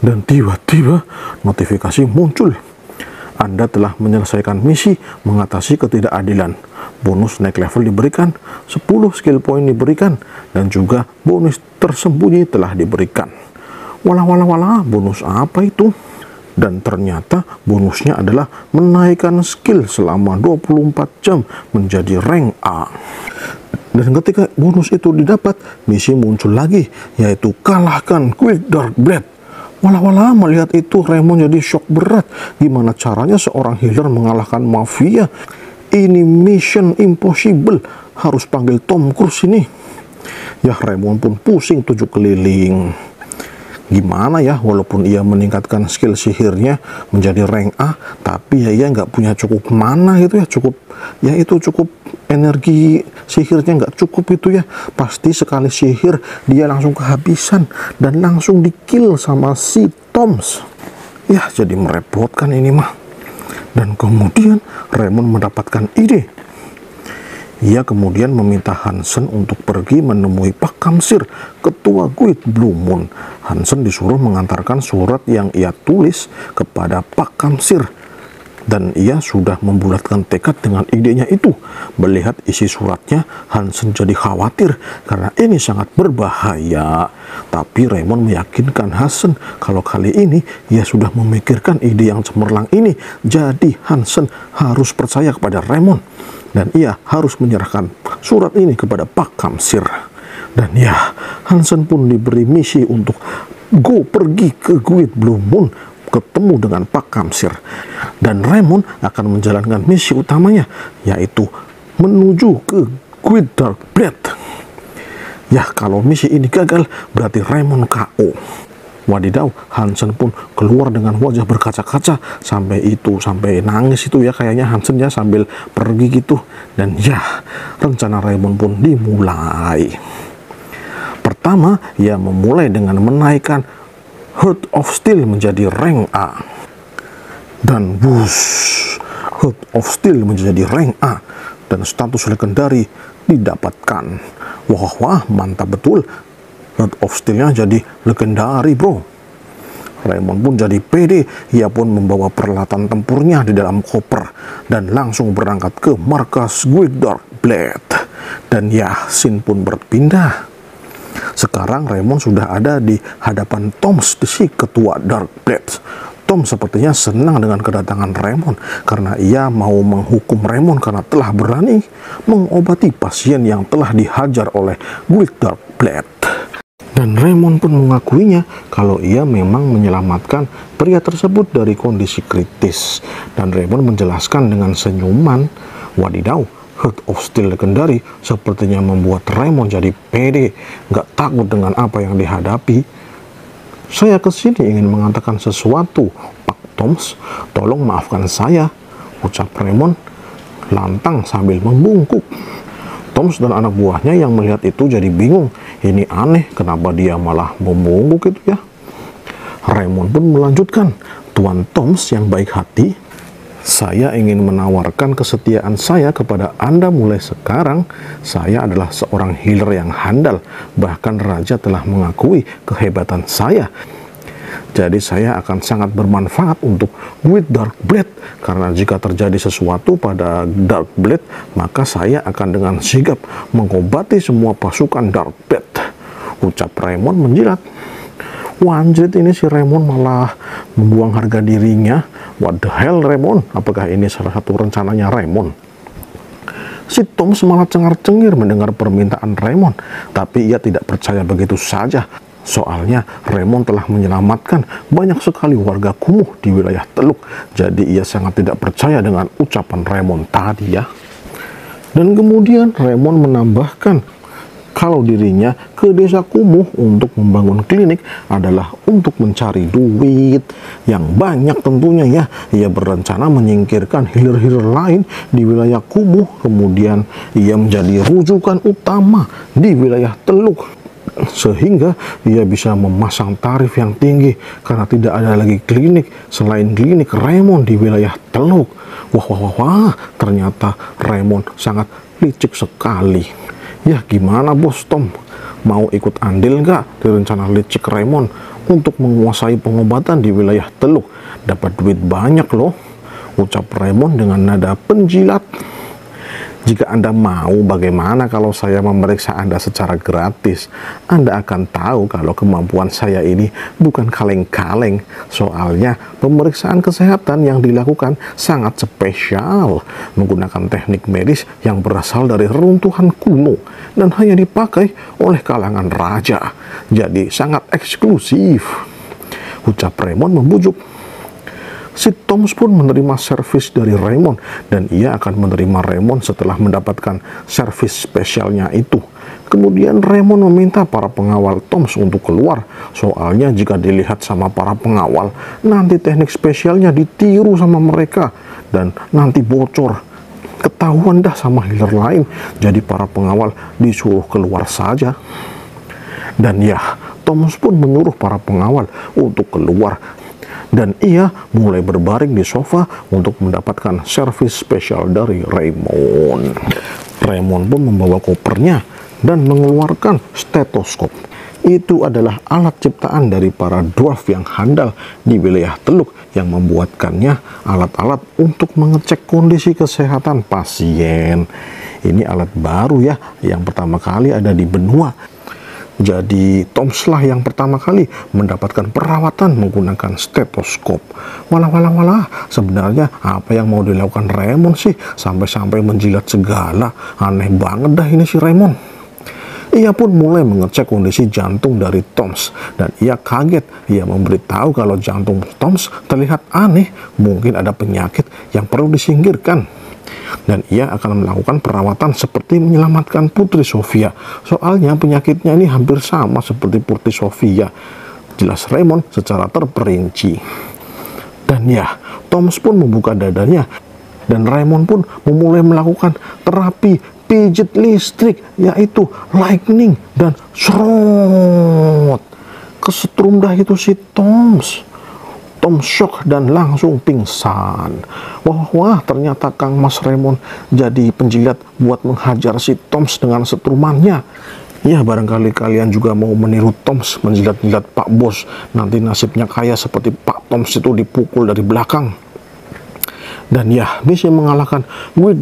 dan tiba-tiba notifikasi muncul. Anda telah menyelesaikan misi mengatasi ketidakadilan. Bonus naik level diberikan, 10 skill point diberikan, dan juga bonus tersembunyi telah diberikan. Walah, walah, walah, bonus apa itu? Dan ternyata bonusnya adalah menaikkan skill selama 24 jam menjadi rank A. Dan ketika bonus itu didapat, misi muncul lagi, yaitu kalahkan Quick Dark Blade. Walah-walah melihat itu Raymond jadi shock berat. Gimana caranya seorang healer mengalahkan mafia? Ini mission impossible. Harus panggil Tom Cruise ini. Ya Raymond pun pusing tujuh keliling gimana ya walaupun ia meningkatkan skill sihirnya menjadi rank A tapi ya ia nggak punya cukup mana gitu ya cukup ya itu cukup energi sihirnya nggak cukup itu ya. Pasti sekali sihir dia langsung kehabisan dan langsung di kill sama si Toms. Ya jadi merepotkan ini mah. Dan kemudian Raymond mendapatkan ide ia kemudian meminta Hansen untuk pergi menemui Pak Kamsir, ketua Guild Blue Moon. Hansen disuruh mengantarkan surat yang ia tulis kepada Pak Kamsir dan ia sudah membulatkan tekad dengan idenya itu. Melihat isi suratnya, Hansen jadi khawatir karena ini sangat berbahaya. Tapi Raymond meyakinkan Hansen kalau kali ini ia sudah memikirkan ide yang cemerlang ini. Jadi Hansen harus percaya kepada Raymond dan ia harus menyerahkan surat ini kepada Pak Kamsir. Dan ya, Hansen pun diberi misi untuk go pergi ke Guild Blue Moon ketemu dengan Pak Kamsir dan Raymond akan menjalankan misi utamanya yaitu menuju ke Guild Dark Blade. Ya, kalau misi ini gagal berarti Raymond KO. Wadidaw, Hansen pun keluar dengan wajah berkaca-kaca sampai itu sampai nangis itu ya kayaknya Hansen ya sambil pergi gitu dan ya rencana Raymond pun dimulai. Pertama, ia memulai dengan menaikkan Heart of Steel menjadi rank A. Dan bus, Heart of Steel menjadi rank A dan status legendari didapatkan. Wah, wah, mantap betul. Heart of Steel-nya jadi legendari, bro. Raymond pun jadi pede, ia pun membawa peralatan tempurnya di dalam koper dan langsung berangkat ke markas Guild Dark Blade. Dan ya, Sin pun berpindah sekarang Raymond sudah ada di hadapan Tom si ketua Dark Blades. Tom sepertinya senang dengan kedatangan Raymond karena ia mau menghukum Raymond karena telah berani mengobati pasien yang telah dihajar oleh Guild Dark Blade. Dan Raymond pun mengakuinya kalau ia memang menyelamatkan pria tersebut dari kondisi kritis. Dan Raymond menjelaskan dengan senyuman, wadidaw, Heart of Steel legendary sepertinya membuat Raymond jadi pede, nggak takut dengan apa yang dihadapi. Saya ke sini ingin mengatakan sesuatu, Pak Toms. Tolong maafkan saya, ucap Raymond lantang sambil membungkuk. Toms dan anak buahnya yang melihat itu jadi bingung. Ini aneh, kenapa dia malah membungkuk itu ya? Raymond pun melanjutkan, Tuan Toms yang baik hati saya ingin menawarkan kesetiaan saya kepada Anda mulai sekarang. Saya adalah seorang healer yang handal, bahkan raja telah mengakui kehebatan saya. Jadi saya akan sangat bermanfaat untuk with Dark Blade karena jika terjadi sesuatu pada Dark Blade, maka saya akan dengan sigap mengobati semua pasukan Dark Blade. Ucap Raymond menjilat. Wanjrit ini si Raymond malah membuang harga dirinya. What the hell Raymond? Apakah ini salah satu rencananya Raymond? Si Tom semangat cengar-cengir mendengar permintaan Raymond, tapi ia tidak percaya begitu saja. Soalnya Raymond telah menyelamatkan banyak sekali warga kumuh di wilayah Teluk, jadi ia sangat tidak percaya dengan ucapan Raymond tadi ya. Dan kemudian Raymond menambahkan kalau dirinya ke desa kumuh untuk membangun klinik adalah untuk mencari duit yang banyak tentunya ya. Ia berencana menyingkirkan healer-healer lain di wilayah kumuh, kemudian ia menjadi rujukan utama di wilayah Teluk sehingga ia bisa memasang tarif yang tinggi karena tidak ada lagi klinik selain klinik Raymond di wilayah Teluk. Wah, wah, wah, wah, ternyata Raymond sangat licik sekali. Ya gimana bos Tom? Mau ikut andil nggak di rencana licik Raymond untuk menguasai pengobatan di wilayah Teluk? Dapat duit banyak loh, ucap Raymond dengan nada penjilat. Jika Anda mau, bagaimana kalau saya memeriksa Anda secara gratis? Anda akan tahu kalau kemampuan saya ini bukan kaleng-kaleng. Soalnya, pemeriksaan kesehatan yang dilakukan sangat spesial, menggunakan teknik medis yang berasal dari reruntuhan kuno dan hanya dipakai oleh kalangan raja. Jadi, sangat eksklusif. Ucap Raymond membujuk. Si Thomas pun menerima servis dari Raymond dan ia akan menerima Raymond setelah mendapatkan servis spesialnya itu. Kemudian Raymond meminta para pengawal Toms untuk keluar. Soalnya jika dilihat sama para pengawal, nanti teknik spesialnya ditiru sama mereka dan nanti bocor. Ketahuan dah sama healer lain. Jadi para pengawal disuruh keluar saja. Dan ya, Thomas pun menyuruh para pengawal untuk keluar dan ia mulai berbaring di sofa untuk mendapatkan servis spesial dari Raymond. Raymond pun membawa kopernya dan mengeluarkan stetoskop. Itu adalah alat ciptaan dari para dwarf yang handal di wilayah Teluk yang membuatkannya alat-alat untuk mengecek kondisi kesehatan pasien. Ini alat baru ya, yang pertama kali ada di benua jadi Tomslah yang pertama kali mendapatkan perawatan menggunakan stetoskop. Walah walah walah, sebenarnya apa yang mau dilakukan Raymond sih sampai-sampai menjilat segala. Aneh banget dah ini si Raymond. Ia pun mulai mengecek kondisi jantung dari Toms dan ia kaget. Ia memberitahu kalau jantung Toms terlihat aneh, mungkin ada penyakit yang perlu disingkirkan dan ia akan melakukan perawatan seperti menyelamatkan Putri Sofia. Soalnya penyakitnya ini hampir sama seperti Putri Sofia. Jelas Raymond secara terperinci. Dan ya, Thomas pun membuka dadanya dan Raymond pun memulai melakukan terapi pijit listrik yaitu lightning dan serot kesetrum dah itu si Thomas Tom shock dan langsung pingsan. Wah, wah, ternyata Kang Mas Raymond jadi penjilat buat menghajar si Toms dengan setrumannya. Ya, barangkali kalian juga mau meniru Toms menjilat-jilat Pak Bos. Nanti nasibnya kaya seperti Pak Toms itu dipukul dari belakang. Dan ya, misi mengalahkan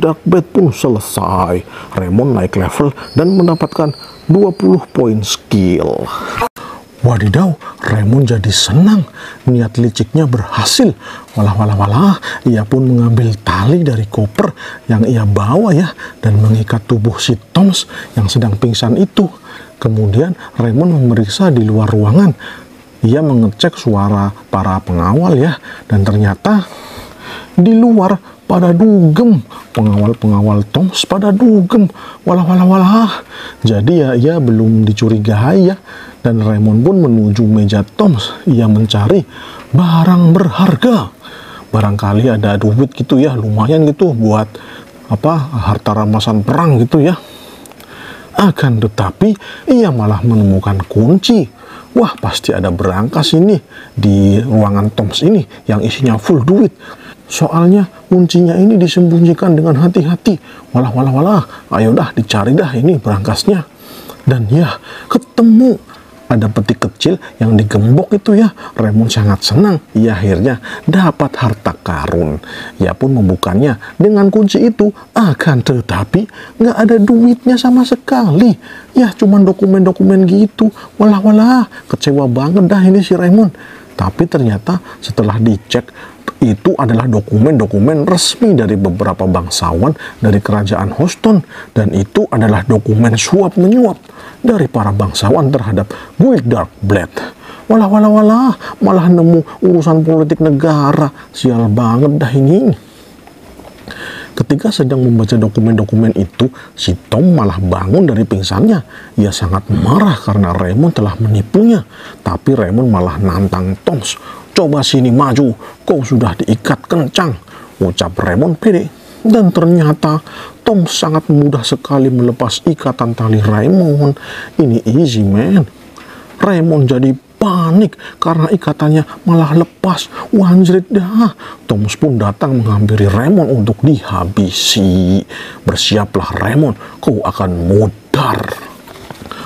Dark Bed pun selesai. Raymond naik level dan mendapatkan 20 poin skill. Wadidaw, Raymond jadi senang. Niat liciknya berhasil. Walah, walah, walah. Ia pun mengambil tali dari koper yang ia bawa ya. Dan mengikat tubuh si Toms yang sedang pingsan itu. Kemudian Raymond memeriksa di luar ruangan. Ia mengecek suara para pengawal ya. Dan ternyata di luar pada dugem pengawal-pengawal Toms pada dugem walah walah walah jadi ya ia belum dicurigai ya dan Raymond pun menuju meja Toms. Ia mencari barang berharga. Barangkali ada duit gitu ya, lumayan gitu buat apa harta ramasan perang gitu ya. Akan tetapi ia malah menemukan kunci. Wah pasti ada berangkas ini di ruangan Toms ini yang isinya full duit. Soalnya kuncinya ini disembunyikan dengan hati-hati. Walah walah walah, ayo dah dicari dah ini berangkasnya. Dan ya ketemu ada peti kecil yang digembok itu ya. Raymond sangat senang. Ia akhirnya dapat harta karun. Ia pun membukanya dengan kunci itu. Akan tetapi nggak ada duitnya sama sekali. Ya cuman dokumen-dokumen gitu. Walah-walah kecewa banget dah ini si Raymond. Tapi ternyata setelah dicek itu adalah dokumen-dokumen resmi dari beberapa bangsawan dari kerajaan Houston dan itu adalah dokumen suap menyuap dari para bangsawan terhadap Guild Dark Blade. Walah walah walah, malah nemu urusan politik negara. Sial banget dah ini. Ketika sedang membaca dokumen-dokumen itu, si Tom malah bangun dari pingsannya. Ia sangat marah karena Raymond telah menipunya. Tapi Raymond malah nantang Toms Coba sini maju, kau sudah diikat kencang, ucap Raymond pede. Dan ternyata Tom sangat mudah sekali melepas ikatan tali Raymond. Ini easy man. Raymond jadi panik karena ikatannya malah lepas. Wanjrit dah. Thomas pun datang menghampiri Raymond untuk dihabisi. Bersiaplah Raymond, kau akan mudar.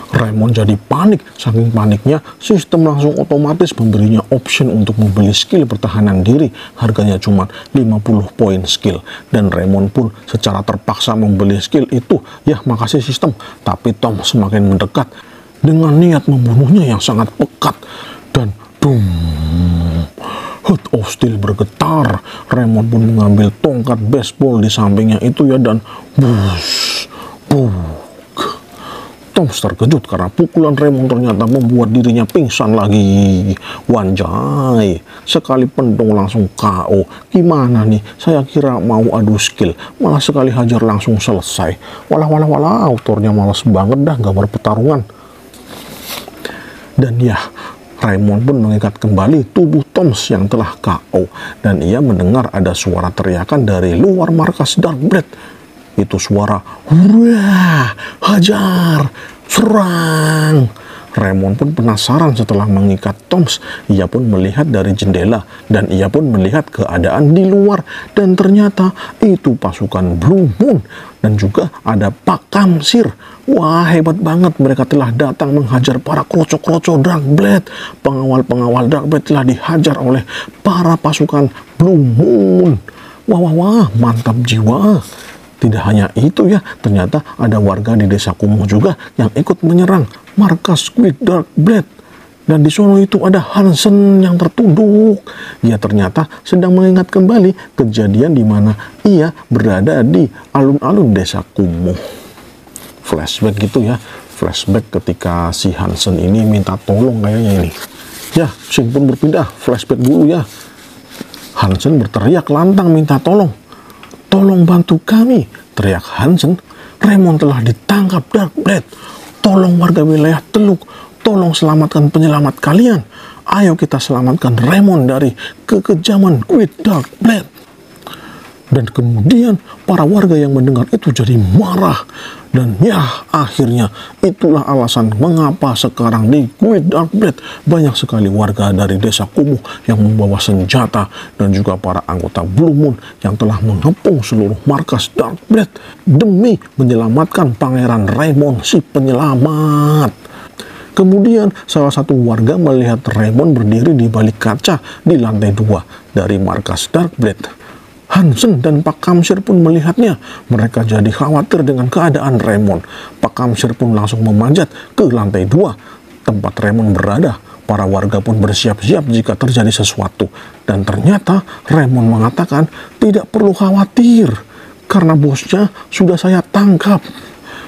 Raymond jadi panik. Saking paniknya, sistem langsung otomatis memberinya option untuk membeli skill pertahanan diri. Harganya cuma 50 poin skill. Dan Raymond pun secara terpaksa membeli skill itu. Ya, makasih sistem. Tapi Tom semakin mendekat dengan niat membunuhnya yang sangat pekat. Dan boom, Hood of Steel bergetar. Raymond pun mengambil tongkat baseball di sampingnya itu ya dan bus, bus Toms terkejut karena pukulan Raymond ternyata membuat dirinya pingsan lagi. Wanjai, sekali pendong langsung KO. Gimana nih? Saya kira mau adu skill, malah sekali hajar langsung selesai. Walah walah walah, autornya malas banget dah gambar pertarungan. Dan ya, Raymond pun mengikat kembali tubuh Toms yang telah KO dan ia mendengar ada suara teriakan dari luar markas Darkblade itu suara hurrah hajar serang Raymond pun penasaran setelah mengikat Toms. Ia pun melihat dari jendela dan ia pun melihat keadaan di luar dan ternyata itu pasukan Blue Moon dan juga ada Pak Kamsir. Wah hebat banget mereka telah datang menghajar para kroco-kroco Darkblade. Pengawal-pengawal Darkblade telah dihajar oleh para pasukan Blue Moon. Wah wah wah mantap jiwa. Tidak hanya itu ya, ternyata ada warga di desa Kumuh juga yang ikut menyerang markas Squid Dark Blade. Dan di Solo itu ada Hansen yang tertunduk. Ia ternyata sedang mengingat kembali kejadian di mana ia berada di alun-alun desa Kumuh. Flashback gitu ya, flashback ketika si Hansen ini minta tolong kayaknya ini. Ya, Sing pun berpindah, flashback dulu ya. Hansen berteriak lantang minta tolong Tolong bantu kami, teriak Hansen. Raymond telah ditangkap Darkblade. Tolong warga wilayah Teluk, tolong selamatkan penyelamat kalian. Ayo kita selamatkan Raymond dari kekejaman Quid Darkblade. Dan kemudian para warga yang mendengar itu jadi marah. Dan ya akhirnya itulah alasan mengapa sekarang di Dark Blade banyak sekali warga dari desa Kumuh yang membawa senjata dan juga para anggota Blue Moon yang telah mengepung seluruh markas Dark Blade demi menyelamatkan Pangeran Raymond si penyelamat. Kemudian salah satu warga melihat Raymond berdiri di balik kaca di lantai dua dari markas Darkblade. Hansen dan Pak Kamsir pun melihatnya. Mereka jadi khawatir dengan keadaan Raymond. Pak Kamsir pun langsung memanjat ke lantai dua tempat Raymond berada. Para warga pun bersiap-siap jika terjadi sesuatu. Dan ternyata Raymond mengatakan tidak perlu khawatir karena bosnya sudah saya tangkap.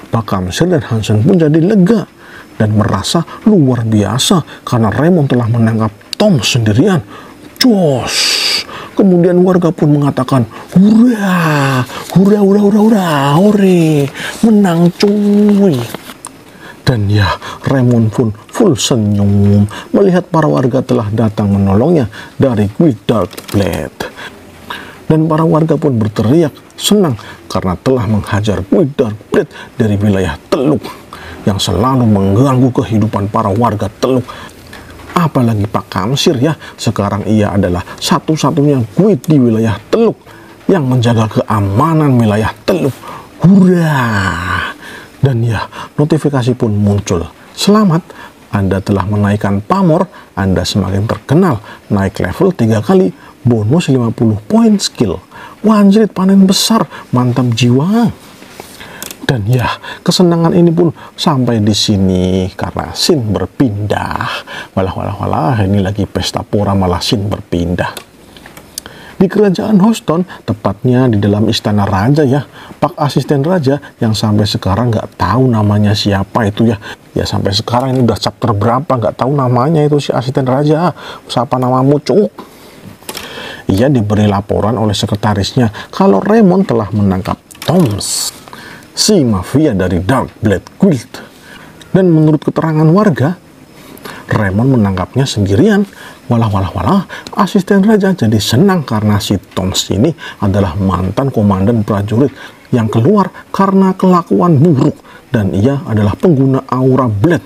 Pak Kamsir dan Hansen pun jadi lega dan merasa luar biasa karena Raymond telah menangkap Tom sendirian. Jos! Kemudian warga pun mengatakan, hurra, hurra, hurra, hurra, hurra, hore, menang cuy. Dan ya, Raymond pun full senyum melihat para warga telah datang menolongnya dari Dark Blade. Dan para warga pun berteriak senang karena telah menghajar Dark Blade dari wilayah Teluk yang selalu mengganggu kehidupan para warga Teluk apalagi Pak Kamsir ya. Sekarang ia adalah satu-satunya guide di wilayah Teluk yang menjaga keamanan wilayah Teluk. Hurra! Dan ya notifikasi pun muncul. Selamat anda telah menaikkan pamor Anda semakin terkenal. Naik level tiga kali bonus 50 poin skill. Wanjrit panen besar mantap jiwa dan ya, kesenangan ini pun sampai di sini karena Sin berpindah. Walah, walah, walah, ini lagi pesta pora malah Sin berpindah. Di kerajaan Houston, tepatnya di dalam istana raja ya, pak asisten raja yang sampai sekarang nggak tahu namanya siapa itu ya. Ya sampai sekarang ini udah chapter berapa nggak tahu namanya itu si asisten raja. Siapa namamu cuk? Ia diberi laporan oleh sekretarisnya kalau Raymond telah menangkap Toms si mafia dari Dark Blade Guild. Dan menurut keterangan warga, Raymond menangkapnya sendirian. Walah walah walah, asisten raja jadi senang karena si Toms ini adalah mantan komandan prajurit yang keluar karena kelakuan buruk dan ia adalah pengguna aura blade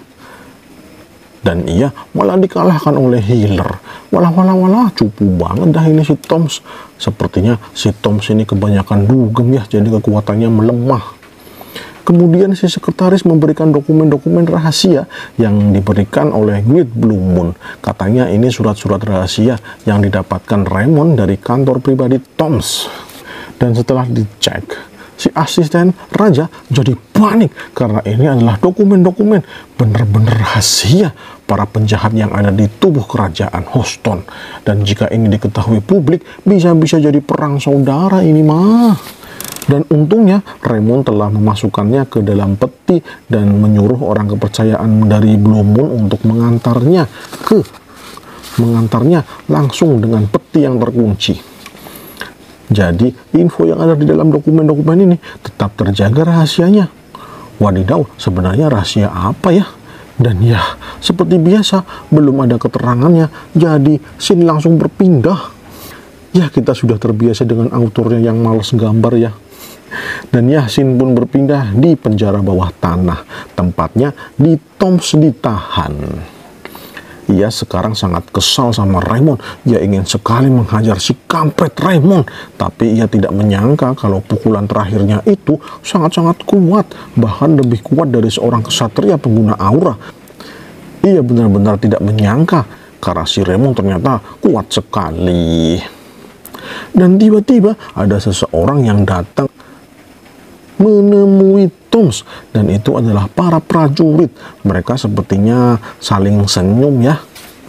dan ia malah dikalahkan oleh healer. Walah walah walah, cupu banget dah ini si Toms. Sepertinya si Toms ini kebanyakan dugem ya, jadi kekuatannya melemah. Kemudian si sekretaris memberikan dokumen-dokumen rahasia yang diberikan oleh Guild Blue Moon. Katanya ini surat-surat rahasia yang didapatkan Raymond dari kantor pribadi Toms. Dan setelah dicek, si asisten raja jadi panik karena ini adalah dokumen-dokumen benar-benar rahasia para penjahat yang ada di tubuh kerajaan Houston. Dan jika ini diketahui publik, bisa-bisa jadi perang saudara ini mah. Dan untungnya Raymond telah memasukkannya ke dalam peti dan menyuruh orang kepercayaan dari Blue Moon untuk mengantarnya ke mengantarnya langsung dengan peti yang terkunci. Jadi info yang ada di dalam dokumen-dokumen ini tetap terjaga rahasianya. Wadidaw, sebenarnya rahasia apa ya? Dan ya, seperti biasa, belum ada keterangannya, jadi scene langsung berpindah. Ya, kita sudah terbiasa dengan autornya yang males gambar ya. Dan Yasin pun berpindah di penjara bawah tanah. Tempatnya di Toms ditahan. Ia sekarang sangat kesal sama Raymond. Ia ingin sekali menghajar si kampret Raymond. Tapi ia tidak menyangka kalau pukulan terakhirnya itu sangat-sangat kuat. Bahkan lebih kuat dari seorang kesatria pengguna aura. Ia benar-benar tidak menyangka karena si Raymond ternyata kuat sekali. Dan tiba-tiba ada seseorang yang datang menemui Toms dan itu adalah para prajurit. Mereka sepertinya saling senyum ya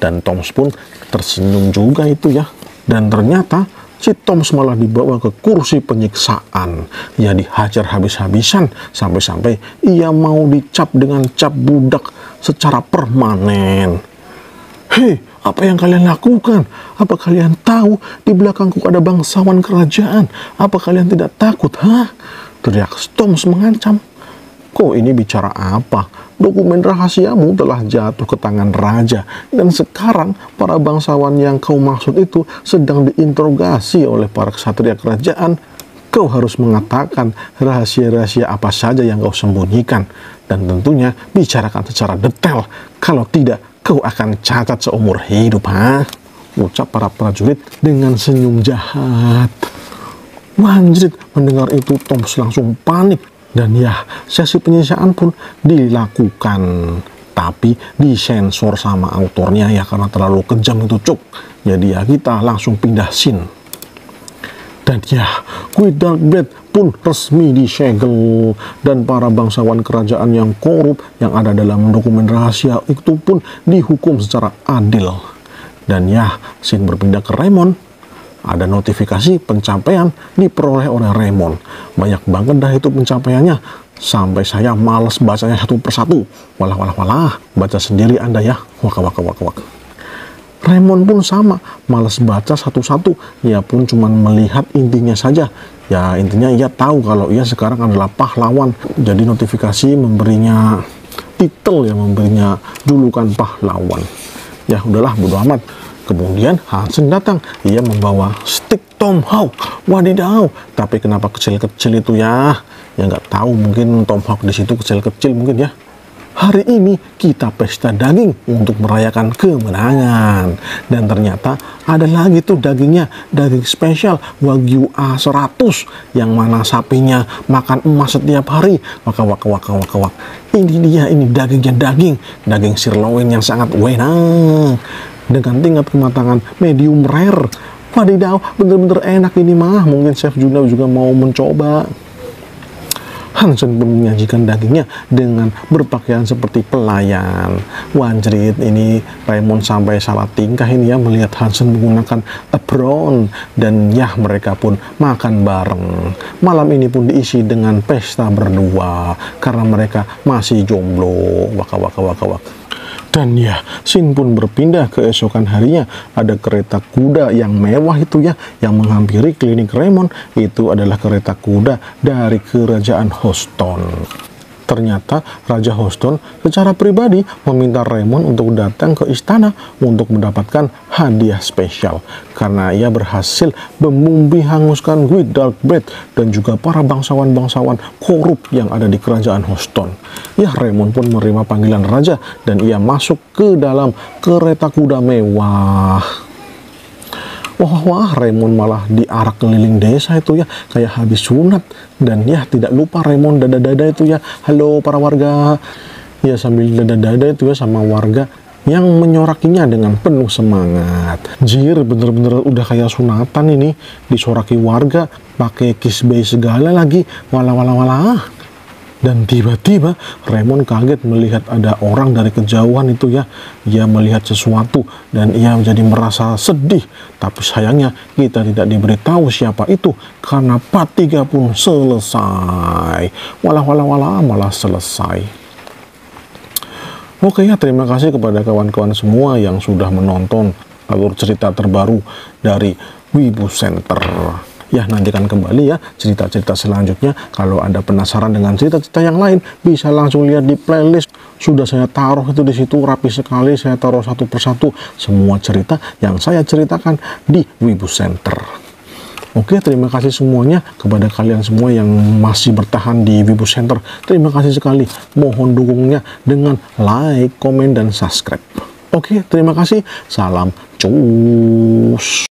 dan Toms pun tersenyum juga itu ya. Dan ternyata si Toms malah dibawa ke kursi penyiksaan. Ia dihajar habis-habisan sampai-sampai ia mau dicap dengan cap budak secara permanen. Hei, apa yang kalian lakukan? Apa kalian tahu di belakangku ada bangsawan kerajaan? Apa kalian tidak takut, hah? Teriak Storms mengancam. Kok ini bicara apa? Dokumen rahasiamu telah jatuh ke tangan raja dan sekarang para bangsawan yang kau maksud itu sedang diinterogasi oleh para kesatria kerajaan. Kau harus mengatakan rahasia-rahasia apa saja yang kau sembunyikan dan tentunya bicarakan secara detail. Kalau tidak, kau akan cacat seumur hidup, ha? Ucap para prajurit dengan senyum jahat. Wanjrit mendengar itu Toms langsung panik. Dan ya sesi penyiksaan pun dilakukan. Tapi disensor sama autornya ya karena terlalu kejam itu cuk. Jadi ya kita langsung pindah scene. Dan ya Quid Dark Blade pun resmi disegel dan para bangsawan kerajaan yang korup yang ada dalam dokumen rahasia itu pun dihukum secara adil. Dan ya scene berpindah ke Raymond ada notifikasi pencapaian diperoleh oleh Raymond. Banyak banget dah itu pencapaiannya. Sampai saya males bacanya satu persatu. Walah, walah, walah. Baca sendiri Anda ya. Waka, waka, waka, waka. Raymond pun sama, males baca satu-satu. Ia pun cuma melihat intinya saja. Ya intinya ia tahu kalau ia sekarang adalah pahlawan. Jadi notifikasi memberinya titel yang memberinya julukan pahlawan. Ya udahlah bodo amat. Kemudian Hansen datang, ia membawa stick tomahawk. Wadidaw, tapi kenapa kecil-kecil itu ya? Ya nggak tahu, mungkin tomahawk di situ kecil-kecil mungkin ya. Hari ini kita pesta daging untuk merayakan kemenangan. Dan ternyata ada lagi tuh dagingnya, daging spesial Wagyu A100 yang mana sapinya makan emas setiap hari. Waka waka waka waka waka. Ini dia, ini dagingnya daging, daging sirloin yang sangat wenang dengan tingkat kematangan medium rare. Wadidaw, bener-bener enak ini mah. Mungkin Chef Juna juga mau mencoba. Hansen pun menyajikan dagingnya dengan berpakaian seperti pelayan. Wanjrit ini Raymond sampai salah tingkah ini ya melihat Hansen menggunakan apron dan ya mereka pun makan bareng. Malam ini pun diisi dengan pesta berdua karena mereka masih jomblo. Waka waka waka waka. Dan ya, Sin pun berpindah keesokan harinya. Ada kereta kuda yang mewah itu ya, yang menghampiri klinik Raymond. Itu adalah kereta kuda dari kerajaan Houston. Ternyata Raja Houston secara pribadi meminta Raymond untuk datang ke istana untuk mendapatkan hadiah spesial karena ia berhasil memumbi hanguskan Darkbread dan juga para bangsawan-bangsawan korup yang ada di kerajaan Houston. Ya Raymond pun menerima panggilan raja dan ia masuk ke dalam kereta kuda mewah wah wah Raymond malah diarak keliling desa itu ya. Kayak habis sunat. Dan ya tidak lupa Raymond dada-dada itu ya. Halo para warga. Ya sambil dada-dada itu ya sama warga yang menyorakinya dengan penuh semangat. Jir, bener-bener udah kayak sunatan ini, disoraki warga, pakai kisbay segala lagi, wala wala wala. Dan tiba-tiba Raymond kaget melihat ada orang dari kejauhan itu ya. Ia melihat sesuatu dan ia menjadi merasa sedih. Tapi sayangnya kita tidak diberitahu siapa itu karena part 3 pun selesai. Walah walah walah malah selesai. Oke ya, terima kasih kepada kawan-kawan semua yang sudah menonton alur cerita terbaru dari Wibu Center ya nantikan kembali ya cerita-cerita selanjutnya kalau anda penasaran dengan cerita-cerita yang lain bisa langsung lihat di playlist sudah saya taruh itu di situ rapi sekali saya taruh satu persatu semua cerita yang saya ceritakan di Wibu Center Oke, terima kasih semuanya kepada kalian semua yang masih bertahan di Wibu Center. Terima kasih sekali. Mohon dukungnya dengan like, komen, dan subscribe. Oke, terima kasih. Salam cus.